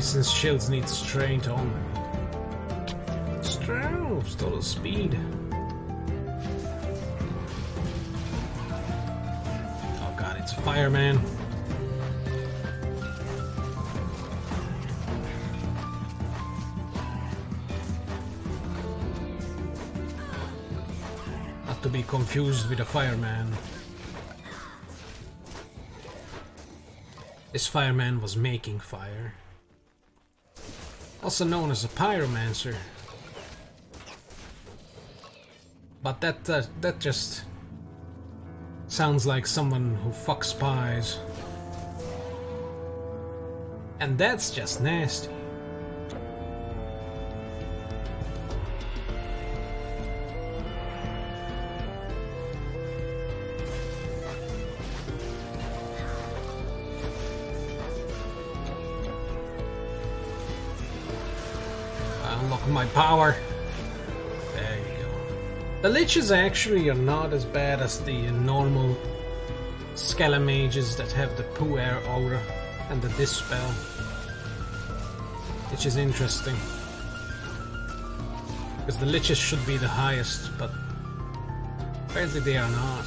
[SPEAKER 1] Since shields need strength only. Strength, total speed. Oh god, it's fireman. Not to be confused with a fireman. This fireman was making fire. Also known as a pyromancer. But that uh, that just sounds like someone who fucks pies. And that's just nasty. Liches actually are not as bad as the normal Scalamages that have the air aura and the dispel. Which is interesting. Because the liches should be the highest, but apparently they are not.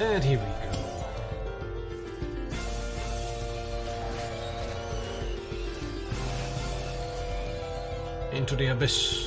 [SPEAKER 1] And here we go. into the abyss.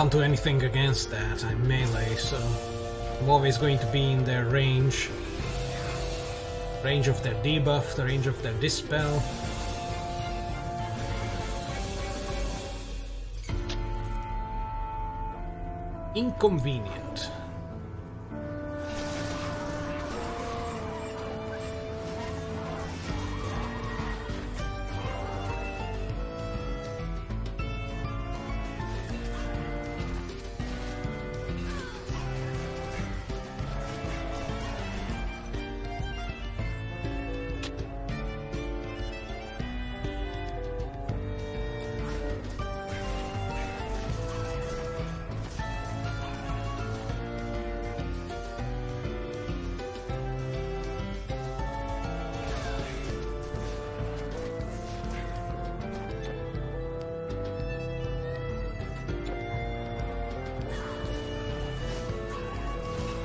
[SPEAKER 1] Can't do anything against that. I'm melee, so I'm always going to be in their range. Range of their debuff, the range of their dispel. Inconvenient.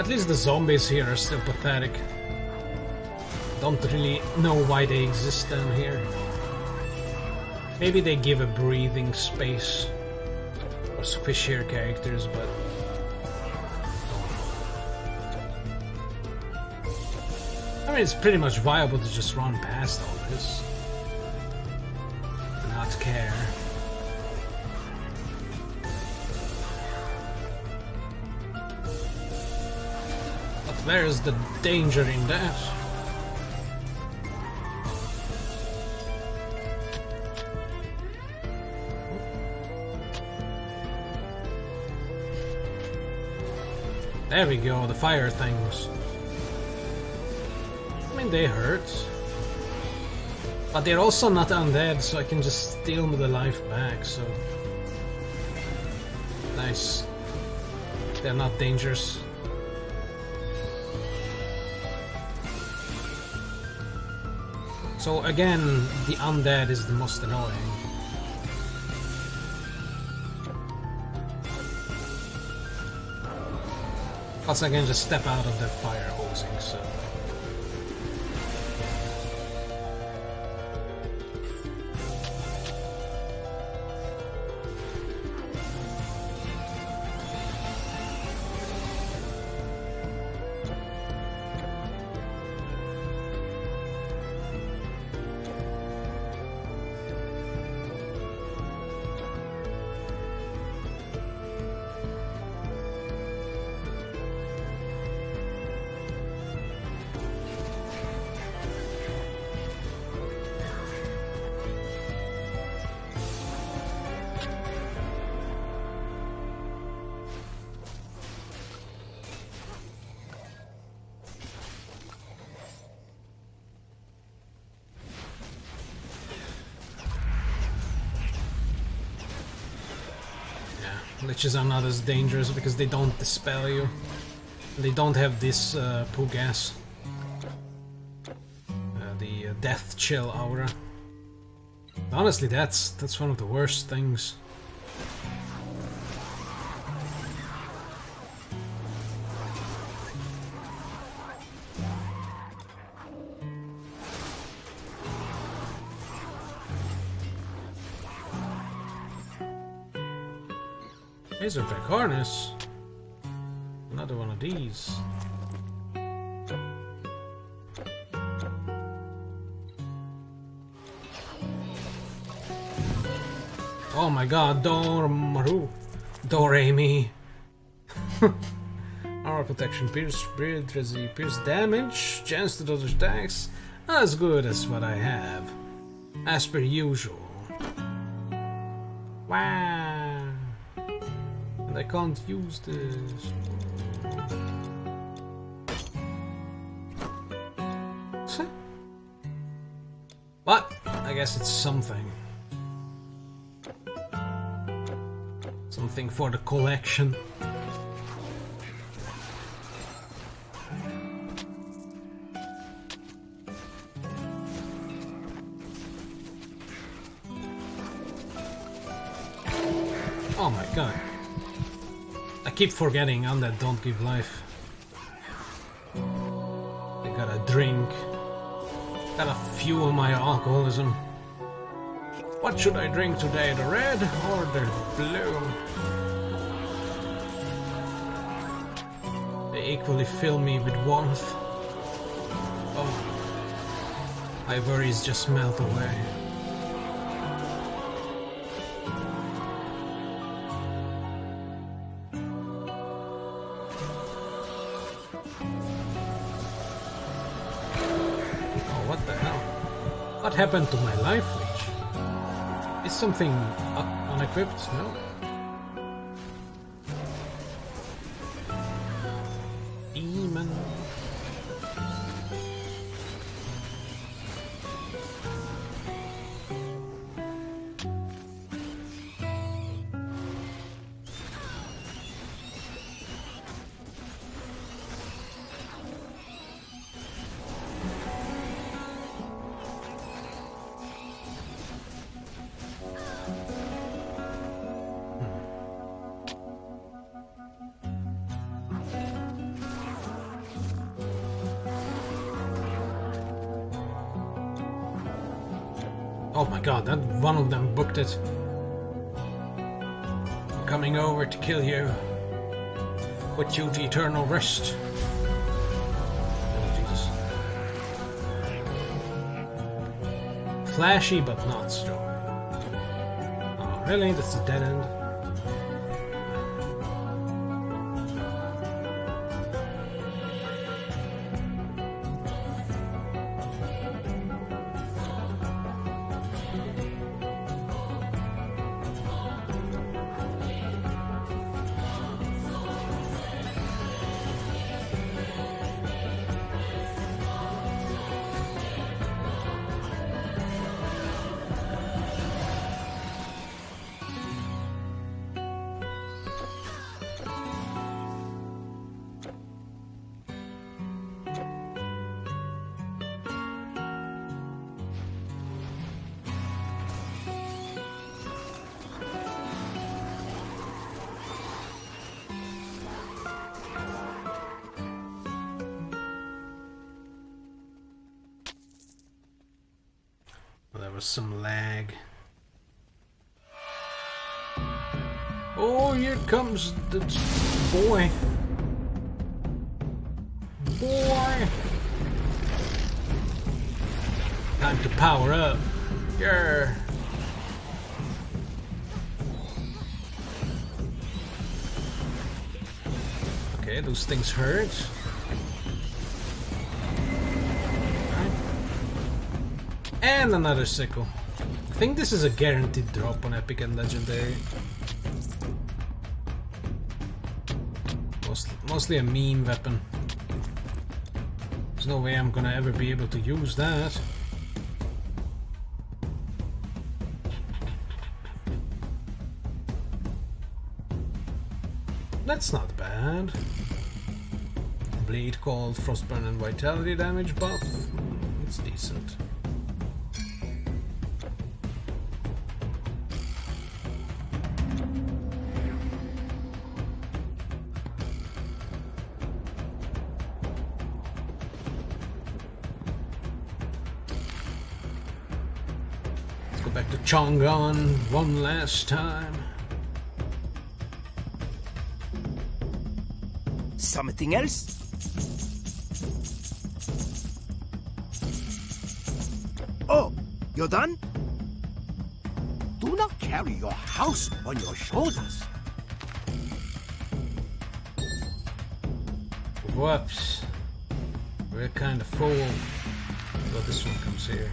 [SPEAKER 1] At least the zombies here are still pathetic. Don't really know why they exist down here. Maybe they give a breathing space for squishier characters, but I mean, it's pretty much viable to just run past all this. There's the danger in that. There we go, the fire things. I mean, they hurt. But they're also not undead, so I can just steal the life back, so... Nice. They're not dangerous. So again, the undead is the most annoying. Plus I can just step out of the fire hosing, so... Liches are not as dangerous because they don't dispel you. They don't have this uh, poo gas. Uh, the uh, death chill aura. Honestly, that's that's one of the worst things. Razorback harness. Another one of these. Oh my god, Dormaru. Doremi. [laughs] Armor protection, pierce, resi, pierce damage, chance to dodge attacks. As good as what I have. As per usual. Wow. Can't use this. But I guess it's something. Something for the collection. Keep forgetting undead don't give life. I gotta drink. Gotta fuel my alcoholism. What should I drink today, the red or the blue? They equally fill me with warmth. Oh, my worries just melt away. Happened to my life reach? Is something un- unequipped? No. I'm coming over to kill you. Put you to eternal rest. Oh, Jesus. Flashy but not strong. Oh, really? That's a dead end? Was some lag. Oh, here comes the boy. Boy. Time to power up. Yeah. Okay, those things hurt. And another sickle. I think this is a guaranteed drop on Epic and Legendary. Most, mostly a meme weapon. There's no way I'm gonna ever be able to use that. That's not bad. Bleed called Frostburn and Vitality damage buff. One last time.
[SPEAKER 5] Something else? Oh, you're done?
[SPEAKER 4] Do not carry your house on your shoulders.
[SPEAKER 1] Whoops. We're kind of full. Well, this one comes here.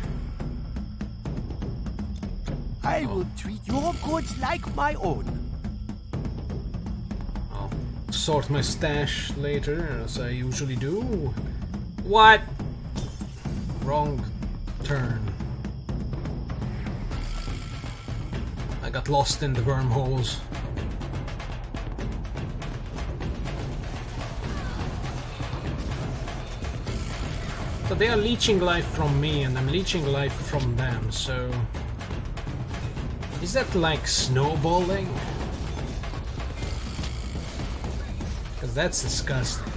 [SPEAKER 4] Like my own.
[SPEAKER 1] I'll sort my stash later, as I usually do. What? Wrong turn. I got lost in the wormholes. So they are leeching life from me and I'm leeching life from them, so... Is that like snowballing? Because that's disgusting.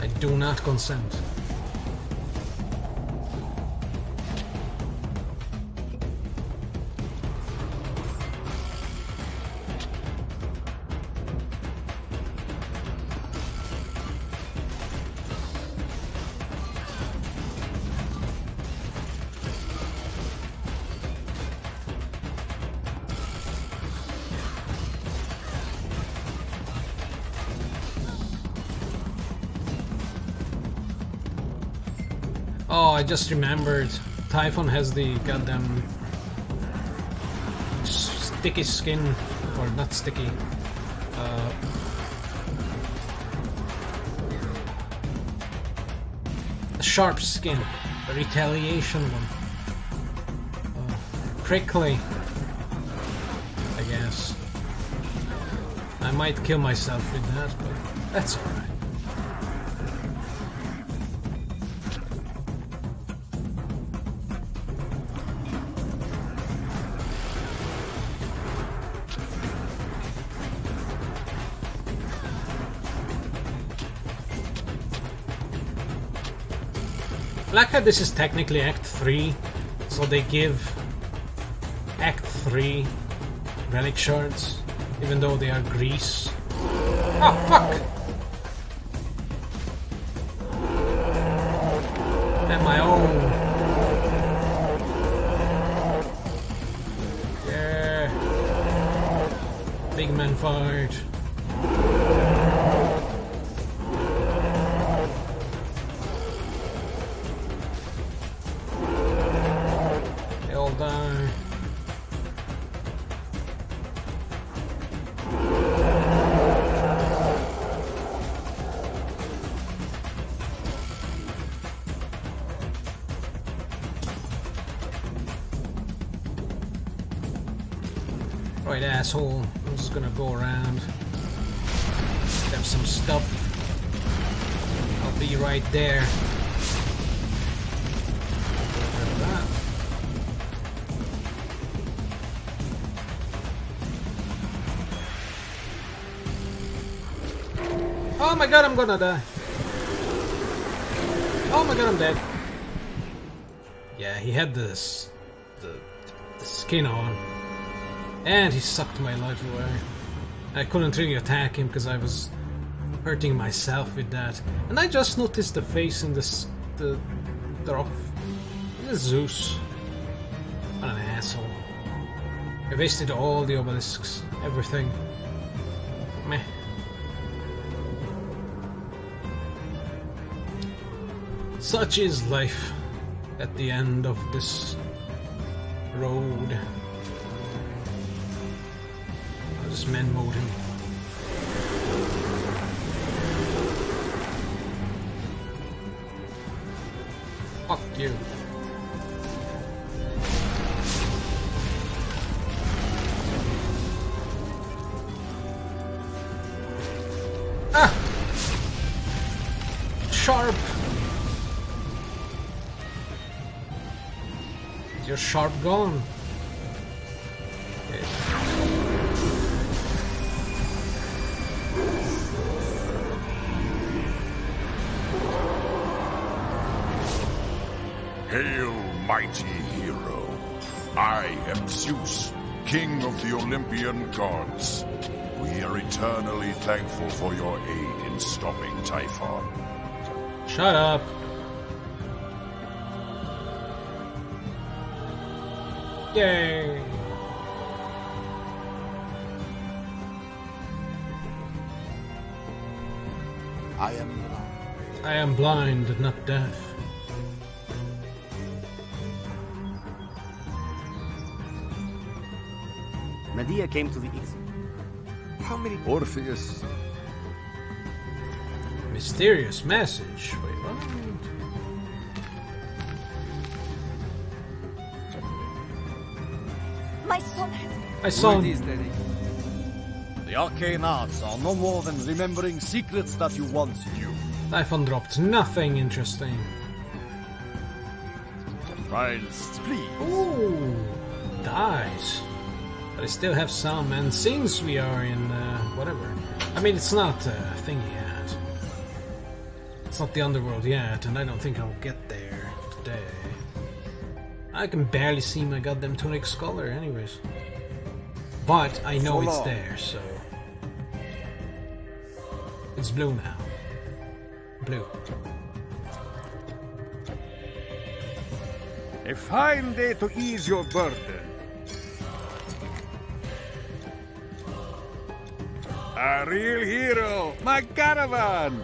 [SPEAKER 1] I do not consent. Just remembered. Typhon has the goddamn sticky skin, or not sticky. Uh, sharp skin, retaliation one. Uh, prickly, I guess. I might kill myself with that, but that's alright. This is technically Act 3, so they give Act 3 relic shards, even though they are Greece. Oh, fuck! Go around. Grab some stuff. I'll be right there. Oh my god, I'm gonna die. Oh my god, I'm dead. Yeah, he had this the, the skin on. And he sucked my life away. I couldn't really attack him because I was hurting myself with that. And I just noticed the face in this the drop. This is Zeus. What an asshole. I wasted all the obelisks, everything. Meh. Such is life at the end of this road. Just men mode him. Fuck you. Ah! Sharp! Is your sharp gone?
[SPEAKER 3] Olympian gods. We are eternally thankful for your aid in stopping Typhon.
[SPEAKER 1] Shut up. Yay.
[SPEAKER 2] I am
[SPEAKER 1] I am blind, not deaf.
[SPEAKER 5] Came to the east. How many
[SPEAKER 8] Orpheus.
[SPEAKER 1] Mysterious message. Wait, what?
[SPEAKER 6] My son has
[SPEAKER 1] I saw.
[SPEAKER 5] Who Daddy?
[SPEAKER 8] The arcane arts are no more than remembering secrets that you once knew.
[SPEAKER 1] Typhon dropped nothing interesting.
[SPEAKER 8] Trials, please.
[SPEAKER 1] Ooh, dies. But I still have some, and since we are in uh, whatever, I mean, it's not a thing yet. It's not the underworld yet, and I don't think I'll get there today. I can barely see my goddamn tunic scholar, anyways. But I know
[SPEAKER 8] So
[SPEAKER 1] it's there, so it's blue now. Blue.
[SPEAKER 5] A fine day to ease your burden. A real hero, my caravan.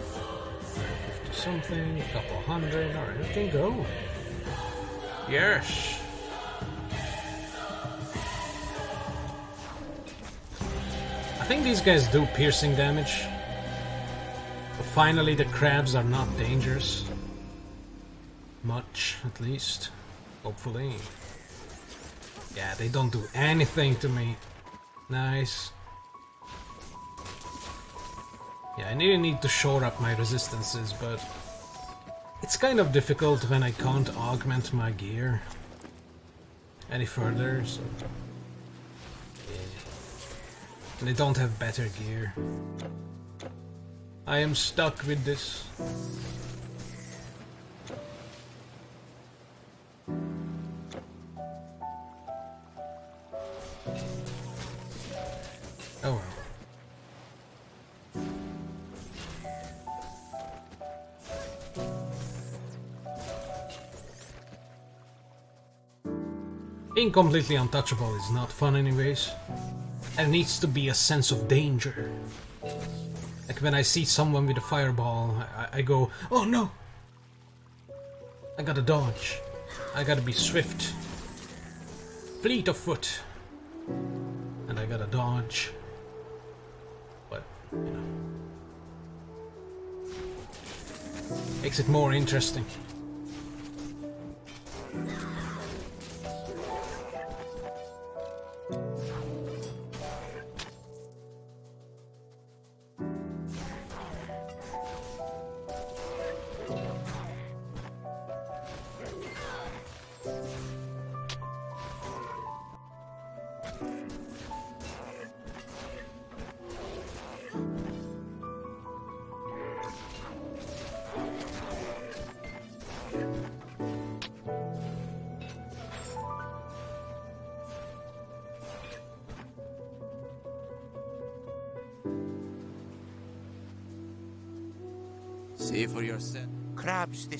[SPEAKER 1] something, a couple hundred, alright, we can go. Yes. I think these guys do piercing damage. Finally, the crabs are not dangerous. Much, at least. Hopefully. Yeah, they don't do anything to me. Nice. Yeah, I really need to shore up my resistances, but it's kind of difficult when I can't augment my gear any further, so... Yeah. And I don't have better gear. I am stuck with this. Oh well. Being completely untouchable is not fun anyways. There needs to be a sense of danger. Like when I see someone with a fireball, I, I go, oh no! I gotta dodge. I gotta be swift. Fleet of foot. And I gotta dodge. But, you know. Makes it more interesting.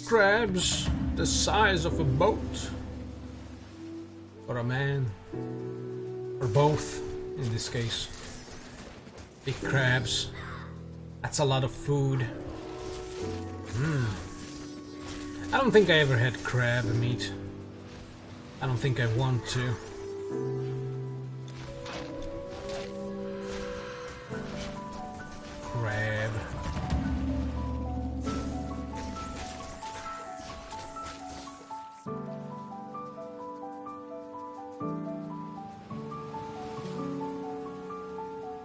[SPEAKER 4] Crabs
[SPEAKER 1] the size of a boat. Or a man. Or both, in this case. Big crabs. That's a lot of food. Hmm. I don't think I ever had crab meat. I don't think I want to. Crab.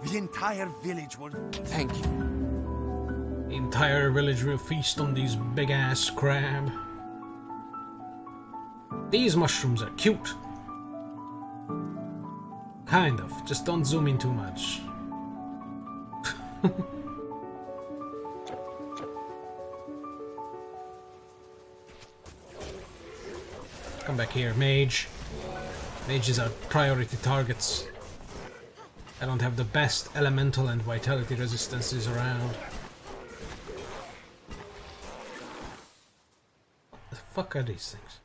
[SPEAKER 4] The entire village will thank you.
[SPEAKER 1] The entire village will feast on these big ass crab. These mushrooms are cute. Kind of, just don't zoom in too much. [laughs] Come back here, mage. Mages are priority targets. I don't have the best elemental and vitality resistances around. What the fuck are these things?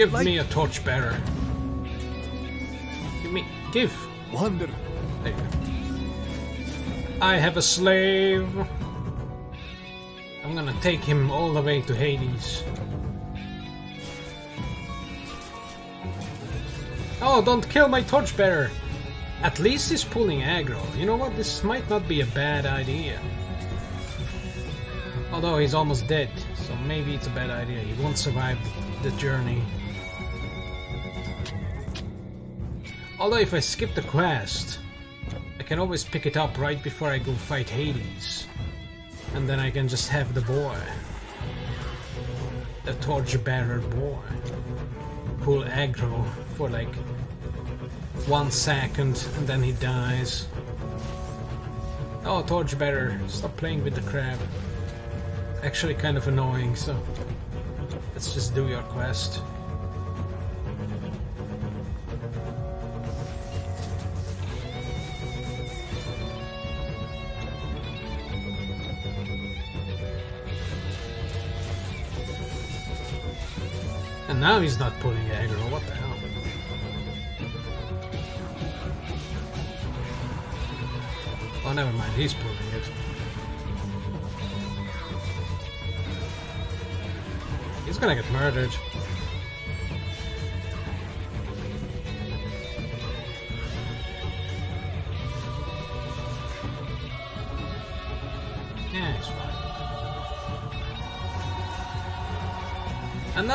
[SPEAKER 1] Give
[SPEAKER 8] like
[SPEAKER 1] me a torchbearer. Give me. Give!
[SPEAKER 8] wonder.
[SPEAKER 1] There you go. I have a slave. I'm gonna take him all the way to Hades. Oh, don't kill my torchbearer! At least he's pulling aggro. You know what? This might not be a bad idea. Although he's almost dead, so maybe it's a bad idea. He won't survive the journey. Although if I skip the quest, I can always pick it up right before I go fight Hades. And then I can just have the boy. The torchbearer boy. Pull aggro for like one second and then he dies. Oh, torchbearer, stop playing with the crab. Actually kind of annoying, so let's just do your quest. Now he's not pulling aggro, what the hell? Oh, never mind, he's pulling it. He's gonna get murdered.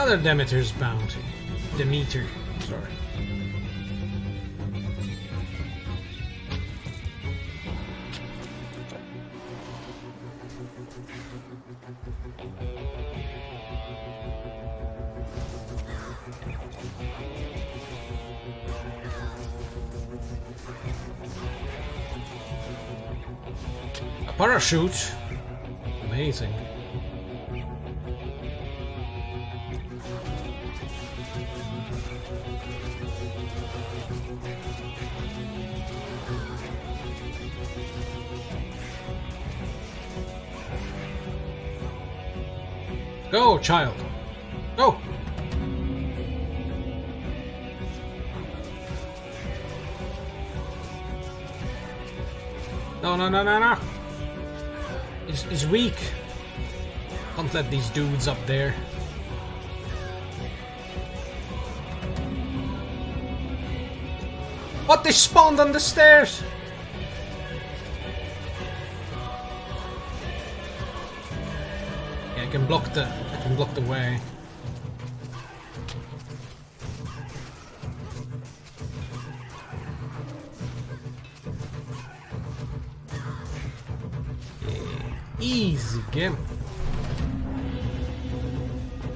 [SPEAKER 1] Another Demeter's bounty. Demeter, sorry. A parachute. Amazing. Child. Go. No, no, no, no, no. He's, he's weak. Don't let these dudes up there. What? They spawned on the stairs! Way. Easy game.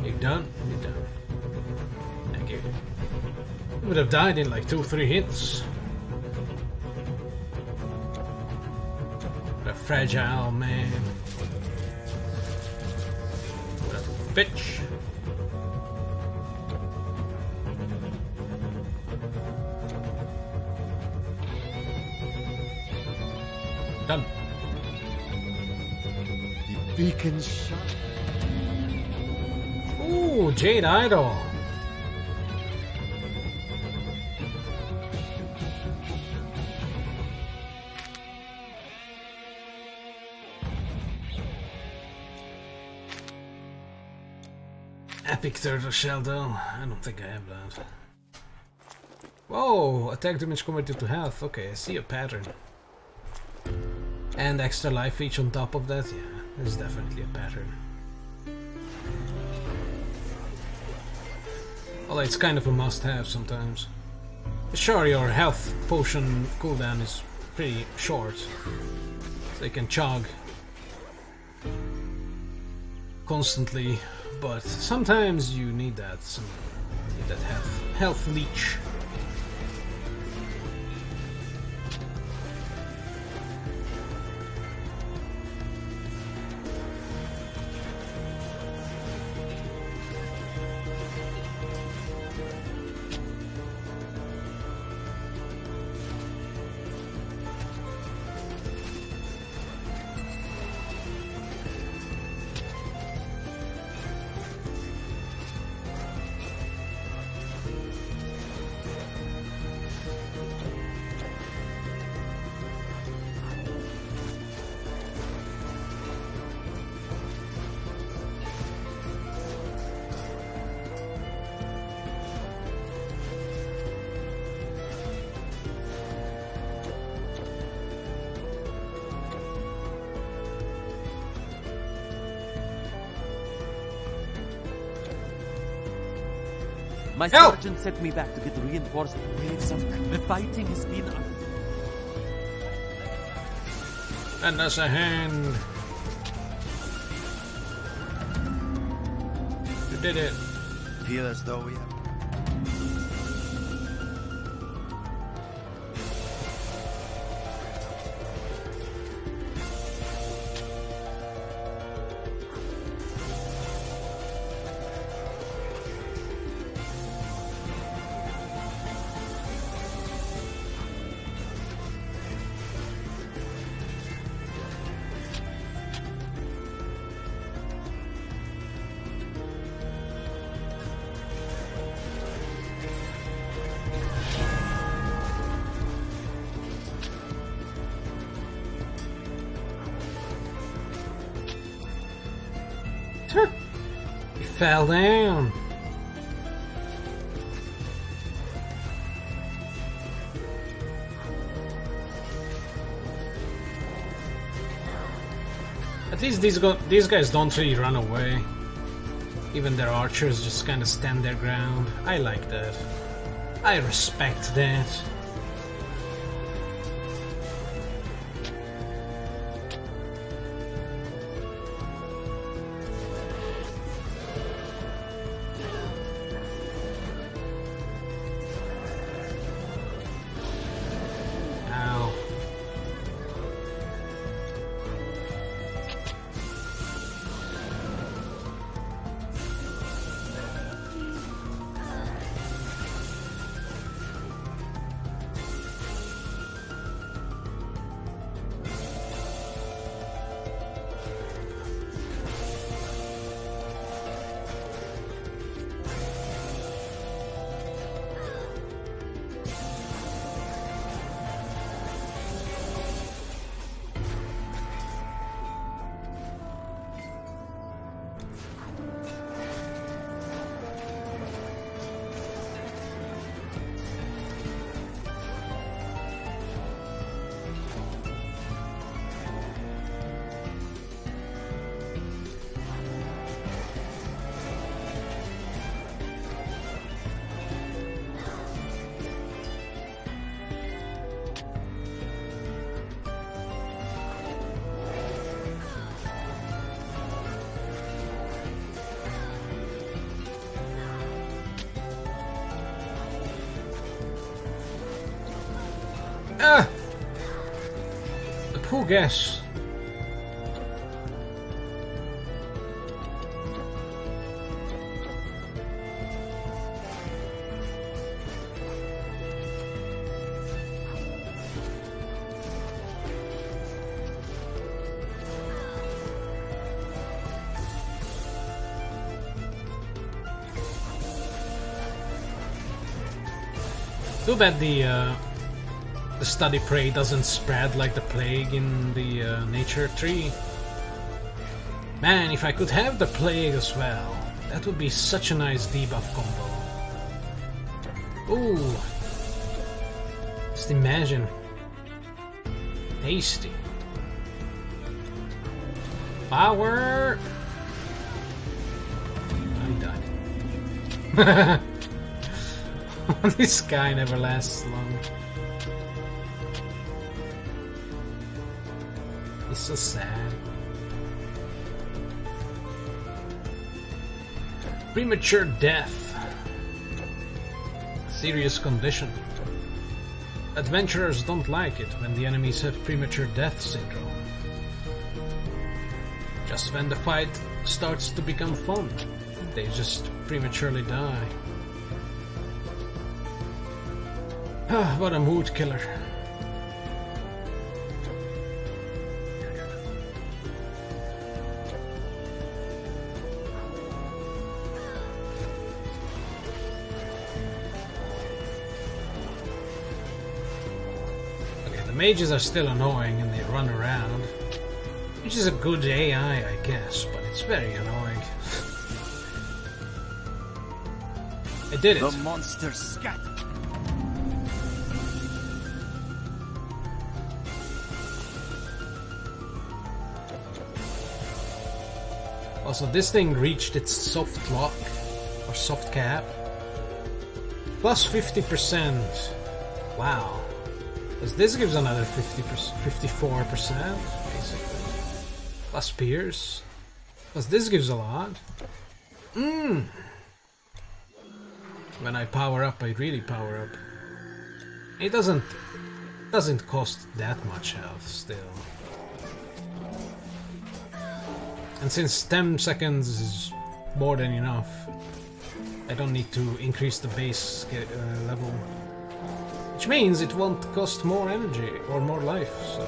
[SPEAKER 1] You done? You done. Thank would have died in like two, three hits. A fragile man. Bitch. Done.
[SPEAKER 8] The beacon shot.
[SPEAKER 1] Ooh, Jade Idol. Epic Turtle Shell. I don't think I have that. Whoa! Attack damage converted to health. Okay, I see a pattern. And extra life each on top of that. Yeah, there's definitely a pattern. Although it's kind of a must-have sometimes. Sure, your health potion cooldown is pretty short. So you can chug constantly, but sometimes you need that some need that health health leech.
[SPEAKER 9] My
[SPEAKER 1] Help!
[SPEAKER 9] sergeant sent me back to get reinforced. Some, the fighting has been.
[SPEAKER 1] Lend us a hand. You did it.
[SPEAKER 5] Feel as though we have.
[SPEAKER 1] Fell down. At least these go these guys don't really run away. Even their archers just kind of stand their ground. I like that. I respect that. Guess. Too bad the uh, study prey doesn't spread like the plague in the uh, nature tree. Man, if I could have the plague as well, that would be such a nice debuff combo. Ooh. Just imagine. Tasty. Power! I died. [laughs] this guy never lasts long. So sad. Premature death. Serious condition. Adventurers don't like it when the enemies have premature death syndrome. Just when the fight starts to become fun, they just prematurely die. Ah, [sighs] what a mood killer. The mages are still annoying and they run around. Which is a good AI, I guess, but it's very annoying. [laughs] I did it.
[SPEAKER 5] The monster scat.
[SPEAKER 1] Also, this thing reached its soft lock or soft cap. Plus 50%. Wow. Because this gives another 50%, 54%, basically. Plus Pierce. Because this gives a lot. Mmm. When I power up, I really power up. It doesn't doesn't cost that much health still. And since 10 seconds is more than enough, I don't need to increase the base uh, level. Which means it won't cost more energy or more life, so...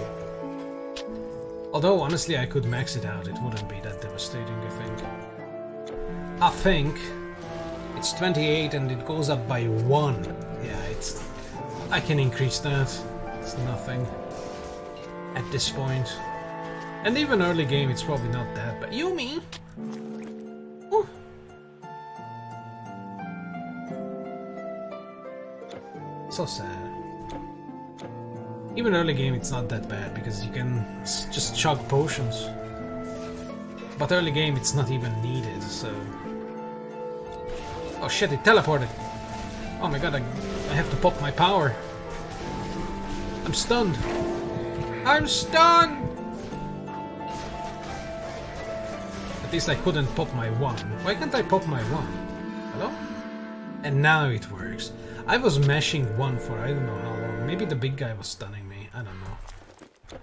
[SPEAKER 1] Although, honestly, I could max it out, it wouldn't be that devastating, I think. I think it's 28 and it goes up by 1. Yeah, it's... I can increase that. It's nothing. At this point. And even early game, it's probably not that, but Yumi! Ooh. So sad. Even early game, it's not that bad, because you can just chug potions. But early game, it's not even needed, so... Oh shit, it teleported! Oh my god, I, I have to pop my power. I'm stunned. I'm stunned! At least I couldn't pop my one. Why can't I pop my one? Hello? And now it works. I was mashing one for I don't know how long. Maybe the big guy was stunning me. I don't know.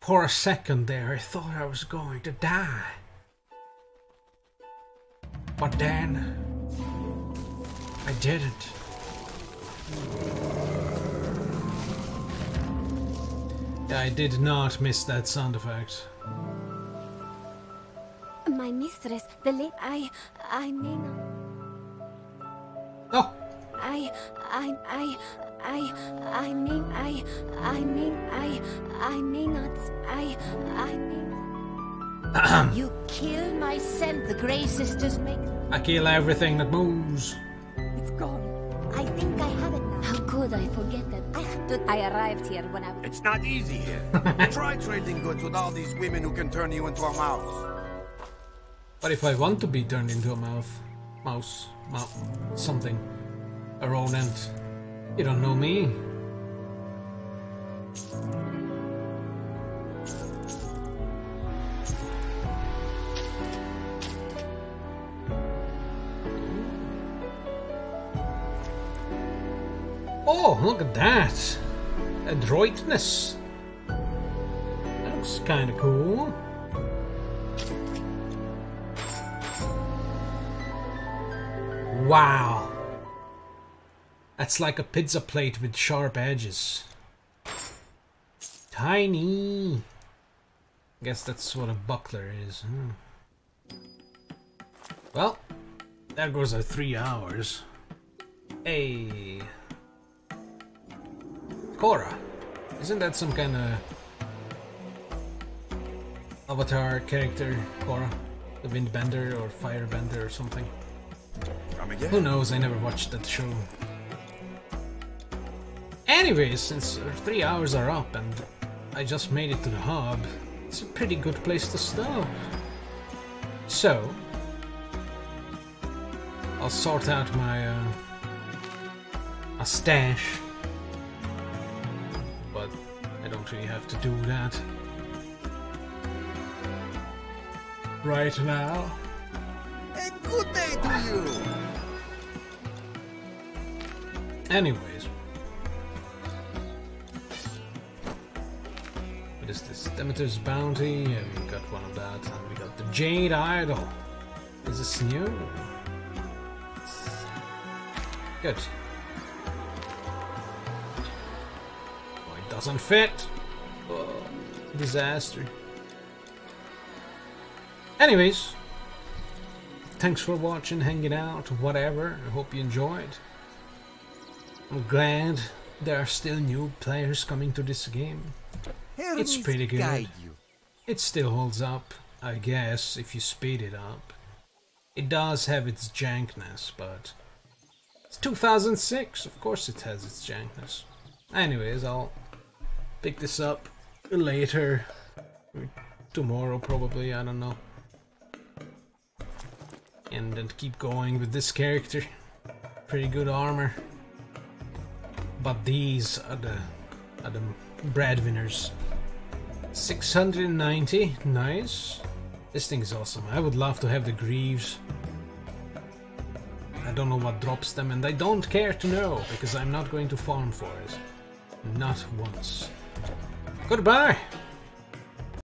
[SPEAKER 1] For a second there, I thought I was going to die. But then... I didn't. Yeah, I did not miss that sound effect.
[SPEAKER 6] My mistress, the late I, I not.
[SPEAKER 1] Oh.
[SPEAKER 6] I, I, I, I, I may, I, I may, I, I may not, I, I may. [clears throat]
[SPEAKER 10] you kill my scent. The Grey Sisters make.
[SPEAKER 1] I kill everything that moves.
[SPEAKER 10] It's gone. I think I have it now.
[SPEAKER 6] How could I forget that? I had to. I arrived here when I.
[SPEAKER 11] It's not easy here. [laughs] Try trading goods with all these women who can turn you into a mouse.
[SPEAKER 1] But if I want to be turned into a mouth, mouse, mouse, something, a rodent, you don't know me. Oh, look at that! Adroitness. That looks kind of cool. Wow. That's like a pizza plate with sharp edges. Tiny. Guess that's what a buckler is. Hmm. Well, there goes our three hours. Hey. Cora. Isn't that some kind of avatar character, Cora? The windbender or firebender or something? Who knows, I never watched that show. Anyways, since three hours are up and I just made it to the hub, it's a pretty good place to stop. So, I'll sort out my, uh, a stash. But I don't really have to do that. Right now.
[SPEAKER 11] A good day to you!
[SPEAKER 1] Anyways. Is this? Demeter's Bounty, and we got one of that, and we got the Jade Idol. Is this new? Good. Oh, it doesn't fit! Oh, disaster. Anyways, thanks for watching, hanging out, whatever. I hope you enjoyed. I'm glad there are still new players coming to this game. It's pretty good. It still holds up, I guess, if you speed it up. It does have its jankness, but it's 2006. Of course it has its jankness. Anyways, I'll pick this up later. Tomorrow, probably. I don't know. And then keep going with this character. pretty good armor. But these are the are the breadwinners. 690, nice. This thing is awesome. I would love to have the Greaves. I don't know what drops them and I don't care to know because I'm not going to farm for it. Not once. Goodbye!